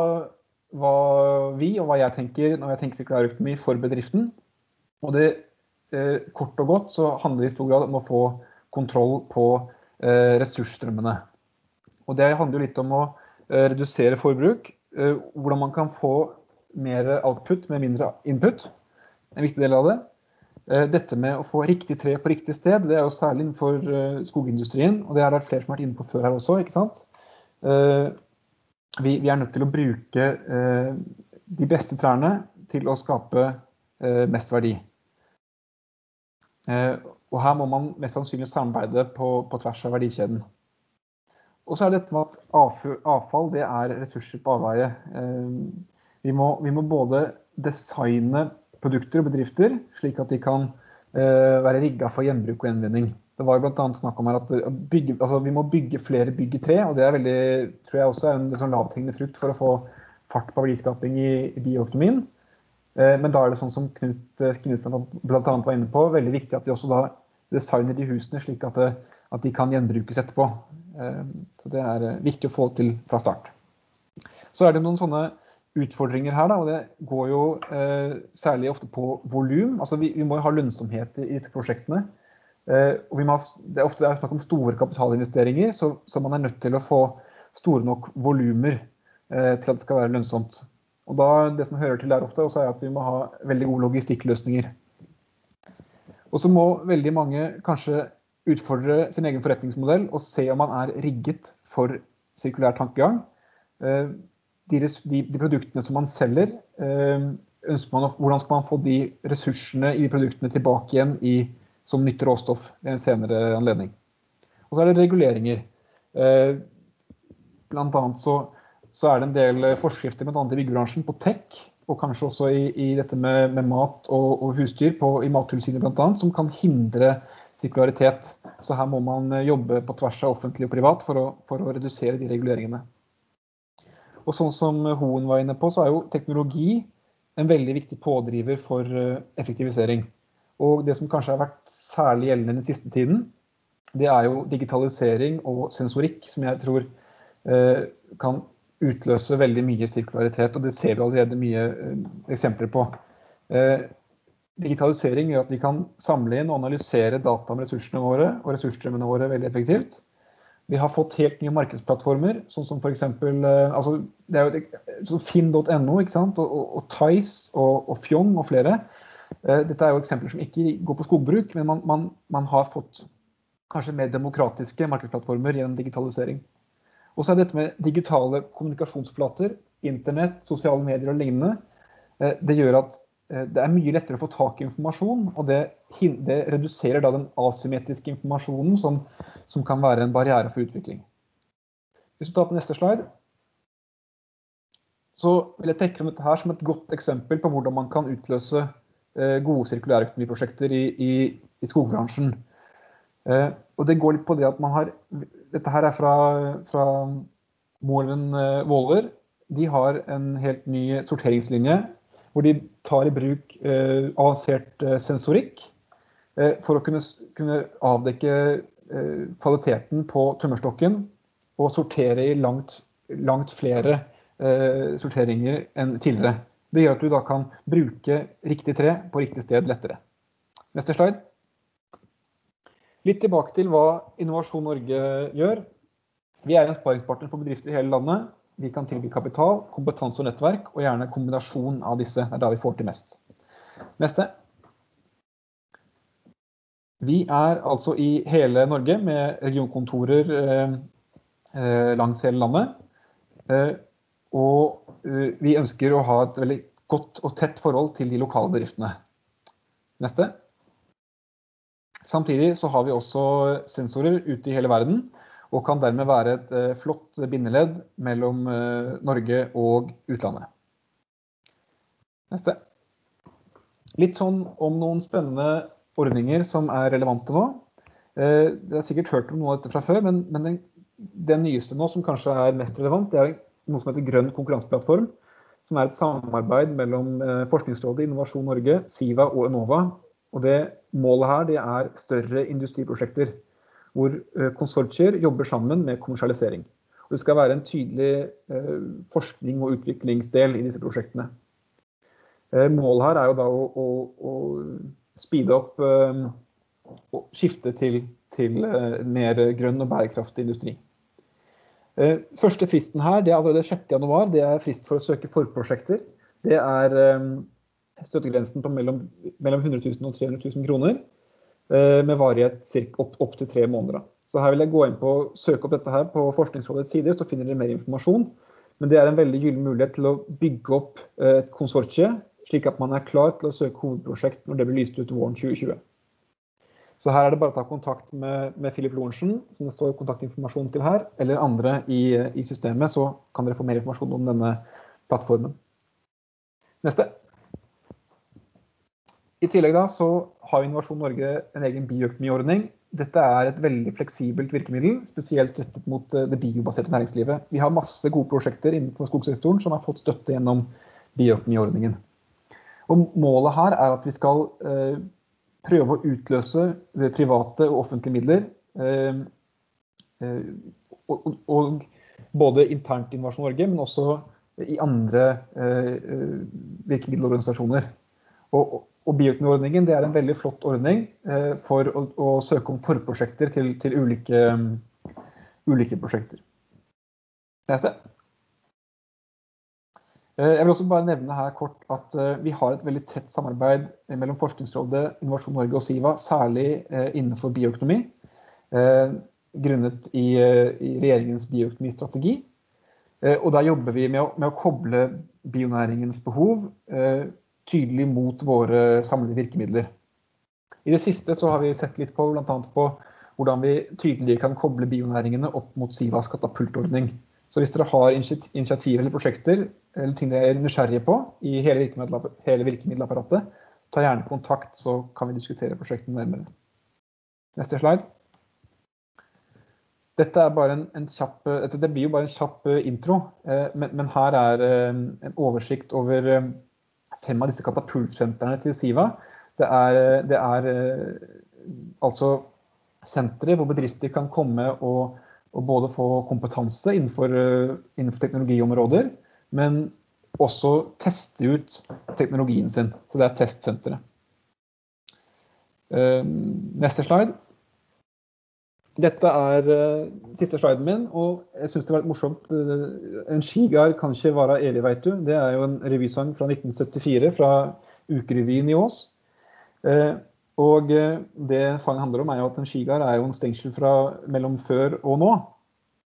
hva, vi og hva jeg tenker når jeg tenker sirkulærøkonomi for bedriften. Og det Eh, kort og godt så handler det i stor grad om å få kontroll på eh, ressursstrømmene. Og det handler jo litt om å eh, redusere forbruk. Hvordan man kan få mer output med mindre input. En viktig del av det. Dette med å få riktig tre på riktig sted, det er jo særlig innenfor skogindustrien. Og det er det flere som har vært inne på før her også. ikke sant? Vi er nødt til å bruke de beste trærne til å skape mest verdi. Eh, og her må man mest sannsynlig samarbeide på, på tvers av verdikjeden. Og så er det dette med at avfall det er ressurser på avveie. Eh, vi må, vi må både designe produkter og bedrifter slik at de kan uh, være rigga for gjenbruk og gjenvinning. Det var bl.a. snakk om her at bygge, altså vi må bygge flere bygg i tre. og Det er veldig, tror jeg også er en sånn lavthengende frukt for å få fart på verdiskaping i, i bioøkonomien. Eh, men da er det sånn som Knut Knutsen Skines bl.a. var inne på, veldig viktig at de også da designer de husene slik at, det, eh, at de kan gjenbrukes etterpå. Så Det er viktig å få til fra start. Så er det noen sånne utfordringer her, da, og det går jo eh, særlig ofte på volum. Altså vi, vi, må jo ha lønnsomhet i disse prosjektene. Eh, og må, det er ofte snakk om store kapitalinvesteringer, så, så, man er nødt til å få store nok volumer eh, til at det skal være lønnsomt. Og da, Det som hører til der ofte, også er at vi må ha veldig gode logistikkløsninger. Og så må veldig mange kanskje utfordre sin egen forretningsmodell og se om man er rigget for sirkulær tankegang. Eh, de, de, de produktene som man selger, eh, man, hvordan skal man få de ressursene i de produktene tilbake igjen i, som nytt råstoff ved en senere anledning. Og så er det reguleringer. Eh, blant annet så så er det en del eh, forskrifter bl.a. i byggebransjen på tech, og kanskje også i, i dette med, med, mat og, og husdyr på, i Mattilsynet bl.a., som kan hindre sirkularitet. Så her må man eh, jobbe på tvers av offentlig og privat for å, for å redusere de reguleringene. Og sånn som Hoen var inne på, så er jo teknologi en veldig viktig pådriver for eh, effektivisering. Og det som kanskje har vært særlig gjeldende den siste tiden, det er jo digitalisering og sensorikk, som jeg tror eh, kan utløser veldig mye sirkularitet, og det ser vi allerede mye eh, eksempler på. Eh, digitalisering gjør at vi kan samle inn og analysere data om ressursene våre og ressursstrømmene våre veldig effektivt. Vi har fått helt nye markedsplattformer, sånn som f.eks. Eh, altså, Finn.no og, og, og Tice og, og Fjong og flere. Dette er jo eksempler som ikke går på skogbruk, men man, man, man har fått kanskje mer demokratiske markedsplattformer gjennom digitalisering. Og så er dette med digitale kommunikasjonsflater, internett, sosiale medier og lignende. Eh, det gjør at eh, det er mye lettere å få tak i informasjon, og det, det reduserer da den asymmetriske informasjonen som, som, kan være en barriere for utvikling. Hvis vi tar på neste slide, så vil jeg trekke frem dette her som et godt eksempel på hvordan man kan utløse eh, gode sirkulærøkonomiprosjekter i, i, i skogbransjen. Og det går litt på det at man har dette her er fra, fra Moelven eh, Våler. De har en helt ny sorteringslinje hvor de tar i bruk eh, avansert eh, sensorikk eh, for å kunne, kunne avdekke eh, kvaliteten på tømmerstokken og sortere i langt, langt flere eh, sorteringer enn tidligere. Det gjør at du da kan bruke riktig tre på riktig sted lettere. Neste slide. Litt tilbake til hva Innovasjon Norge gjør. Vi er en sparingspartner for bedrifter i hele landet. Vi kan tilby kapital, kompetanse og nettverk, og gjerne kombinasjon av disse. Er da vi får til mest. Neste. Vi er altså i hele Norge med regionkontorer eh, langs hele landet. Og vi ønsker å ha et veldig godt og tett forhold til de lokale bedriftene. Neste. Samtidig så har vi også sensorer ute i hele verden, og kan dermed være et flott bindeledd mellom Norge og utlandet. Neste. Litt sånn om noen spennende ordninger som er relevante nå. Dere har sikkert hørt om noe av dette fra før, men, men den, den, nyeste nå som kanskje er mest relevant, det er noe som heter Grønn konkurranseplattform. Som er et samarbeid mellom Forskningsrådet, Innovasjon Norge, Siva og Enova. Og det Målet her det er større industriprosjekter hvor konsortier jobber sammen med kommersialisering. Og det skal være en tydelig forskning og utviklingsdel i disse prosjektene. Målet her er jo da å, å, å speede opp og skifte til, til mer grønn og bærekraftig industri. Første fristen her det er allerede 6. januar. Det er frist for å søke forprosjekter. Det er støttegrensen på mellom, mellom 100 000 og 300 000 kroner. Med varighet opptil opp tre måneder. Så her vil jeg gå inn på søke opp dette her på Forskningsrådets sider, så finner dere mer informasjon. Men det er en veldig gyllen mulighet til å bygge opp et konsortie slik at man er klar til å søke hovedprosjekt når det blir lyst ut våren 2020. Så her er det bare å ta kontakt med, med Philip Lorentzen, som det står kontaktinformasjon til her, eller andre i, i, systemet, så kan dere få mer informasjon om denne plattformen. Neste. I tillegg da så har Innovasjon Norge en egen bioøkonomiordning. Dette er et veldig fleksibelt virkemiddel, spesielt rettet mot det biobaserte næringslivet. Vi har masse gode prosjekter innenfor skogsektoren som har fått støtte gjennom bioøkonomiordningen. Målet her er at vi skal eh, prøve å utløse private og offentlige midler. Eh, eh, og, og, både internt i Innovasjon Norge, men også i andre virkemiddelorganisasjoner. Og, og bioøkonomiordningen er en veldig flott ordning for å, å søke om forprosjekter til, til ulike, ulike prosjekter. Neste. Eh, jeg vil også bare nevne her kort at eh, vi har et veldig tett samarbeid mellom Forskningsrådet, Innovasjon Norge og Siva, særlig eh, innenfor bioøkonomi. Grunnet i, i regjeringens bioøkonomistrategi. Og der jobber vi med å, med å koble bionæringens behov tydelig mot våre samlede virkemidler. I det siste så har vi sett litt på bl.a. på hvordan vi tydeligere kan koble bionæringene opp mot Sivas katapultordning. Så hvis dere har initiativer eller prosjekter eller ting dere er nysgjerrige på i hele, virkemiddelapparatet, ta gjerne kontakt, så kan vi diskutere prosjektene nærmere. Neste slide. Dette, en, en kjapp, dette det blir jo bare en kjapp eh, intro, eh, men, men, her er eh, en oversikt over fem av disse katapultsentrene til Siva. Det er, det er altså sentre hvor bedrifter kan komme og og både få kompetanse innenfor, eh, innenfor, teknologiområder, men også teste ut teknologien sin. Så det er testsenteret. Eh, neste slide. Dette er uh, siste sliden min, og jeg syns det var litt morsomt. Uh, en skigard kan ikke være evig, veit du. Det er jo en revysang fra 1974 fra Ukerevyen i Ås. Uh, og uh, det sangen handler om, er jo at en skigard er jo en stengsel fra mellom før og nå.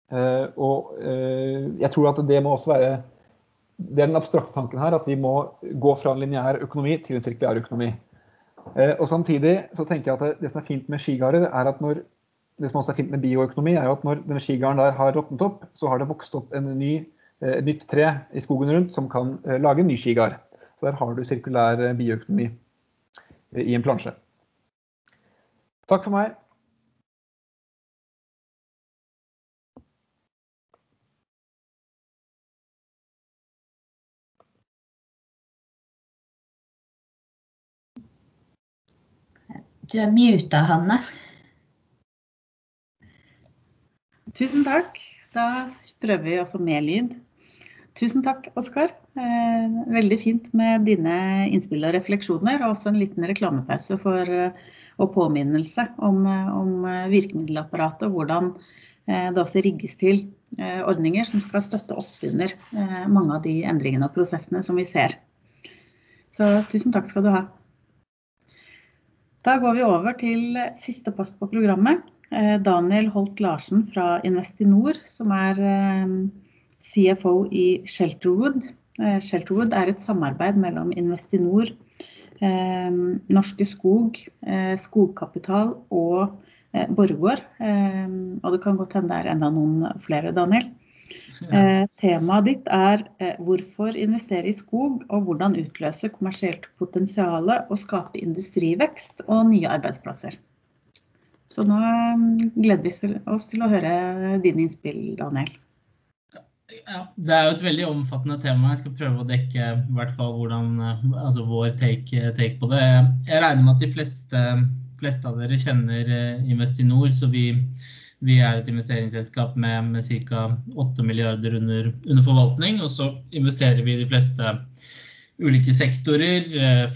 Eh, og eh, jeg tror at det må også være Det er den abstrakte tanken her, at vi må gå fra en lineær økonomi til en sirkulær økonomi. Og samtidig så tenker jeg at det, det som er fint med skigarder, er at når det som også er fint med bioøkonomi, er jo at når denne skigarden der har råtnet opp, så har det vokst opp ny, et nytt tre i skogen rundt som kan lage en ny skigard. Så der har du sirkulær bioøkonomi i en plansje. Takk for meg. Du er muta, Hanne. Tusen takk. Da prøver vi også med lyd. Tusen takk, Oskar. Eh, veldig fint med dine innspill og refleksjoner, og også en liten reklamepause for eh, og påminnelse om, om virkemiddelapparatet og hvordan eh, det også rigges til eh, ordninger som skal støtte opp under eh, mange av de endringene og prosessene som vi ser. Så tusen takk skal du ha. Da går vi over til siste post på programmet. Daniel Holt Larsen fra Investinor, som er CFO i Shelterwood. Shelterwood er et samarbeid mellom Investinor, Norske Skog, Skogkapital og Borregaard. Og det kan godt hende det er enda noen flere, Daniel. Temaet ditt er hvorfor investere i skog og hvordan utløse kommersielt potensiale og skape industrivekst og nye arbeidsplasser. Så nå gleder vi oss til å høre dine innspill, Daniel. Ja, det er jo et veldig omfattende tema. Jeg skal prøve å dekke i hvert fall hvordan, altså vår take, take på det. Jeg regner med at de fleste, fleste av dere kjenner Investinor, så vi vi er et investeringsselskap med, med ca. 8 milliarder under, under, forvaltning, og så investerer vi de fleste ulike sektorer,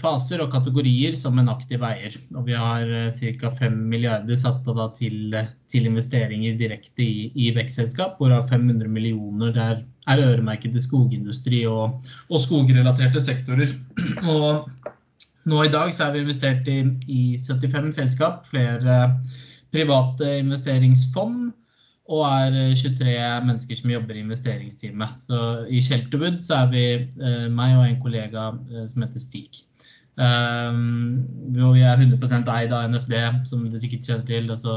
faser og kategorier som en aktiv eier. Og vi har ca. 5 milliarder satt av til, til, investeringer direkte i, i vekstselskap, hvorav 500 millioner er, er øremerket til skogindustri og, og skogrelaterte sektorer. *clears throat* Og nå i dag så er vi investert i, i 75 selskap, flere private investeringsfond og er 23 mennesker som jobber i investeringsteamet. Så i Shelterwood så er vi eh, meg og en kollega eh, som heter Stig. Um, vi er 100 eid av NFD, som du sikkert kjenner til, altså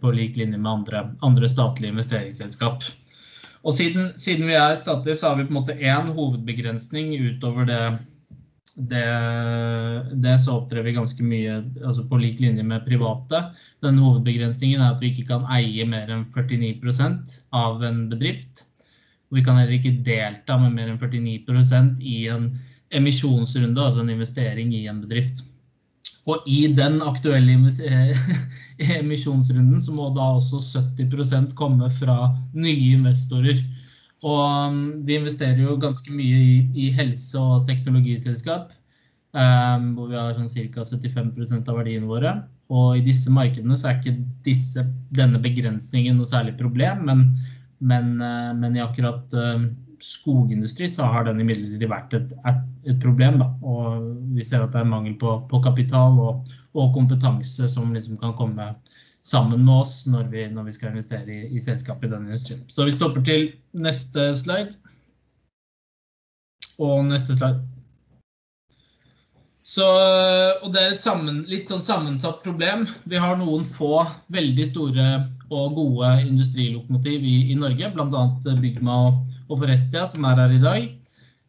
på lik linje med andre, andre statlige investeringsselskap. Og siden, siden, vi er statlige, så har vi på en måte én hovedbegrensning utover det det, det, så opptrer vi ganske mye altså på lik linje med private. Den hovedbegrensningen er at vi ikke kan eie mer enn 49% av en bedrift. Vi kan heller ikke delta med mer enn 49% i en emisjonsrunde, altså en investering i en bedrift. Og i den aktuelle *laughs* emisjonsrunden så må da også 70% komme fra nye investorer. Og um, vi investerer jo ganske mye i, i helse- og teknologiselskap, um, hvor vi har sånn ca. 75% av verdiene våre. Og i disse markedene så er ikke disse, denne begrensningen noe særlig problem, men, men, uh, men i akkurat uh, skogindustri så har den imidlertid vært et, et, problem. Da. Og vi ser at det er mangel på, på kapital og, og, kompetanse som liksom kan komme sammen med oss når vi, når vi skal investere i, i selskap i denne industrien. Så vi stopper til neste slide. Og neste slide. Så, og det er et sammen, litt sånn sammensatt problem. Vi har noen få veldig store og gode industrilokomotiv i, i Norge, bl.a. Bygma og Forestia, som er her i dag,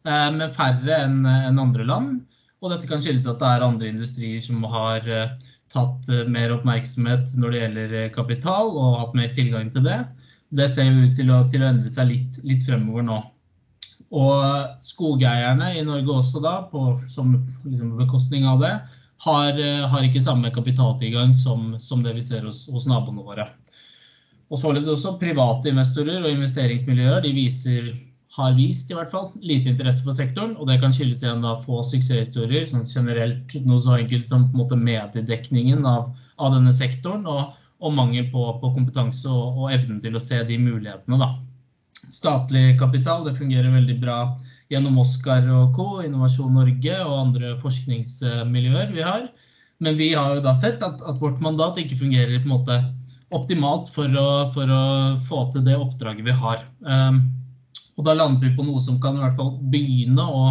eh, med færre enn en andre land. Og dette kan skyldes at det er andre industrier som har eh, tatt eh, mer oppmerksomhet når det gjelder eh, kapital, og hatt mer tilgang til det. Det ser ut til å, til å endre seg litt, litt, fremover nå. Og skogeierne i Norge også da, på, som liksom bekostning av det, har, eh, har, ikke samme kapitaltilgang som, som det vi ser hos, hos naboene våre. Og således også private investorer og investeringsmiljøer de viser har vist i hvert fall lite interesse for sektoren, og det kan skyldes igjen da få suksesshistorier, sånn generelt noe så enkelt som på en måte mediedekningen av, av denne sektoren, og, og mangel på, på kompetanse og, og, evnen til å se de mulighetene. Da. Statlig kapital det fungerer veldig bra gjennom Oscar og Co., Innovasjon Norge og andre forskningsmiljøer vi har. Men vi har jo da sett at, at vårt mandat ikke fungerer på en måte optimalt for å, for å få til det oppdraget vi har. Um, og da landet vi på noe som kan i hvert fall begynne å,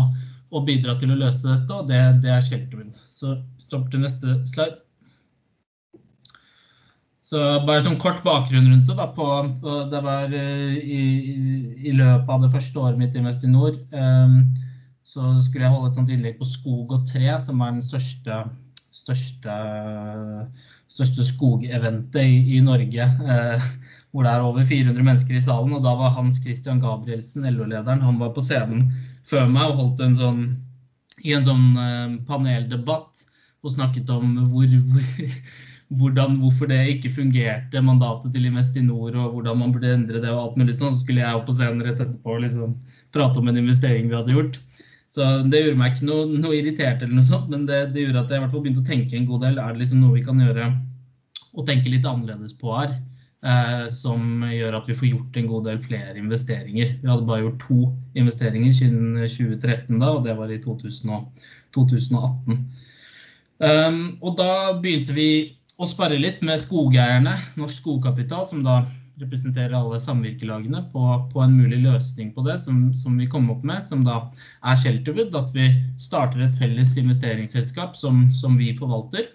å bidra til å løse dette, og det, det er Shelterwood. Så stopp til neste slide. Så bare sånn kort bakgrunn rundt det. Da, på, på, det var uh, i, i, løpet av det første året mitt i Investinor um, så skulle jeg holde et sånt innlegg på skog og tre, som er den største, største, største skogeventet i, i Norge. Uh, hvor det er over 400 mennesker i salen. Og da var Hans Christian Gabrielsen, LO-lederen, han var på scenen før meg og holdt en sånn, i en sånn uh, paneldebatt og snakket om hvor, hvor, *laughs* hvordan, hvorfor det ikke fungerte, mandatet til Investinor og hvordan man burde endre det og alt mulig sånn. Så skulle jeg opp på scenen rett etterpå og liksom prate om en investering vi hadde gjort. Så det gjorde meg ikke noe, noe irritert, eller noe sånt, men det, det, gjorde at jeg i hvert fall begynte å tenke en god del. Er det liksom noe vi kan gjøre og tenke litt annerledes på her? Eh, som gjør at vi får gjort en god del flere investeringer. Vi hadde bare gjort to investeringer siden 2013, da, og det var i 2000 2018. Um, og da begynte vi å spare litt med skogeierne, Norsk Skogkapital, som da representerer alle samvirkelagene, på, på en mulig løsning på det som, som, vi kom opp med, som da er Shelterwood. At vi starter et felles investeringsselskap som, som vi forvalter.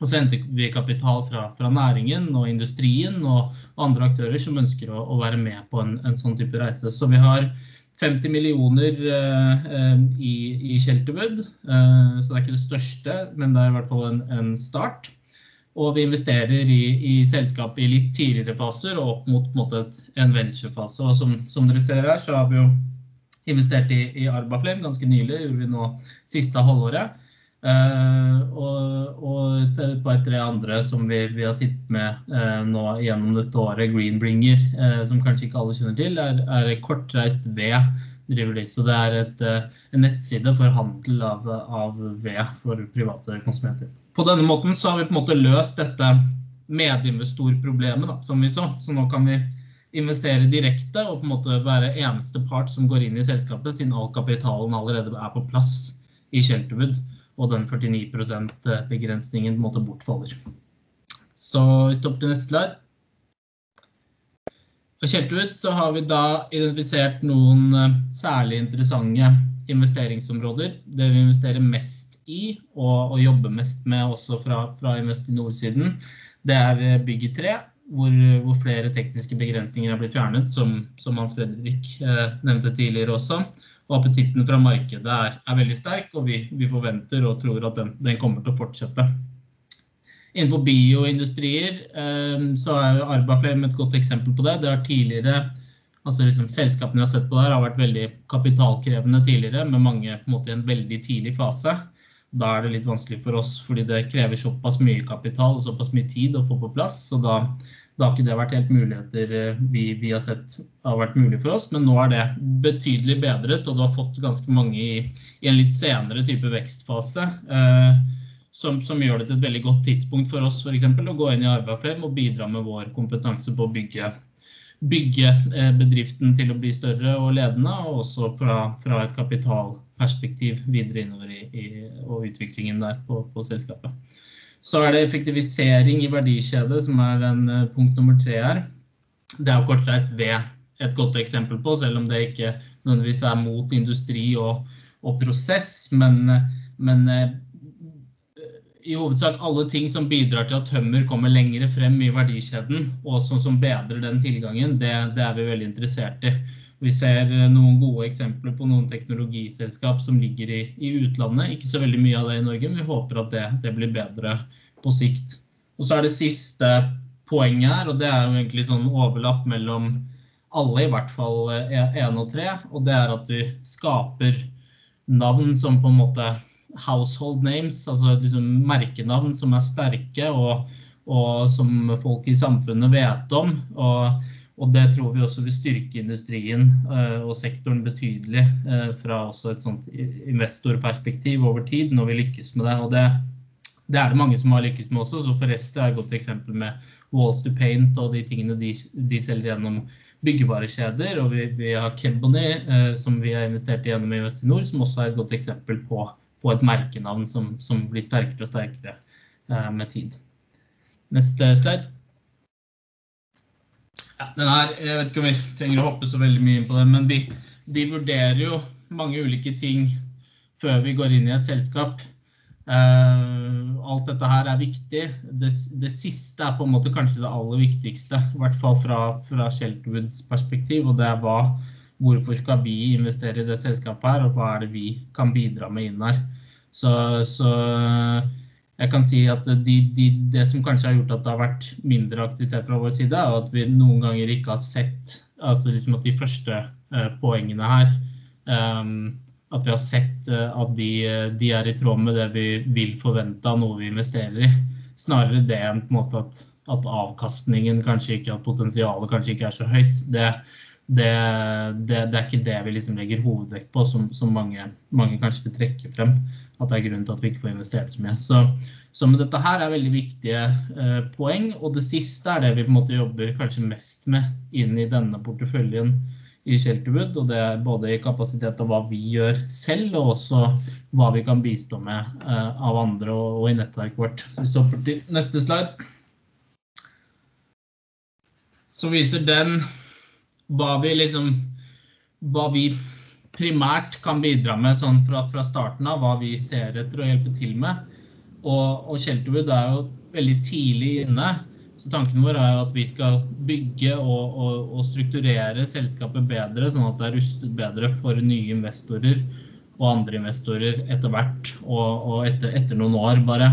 Og så henter vi kapital fra, fra, næringen og industrien og, andre aktører som ønsker å, å være med på en, en, sånn type reise. Så vi har 50 millioner eh, eh, i, i Shelterwood, eh, så det er ikke det største, men det er i hvert fall en, en start. Og vi investerer i, i selskap i litt tidligere faser og opp mot en, måte, en venturefase. Og som, som, dere ser her, så har vi jo investert i, i Arbaflame ganske nylig, gjorde vi nå siste halvåret. Uh, og, og, et par-tre andre som vi, vi, har sittet med uh, nå gjennom dette året, Greenbringer, uh, som kanskje ikke alle kjenner til, er, er kortreist ved driver de. Så det er et, en nettside for handel av, av, ved for private konsumenter. På denne måten så har vi på en måte løst dette medinvestorproblemet som vi så. Så nå kan vi investere direkte og på en måte være eneste part som går inn i selskapet, siden all kapitalen allerede er på plass i Shelterwood og den 49 %-begrensningen på en måte bortfaller. Så vi stopper til neste slide. Kjelt ut så har vi da identifisert noen eh, særlig interessante investeringsområder. Det vi investerer mest i og, og jobber mest med også fra, fra Investinor-siden, det er eh, bygg i tre, hvor, hvor, flere tekniske begrensninger er blitt fjernet, som, som Hans Fredrik eh, nevnte tidligere også. Og appetitten fra markedet er, er veldig sterk, og vi, vi, forventer og tror at den, den, kommer til å fortsette. Innenfor bioindustrier eh, så er Arbaflame et godt eksempel på det. Det har tidligere, altså liksom Selskapene vi har sett på der har vært veldig kapitalkrevende tidligere, med mange på en måte i en veldig tidlig fase. Da er det litt vanskelig for oss, fordi det krever såpass mye kapital og såpass mye tid å få på plass. så da da har ikke det vært helt muligheter eh, vi, vi, har sett har vært mulig for oss, men nå er det betydelig bedret, og du har fått ganske mange i, i en litt senere type vekstfase. Eh, som, som, gjør det til et veldig godt tidspunkt for oss for eksempel, å gå inn i Arbeidsfrem og bidra med vår kompetanse på å bygge, bygge eh, bedriften til å bli større og ledende, og også fra, fra et kapitalperspektiv videre innover i, i og utviklingen der på, på selskapet. Så er det effektivisering i verdikjede, som er en eh, punkt nummer tre her. Det er jo kortreist ved et godt eksempel på, selv om det ikke nødvendigvis er mot industri og, og prosess. Men, men, eh, i hovedsak alle ting som bidrar til at tømmer kommer lengre frem i verdikjeden, og som bedrer den tilgangen, det, det er vi veldig interessert i. Vi ser eh, noen gode eksempler på noen teknologiselskap som ligger i, i, utlandet. Ikke så veldig mye av det i Norge, men vi håper at det, det, blir bedre på sikt. Og så er det siste poenget her, og det er jo egentlig sånn overlapp mellom alle, i hvert fall én eh, og tre. Og det er at vi skaper navn som på en måte household names, altså liksom merkenavn som er sterke og, og som folk i samfunnet vet om. og og det tror vi også vil styrke industrien eh, og sektoren betydelig eh, fra også et sånt investorperspektiv over tid når vi lykkes med det. Og det, det er det mange som har lykkes med også, så Forresten er et godt eksempel med Walls to Paint og de tingene de, de selger gjennom byggevarekjeder. Og vi, vi har Kebony, eh, som vi har investert i gjennom Investinor, som også er et godt eksempel på, på et merkenavn som, som, blir sterkere og sterkere med tid. Neste slide. Ja, den her, jeg vet ikke om vi trenger å hoppe så veldig mye inn på den, men de, de vurderer jo mange ulike ting før vi går inn i et selskap. Uh, alt dette her er viktig. Det, det, siste er på en måte kanskje det aller viktigste, i hvert fall fra, fra Shelterwoods perspektiv, og det er hva, hvorfor skal vi investere i det selskapet her, og hva er det vi kan bidra med inn her. Så, så jeg kan si at de, de, Det som kanskje har gjort at det har vært mindre aktivitet fra vår side, er at vi noen ganger ikke har sett altså liksom at de første uh, poengene her um, At vi har sett uh, at de, de, er i tråd med det vi vil forvente av noe vi investerer i. Snarere det enn på en måte at, at avkastningen kanskje ikke, at potensialet kanskje ikke er så høyt. Det, det, det, det, er ikke det vi liksom legger hovedvekt på, som, som mange, mange, kanskje vil trekke frem. At det er grunnen til at vi ikke får investert så mye. Så, så men dette her er veldig viktige eh, poeng. Og det siste er det vi på en måte jobber kanskje mest med inn i denne porteføljen i Shelterwood. Og det er både i kapasitet av hva vi gjør selv, og også hva vi kan bistå med av andre og, i nettverket vårt. Så vi stopper til neste slide. Så viser den hva vi liksom hva vi primært kan bidra med sånn fra, fra, starten av, hva vi ser etter å hjelpe til med. Og, og Shelterwood er jo veldig tidlig inne. Så tanken vår er at vi skal bygge og, og, og, strukturere selskapet bedre, sånn at det er rustet bedre for nye investorer og andre investorer etter hvert. Og, etter, etter, noen år bare,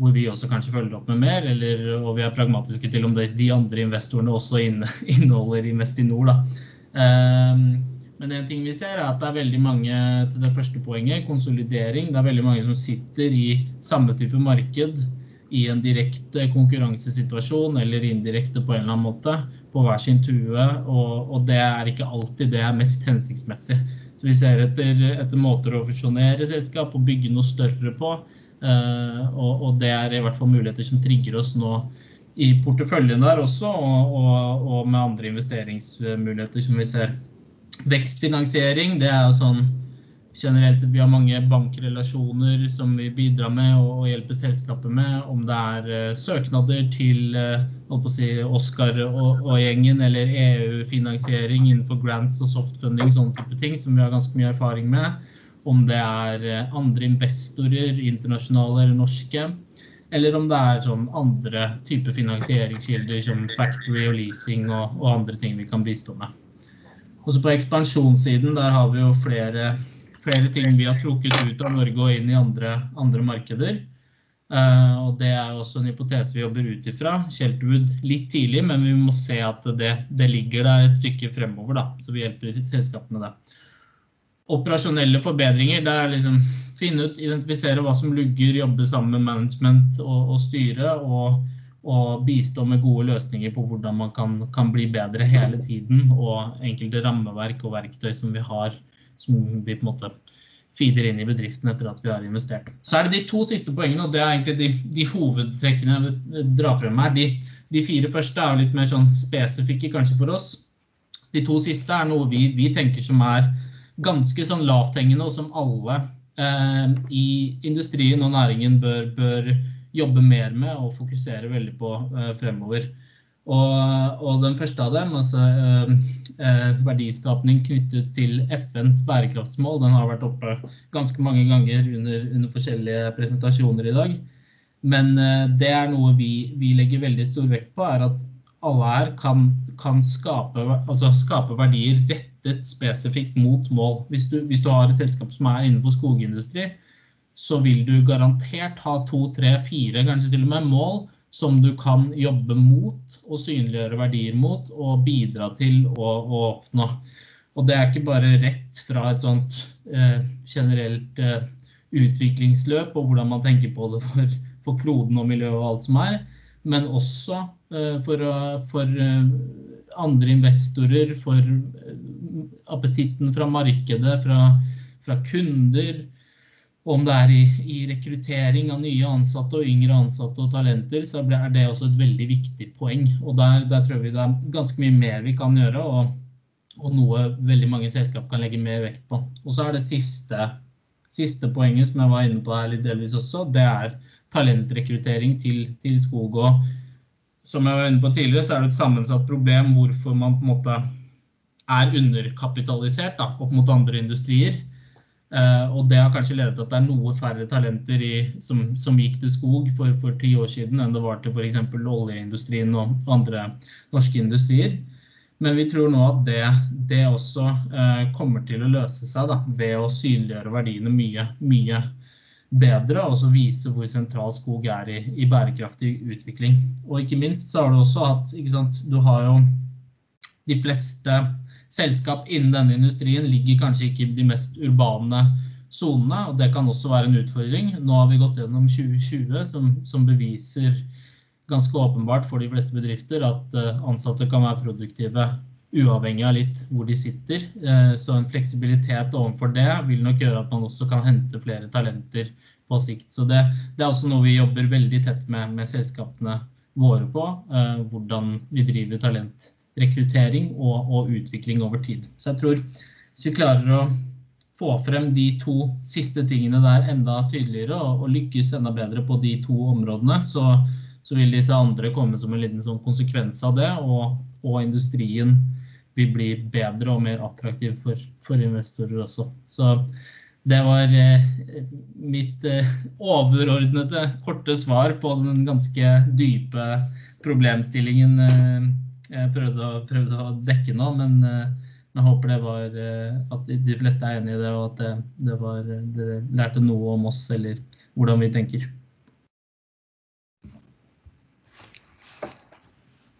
hvor vi også kanskje følger opp med mer. Eller, og vi er pragmatiske til om det, de andre investorene også *laughs* inneholder Investinor. Da. Um, men en ting vi ser er at det er veldig mange til det første poenget, konsolidering. Det er veldig mange som sitter i samme type marked i en direkte konkurransesituasjon eller indirekte på en eller annen måte på hver sin tue. Og, og det er ikke alltid det er mest hensiktsmessig. Så vi ser etter, etter måter å fusjonere selskap og bygge noe større på. Uh, og, det er i hvert fall muligheter som trigger oss nå i porteføljen der også, og, med andre investeringsmuligheter som vi ser. Vekstfinansiering, det er jo sånn generelt sett vi har mange bankrelasjoner som vi bidrar med og, hjelper selskapet med. Om det er uh, søknader til uh, si, Oscar og, og, gjengen, eller EU-finansiering innenfor grants og softfunding, sånne type ting, som vi har ganske mye erfaring med. Om det er uh, andre investorer, internasjonale eller norske. Eller om det er sånn andre typer finansieringskilder som factory og leasing og, og andre ting vi kan bistå med. Også på ekspansjonssiden, der har vi jo flere, flere, ting vi har trukket ut av Norge og inn i andre, andre markeder. Uh, og Det er også en hypotese vi jobber ut ifra. Shelterwood litt tidlig, men vi må se at det, det ligger der et stykke fremover. Da. Så vi hjelper selskapene med det. Operasjonelle forbedringer, der er liksom finne ut, identifisere hva som lugger, jobbe sammen med management og, og styre. Og, og bistå med gode løsninger på hvordan man kan, kan, bli bedre hele tiden. Og enkelte rammeverk og verktøy som vi har, som vi på en måte feeder inn i bedriften etter at vi har investert. Så er det de to siste poengene, og det er egentlig de, de hovedtrekkene jeg vil dra frem her. De, de, fire første er litt mer sånn spesifikke kanskje for oss. De to siste er noe vi, vi tenker som er ganske sånn lavthengende, og som alle eh, i industrien og næringen bør, bør jobbe mer med og fokusere veldig på eh, fremover. Og, og, den første av dem, altså uh, uh, verdiskapning knyttet til FNs bærekraftsmål, den har vært oppe ganske mange ganger under, under forskjellige presentasjoner i dag. Men det er noe vi, vi, legger veldig stor vekt på, er at alle her kan, kan skape, altså skape, verdier rettet spesifikt mot mål. Hvis du, hvis du har et selskap som er inne på skogindustri, så vil du garantert ha to, tre, fire, kanskje til og med mål som du kan jobbe mot og synliggjøre verdier mot og bidra til å, å oppnå. Og det er ikke bare rett fra et sånt eh, generelt eh, utviklingsløp og hvordan man tenker på det for, for, kloden og miljøet og alt som er, men også for, for eh, andre investorer, for eh, appetitten fra markedet, fra, fra kunder, om det er i, i, rekruttering av nye ansatte og yngre ansatte og talenter, så er det også et veldig viktig poeng. Og der, der tror vi det er ganske mye mer vi kan gjøre, og, og noe veldig mange selskap kan legge mer vekt på. Og så er det siste, siste poenget som jeg var inne på her litt delvis også, det er talentrekruttering til, til skog. Og som jeg var inne på tidligere, så er det et sammensatt problem hvorfor man på en måte er underkapitalisert da, opp mot andre industrier. Uh, og det har kanskje ledet til at det er noe færre talenter i, som, som, gikk til skog for, for ti år siden enn det var til f.eks. oljeindustrien og andre norske industrier. Men vi tror nå at det, det også uh, kommer til å løse seg da, ved å synliggjøre verdiene mye, mye bedre, og så vise hvor sentral skog er i, i, bærekraftig utvikling. Og ikke minst så har du også hatt ikke sant, Du har jo de fleste selskap innen denne industrien ligger kanskje ikke i de mest urbane sonene, og det kan også være en utfordring. Nå har vi gått gjennom 2020 som, som beviser ganske åpenbart for de fleste bedrifter at eh, ansatte kan være produktive uavhengig av litt hvor de sitter. Eh, så en fleksibilitet overfor det vil nok gjøre at man også kan hente flere talenter på sikt. Så det, det er også noe vi jobber veldig tett med, med selskapene våre på. Eh, hvordan vi driver talentrekruttering og, og, utvikling over tid. Så jeg tror hvis vi klarer å få frem de to siste tingene der enda tydeligere og, og lykkes enda bedre på de to områdene, så, så vil disse andre komme som en liten sånn konsekvens av det, og, og industrien vil blir bedre og mer attraktive for, for investorer også. Så det var eh, mitt eh, overordnede korte svar på den ganske dype problemstillingen eh, jeg prøvde å, prøvde å dekke nå. Men jeg håper det var at de fleste er enig i det, og at det, det var, det lærte noe om oss eller hvordan vi tenker.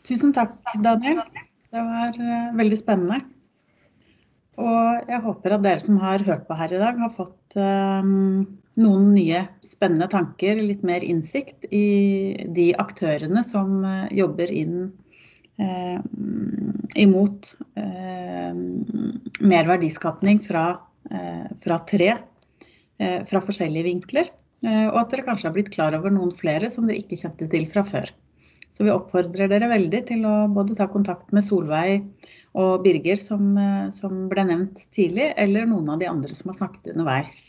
Tusen takk, Daniel. Det var veldig spennende. Og jeg håper at dere som har hørt på her i dag, har fått um, noen nye spennende tanker, litt mer innsikt i de aktørene som uh, jobber inn uh, imot uh, mer verdiskapning fra, fra tre fra forskjellige vinkler. og at dere kanskje har blitt klar over noen flere som dere ikke kjente til fra før. Så vi oppfordrer dere veldig til å både ta kontakt med Solveig og Birger, som, eh, som, ble nevnt tidlig, eller noen av de andre som har snakket underveis.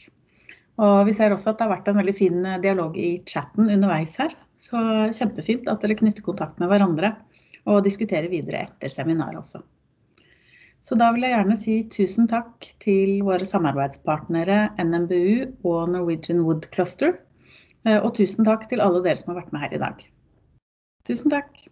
Og vi ser også at det har vært en veldig fin eh, dialog i chatten underveis her. Så kjempefint at dere knytter kontakt med hverandre og diskuterer videre etter seminaret også. Så da vil jeg gjerne si tusen takk til våre samarbeidspartnere NMBU og Norwegian Wood Cluster. Eh, og tusen takk til alle dere som har vært med her i dag. Tusen takk.